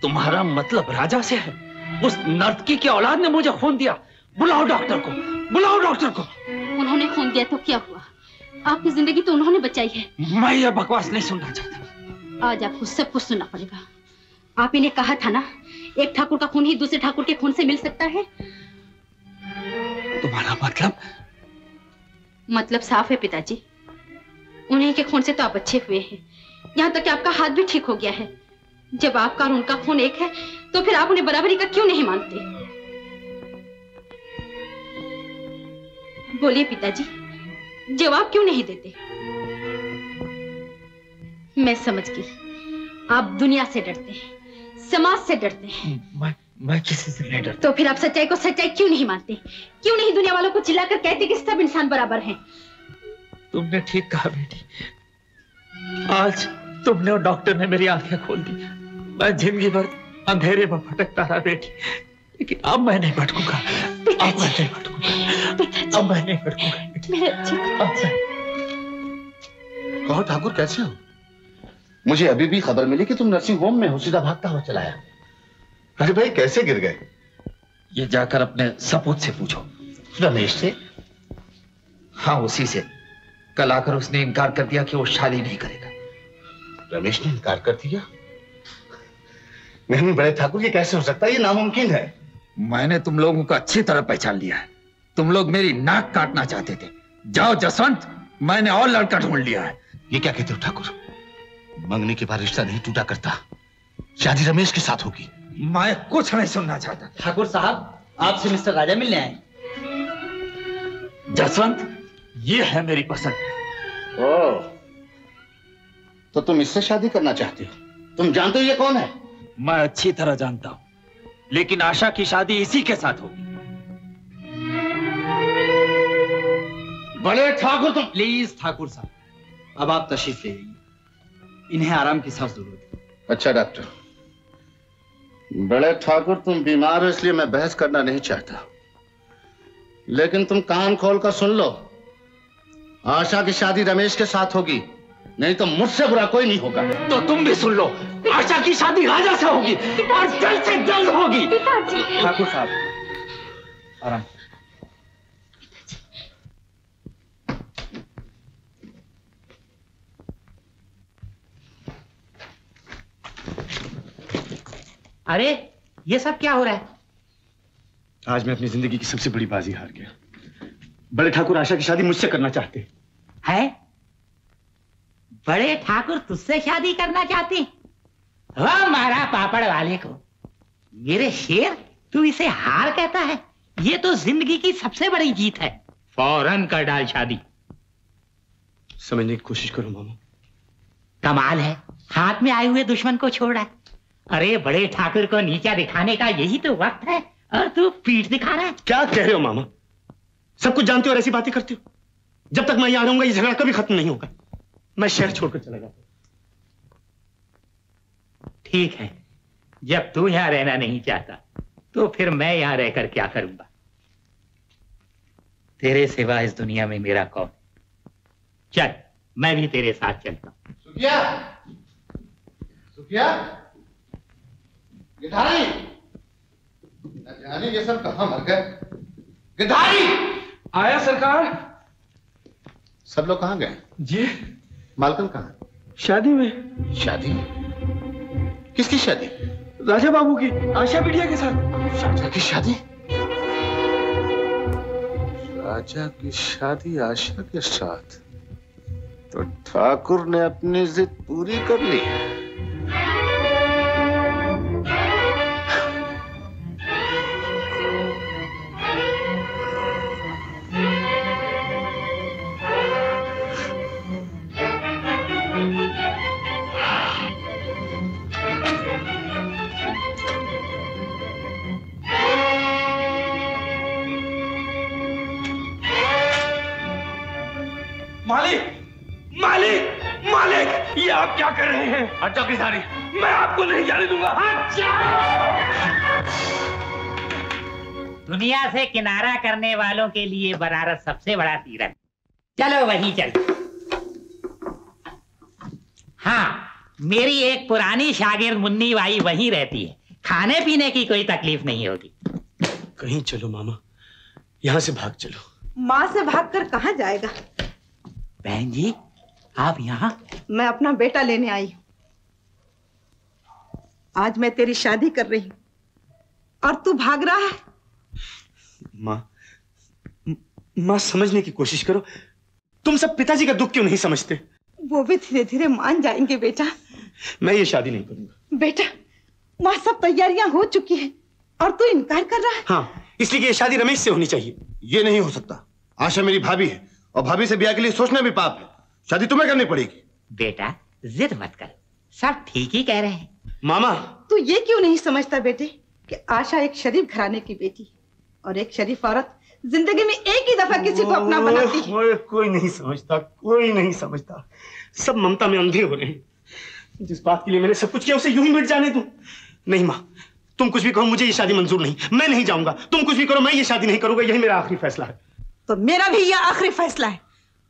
तुम्हारा मतलब राजा से है। उस नर्तकी की औलाद ने मुझे खून दिया। बुलाओ डॉक्टर को बुलाओ डॉक्टर को। उन्होंने खून दिया तो क्या हुआ? आपकी ज़िंदगी तो उन्होंने बचाई है। मैं यह बकवास नहीं सुनना चाहता। आज आपको सब कुछ सुनना पड़ेगा आप इन्हें कहा था ना एक ठाकुर का खून ही दूसरे ठाकुर के खून से मिल सकता है? तुम्हारा मतलब? मतलब साफ़ है पिताजी। उन्हीं के खून से तो आप अच्छे हुए हैं। यहाँ तक कि आपका हाथ भी ठीक हो गया है। जब आपका और उनका खून एक है तो फिर आप उन्हें बराबरी का क्यों नहीं मानते? बोलिए पिताजी जवाब क्यों नहीं देते? मैं समझ गई। आप दुनिया से डरते हैं समाज से डरते हैं। मैं मैं किसी से नहीं डरता। तो फिर आप सच्चाई को सच्चाई क्यों नहीं मानते? क्यों नहीं दुनिया वालों को चिल्लाकर कहते कि सब इंसान बराबर हैं? तुमने ठीक कहा बेटी। आज तुमने और डॉक्टर ने मेरी आँखें खोल दी। मैं ज़िंदगी भर अंधेरे में भटकता रहा बेटी। लेकिन अब मैं नहीं भटकूँगा। अब मैं नहीं भटकूँगा। अब मैं नहीं भटकूँगा अच्छे कहो ठाकुर कैसे हो? मुझे अभी भी खबर मिली कि तुम नर्सिंग होम में हो सीधा भागता हुआ चलाया अरे भाई कैसे गिर गए? ये जाकर अपने सपूत से पूछो। रमेश से? हाँ उसी से। कल आकर उसने इनकार कर दिया कि वो शादी नहीं करेगा। रमेश ने इनकार कर दिया? नहीं बड़े ठाकुर ये कैसे हो सकता है? ये नामुमकिन है। मैंने तुम लोगों को अच्छी तरह पहचान लिया है। तुम लोग मेरी नाक काटना चाहते थे। जाओ जसवंत मैंने और लड़का ढूंढ लिया है। ये क्या कहते हो ठाकुर? मंगने के बाद रिश्ता नहीं टूटा करता। शादी रमेश के साथ होगी। मैं कुछ नहीं सुनना चाहता। ठाकुर साहब आपसे मिस्टर राजा मिलने आए। जसवंत ये है मेरी पसंद। ओ तो तुम इससे शादी करना चाहते हो? तुम जानते हो ये कौन है? मैं अच्छी तरह जानता हूँ। लेकिन आशा की शादी इसी के साथ होगी। बड़े ठाकुर तुम प्लीज़ ठाकुर साहब अब आप तशरीफ़ ले इन्हें आराम की सख्त ज़रूरत है। अच्छा डॉक्टर। बड़े ठाकुर तुम बीमार हो इसलिए मैं बहस करना नहीं चाहता। लेकिन तुम कान खोल कर सुन लो। आशा की शादी रमेश के साथ होगी नहीं तो मुझसे बुरा कोई नहीं होगा। तो तुम भी सुन लो आशा की शादी राजा से होगी और जल्द से जल्द होगी। ठाकुर साहब आराम अरे ये सब क्या हो रहा है? आज मैं अपनी ज़िंदगी की सबसे बड़ी बाजी हार गया। बड़े ठाकुर आशा की शादी मुझसे करना चाहते है। बड़े ठाकुर तुझसे शादी करना चाहते वाह मारा पापड़ वाले को। मेरे शेर तू इसे हार कहता है? ये तो ज़िंदगी की सबसे बड़ी जीत है। फ़ौरन कर डाल शादी। समझने की कोशिश करो मामा। कमाल है। हाथ में आए हुए दुश्मन को छोड़ा अरे बड़े ठाकुर को नीचा दिखाने का यही तो वक्त है और तू पीठ दिखा रहा है। क्या कह रहे हो मामा? सब कुछ जानते हो और ऐसी बातें करते हो? जब तक मैं यहाँ रहूँगा ये झगड़ा कभी खत्म नहीं होगा। मैं शहर छोड़कर चला जाता ठीक है जब तू यहाँ रहना नहीं चाहता तो फिर मैं यहाँ रहकर क्या करूँगा? तेरे सिवा इस दुनिया में मेरा कौन चल मैं भी तेरे साथ चलता हूँ। सुखिया सुखिया गिधारी। न जाने ये सब कहाँ मर गए? गिधारी! आया सरकार। सब लोग कहाँ गए? जी। मालकन कहाँ? शादी में। शादी किसकी शादी? राजा बाबू की आशा बिटिया के साथ। राजा की शादी? राजा की शादी आशा के साथ। तो ठाकुर ने अपनी जिद पूरी कर ली। मालिक हट जाओ गिरधारी मैं आपको नहीं जाने दूँगा। दुनिया से किनारा करने वालों के लिए बनारस सबसे बड़ा तीरथ। चलो वहीं चल। हाँ मेरी एक पुरानी शागिर्द मुन्नी बाई वहीं रहती है। खाने पीने की कोई तकलीफ़ नहीं होगी। कहीं चलो मामा। यहाँ से भाग चलो। माँ से भाग कर कहाँ जाएगा? बहन जी आप यहाँ? मैं अपना बेटा लेने आई हूँ। आज मैं तेरी शादी कर रही हूँ। और तू भाग रहा है। माँ माँ समझने की कोशिश करो। तुम सब पिताजी का दुख क्यों नहीं समझते? वो भी धीरे धीरे मान जाएँगे बेटा। मैं ये शादी नहीं करूँगा। बेटा वहाँ सब तैयारियाँ हो चुकी हैं और तू इनकार कर रहा है। हाँ इसलिए कि ये शादी रमेश से होनी चाहिए। ये नहीं हो सकता। आशा मेरी भाभी है और भाभी से ब्याह के लिए सोचना भी पाप है। शादी तुम्हें करनी पड़ेगी। बेटा जिद मत कर। सब ठीक ही कह रहे हैं। मामा। तू ये क्यों नहीं समझता बेटे कि आशा एक शरीफ घराने की बेटी और एक शरीफ औरत ज़िंदगी में एक ही दफ़ा किसी को अपना बनाती है? कोई नहीं समझता कोई नहीं समझता। सब ममता में अंधे हो रहे हैं। जिस बात के लिए मैंने सब कुछ किया उसे यूँ ही मिट जाने दूँ। नहीं माँ तुम कुछ भी कहो मुझे ये शादी मंजूर नहीं। मैं नहीं जाऊँगा। तुम कुछ भी करो मैं ये शादी नहीं करूँगा यही मेरा आखिरी फैसला है। तो मेरा भी यह आखिरी फैसला है।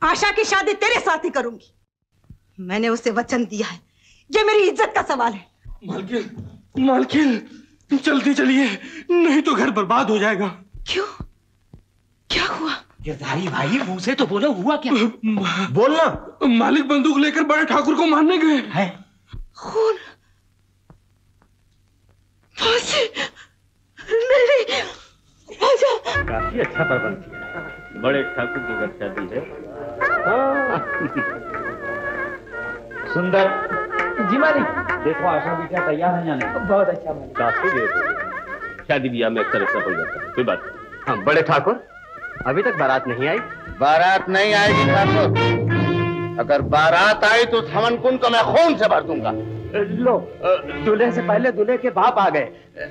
आशा की शादी तेरे साथ ही करूँगी। मैंने उसे वचन दिया है। ये मेरी इज़्ज़त का सवाल है। मालकिन मालकिन जल्दी चलिए नहीं तो घर बर्बाद हो जाएगा। क्यों? क्या हुआ? गिरधारी भाई मुँह से तो बोलो हुआ क्या? बोलना। मालिक बंदूक लेकर बड़े ठाकुर को मारने गए। हैं। खून। फांसी आजा काफ़ी अच्छा प्रबंध किया। बड़े ठाकुर की घर शादी है। हाँ। सुंदर। जी मालिक। देखो आशा बेटा तैयार है जाने बहुत अच्छा मालिक। काफ़ी देर हो गई। शादी ब्याह में अक्सर ऐसा हो जाता है। कोई बात हाँ बड़े ठाकुर। अभी तक बारात नहीं आई? बारात नहीं आएगी ठाकुर। अगर बारात आई तो उस हवन कुंड को मैं खून से भर दूँगा। लो दूल्हे से पहले दूल्हे के बाप आ गए।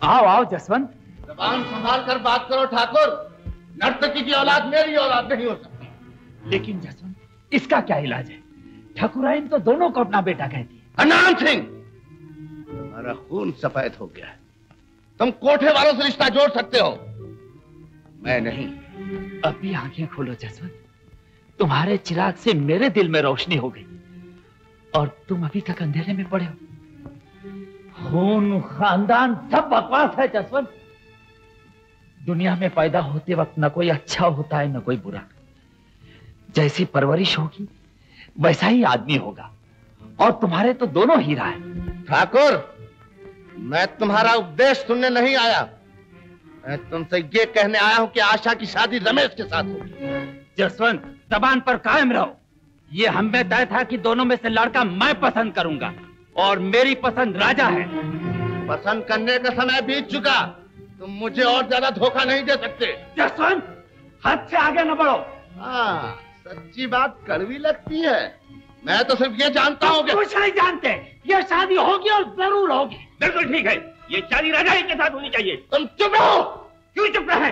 आओ आओ जसवंत। जबान संभाल कर बात करो ठाकुर। नर्तकी की औलाद मेरी औलाद नहीं हो सकती। लेकिन जसवंत इसका क्या इलाज है? ठाकुराइन तो दोनों को अपना बेटा कहती है। हरनाम सिंह तुम्हारा खून सफ़ेद हो गया है। तुम कोठे वालों से रिश्ता जोड़ सकते हो। मैं नहीं। अभी आँखें खोलो जसवंत। तुम्हारे चिराग से मेरे दिल में रोशनी हो गई। और तुम अभी तक अंधेरे में पड़े हो। खून खानदान सब बकवास है जसवंत। दुनिया में पैदा होते वक्त न कोई अच्छा होता है न कोई बुरा। जैसी परवरिश होगी वैसा ही आदमी होगा। और तुम्हारे तो दोनों हीरा है। ठाकुर मैं तुम्हारा उपदेश सुनने नहीं आया। मैं तुमसे ये कहने आया हूँ कि आशा की शादी रमेश के साथ होगी। जसवंत जबान पर कायम रहो। ये हम में तय था कि दोनों में से लड़का मैं पसंद करूँगा। और मेरी पसंद राजा है। पसंद करने का समय बीत चुका। तुम मुझे और ज़्यादा धोखा नहीं दे सकते। जसवंत हद से आगे न बढ़ो। हाँ। सच्ची बात कड़वी लगती है। मैं तो सिर्फ़ ये जानता हूँ कुछ नहीं जानते। ये शादी होगी और ज़रूर होगी। बिल्कुल ठीक है। ये शादी राजा के साथ होनी चाहिए। तुम चुप रहो। क्यों चुप रहे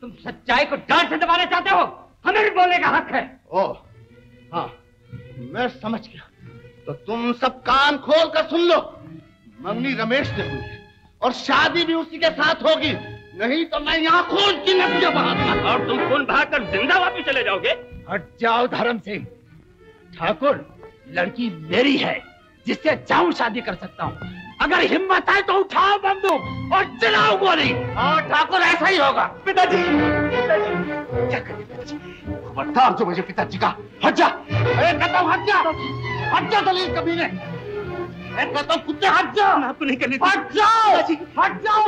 तुम सच्चाई को डांट से दबाना चाहते हो? हमें भी बोलने का हक है। ओ हाँ। मैं समझ गया। तो तुम सब कान खोल कर सुन लो। मंगनी रमेश से हुई और शादी भी उसी के साथ होगी। नहीं तो मैं यहाँ खून की और तुम खून बहाकर ज़िंदा वापिस चले जाओगे? हट जाओ धर्म सिंह ठाकुर लड़की मेरी है जिससे चाहूँ शादी कर सकता हूँ। अगर हिम्मत है तो उठाओ बंदूक और चलाओ गोली। और ठाकुर ऐसा ही होगा। पिताजी क्या करें पिताजी? खबरदार जो मुझे पिताजी का। हट जा। अरे कहता हूँ हट जा। हट जा दलील कभी ने मैं कहता हूँ कुत्ते हट जा आपको नहीं करने हट जाओ। हट जाओ।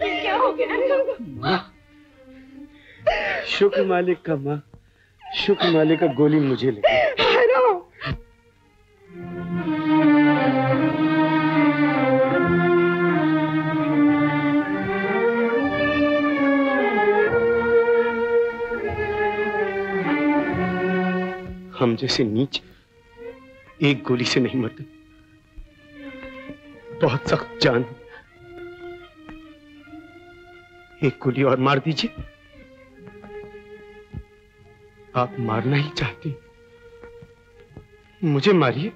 क्या हो गया शुक्र मालिक का माँ शुक्र मालिक का गोली मुझे लगी। हम जैसे नीच एक गोली से नहीं मरते। बहुत सख्त जान। एक गोली और मार दीजिए। आप मारना ही चाहती मुझे मारिए।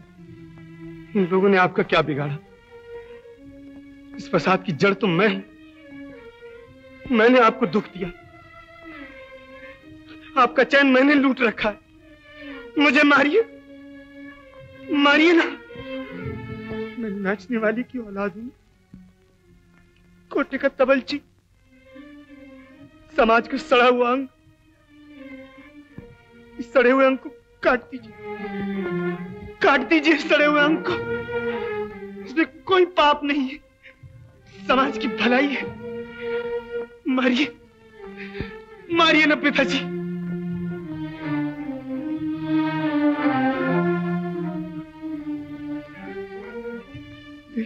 इन लोगों ने आपका क्या बिगाड़ा? इस फसाद की जड़ तो मैं मैंने आपको दुख दिया। आपका चैन मैंने लूट रखा है। मुझे मारिए। मारिए ना। मैं नाचने वाली की औलाद हूँ। कोटे का तबलची। समाज का सड़ा हुआ अंग। इस सड़े हुए अंग को काट दीजिए। काट दीजिए सड़े हुए अंग को। इसमें कोई पाप नहीं है। समाज की भलाई है। मारिए। मारिए ना पिताजी।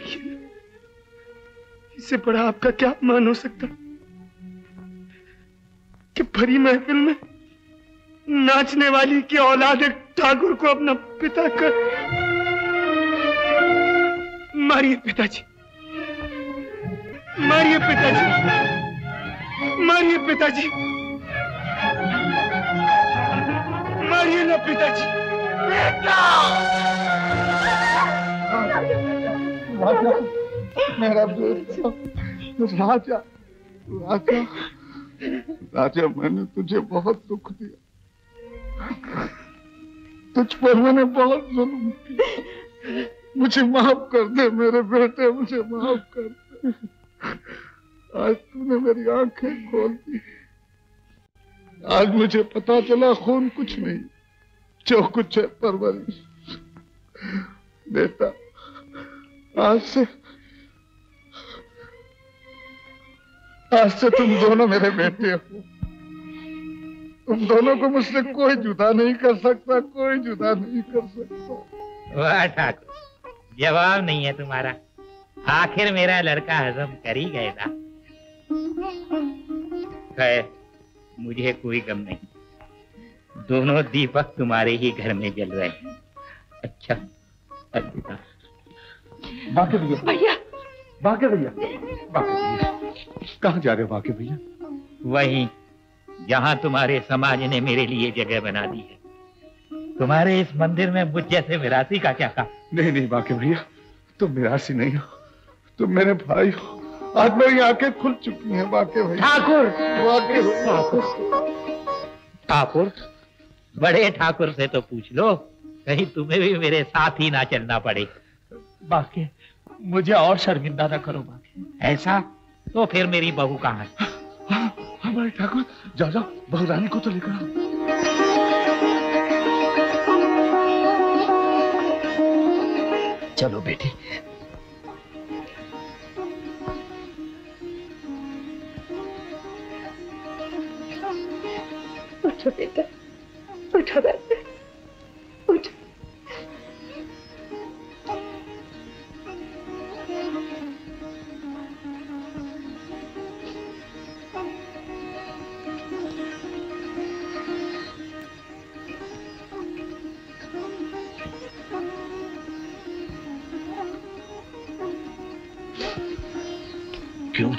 देखिए। इससे बड़ा आपका क्या अपमान हो सकता? कि भरी महफिल में नाचने वाली की औलाद एक ठाकुर को अपना पिता कर मारिए पिताजी। मारिए पिताजी। मारिए पिताजी। मारिए ना पिताजी। राजा, मेरा बेटा, राजा राजा राजा, मैंने तुझे बहुत दुख दिया। तुझ पर मैंने बहुत जुल्म किया। मुझे माफ़ कर दे, मेरे बेटे, मुझे माफ़ कर दे। आज तूने मेरी आँखें खोल दी। आज मुझे पता चला खून कुछ नहीं, जो कुछ है परवरिश। बेटा आज से आज से तुम दोनों मेरे बेटे हो। तुम दोनों को मुझसे कोई जुदा नहीं कर सकता, कोई जुदा नहीं कर सकता। वाह ठाकुर, जवाब नहीं है तुम्हारा। आखिर मेरा लड़का हजम कर ही गए था। खैर, मुझे कोई गम नहीं। दोनों दीपक तुम्हारे ही घर में जल रहे हैं। अच्छा अलविदा बाके भैया। भैया। बाके भैया। बाके भैया। कहाँ जा रहे हो बाके भैया? वही जहाँ तुम्हारे समाज ने मेरे लिए जगह बना दी है। तुम्हारे इस मंदिर में मुझ जैसे विरासी का क्या काम? नहीं नहीं बाके भैया तुम मिरासी नहीं हो। तुम मेरे भाई हो। आज मेरी आँखें खुल चुकी हैं बाके भैया। ठाकुर! बाके भैया। ठाकुर बड़े ठाकुर से तो पूछ लो कहीं तुम्हें भी मेरे साथ ही ना चलना पड़े। बाकी मुझे और शर्मिंदा ना करो बाकी। ऐसा? तो फिर मेरी बहू कहाँ है? हाँ भाई ठाकुर जाओ जाओ बहू रानी को तो लेकर आओ। चलो बेटी। उठो बेटा उठो बेटा उठो।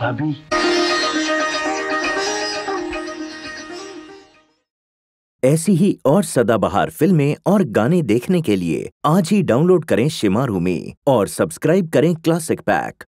भाभी। ऐसी ही और सदाबहार फ़िल्में और गाने देखने के लिए आज ही डाउनलोड करें शिमारू में और सब्सक्राइब करें क्लासिक पैक।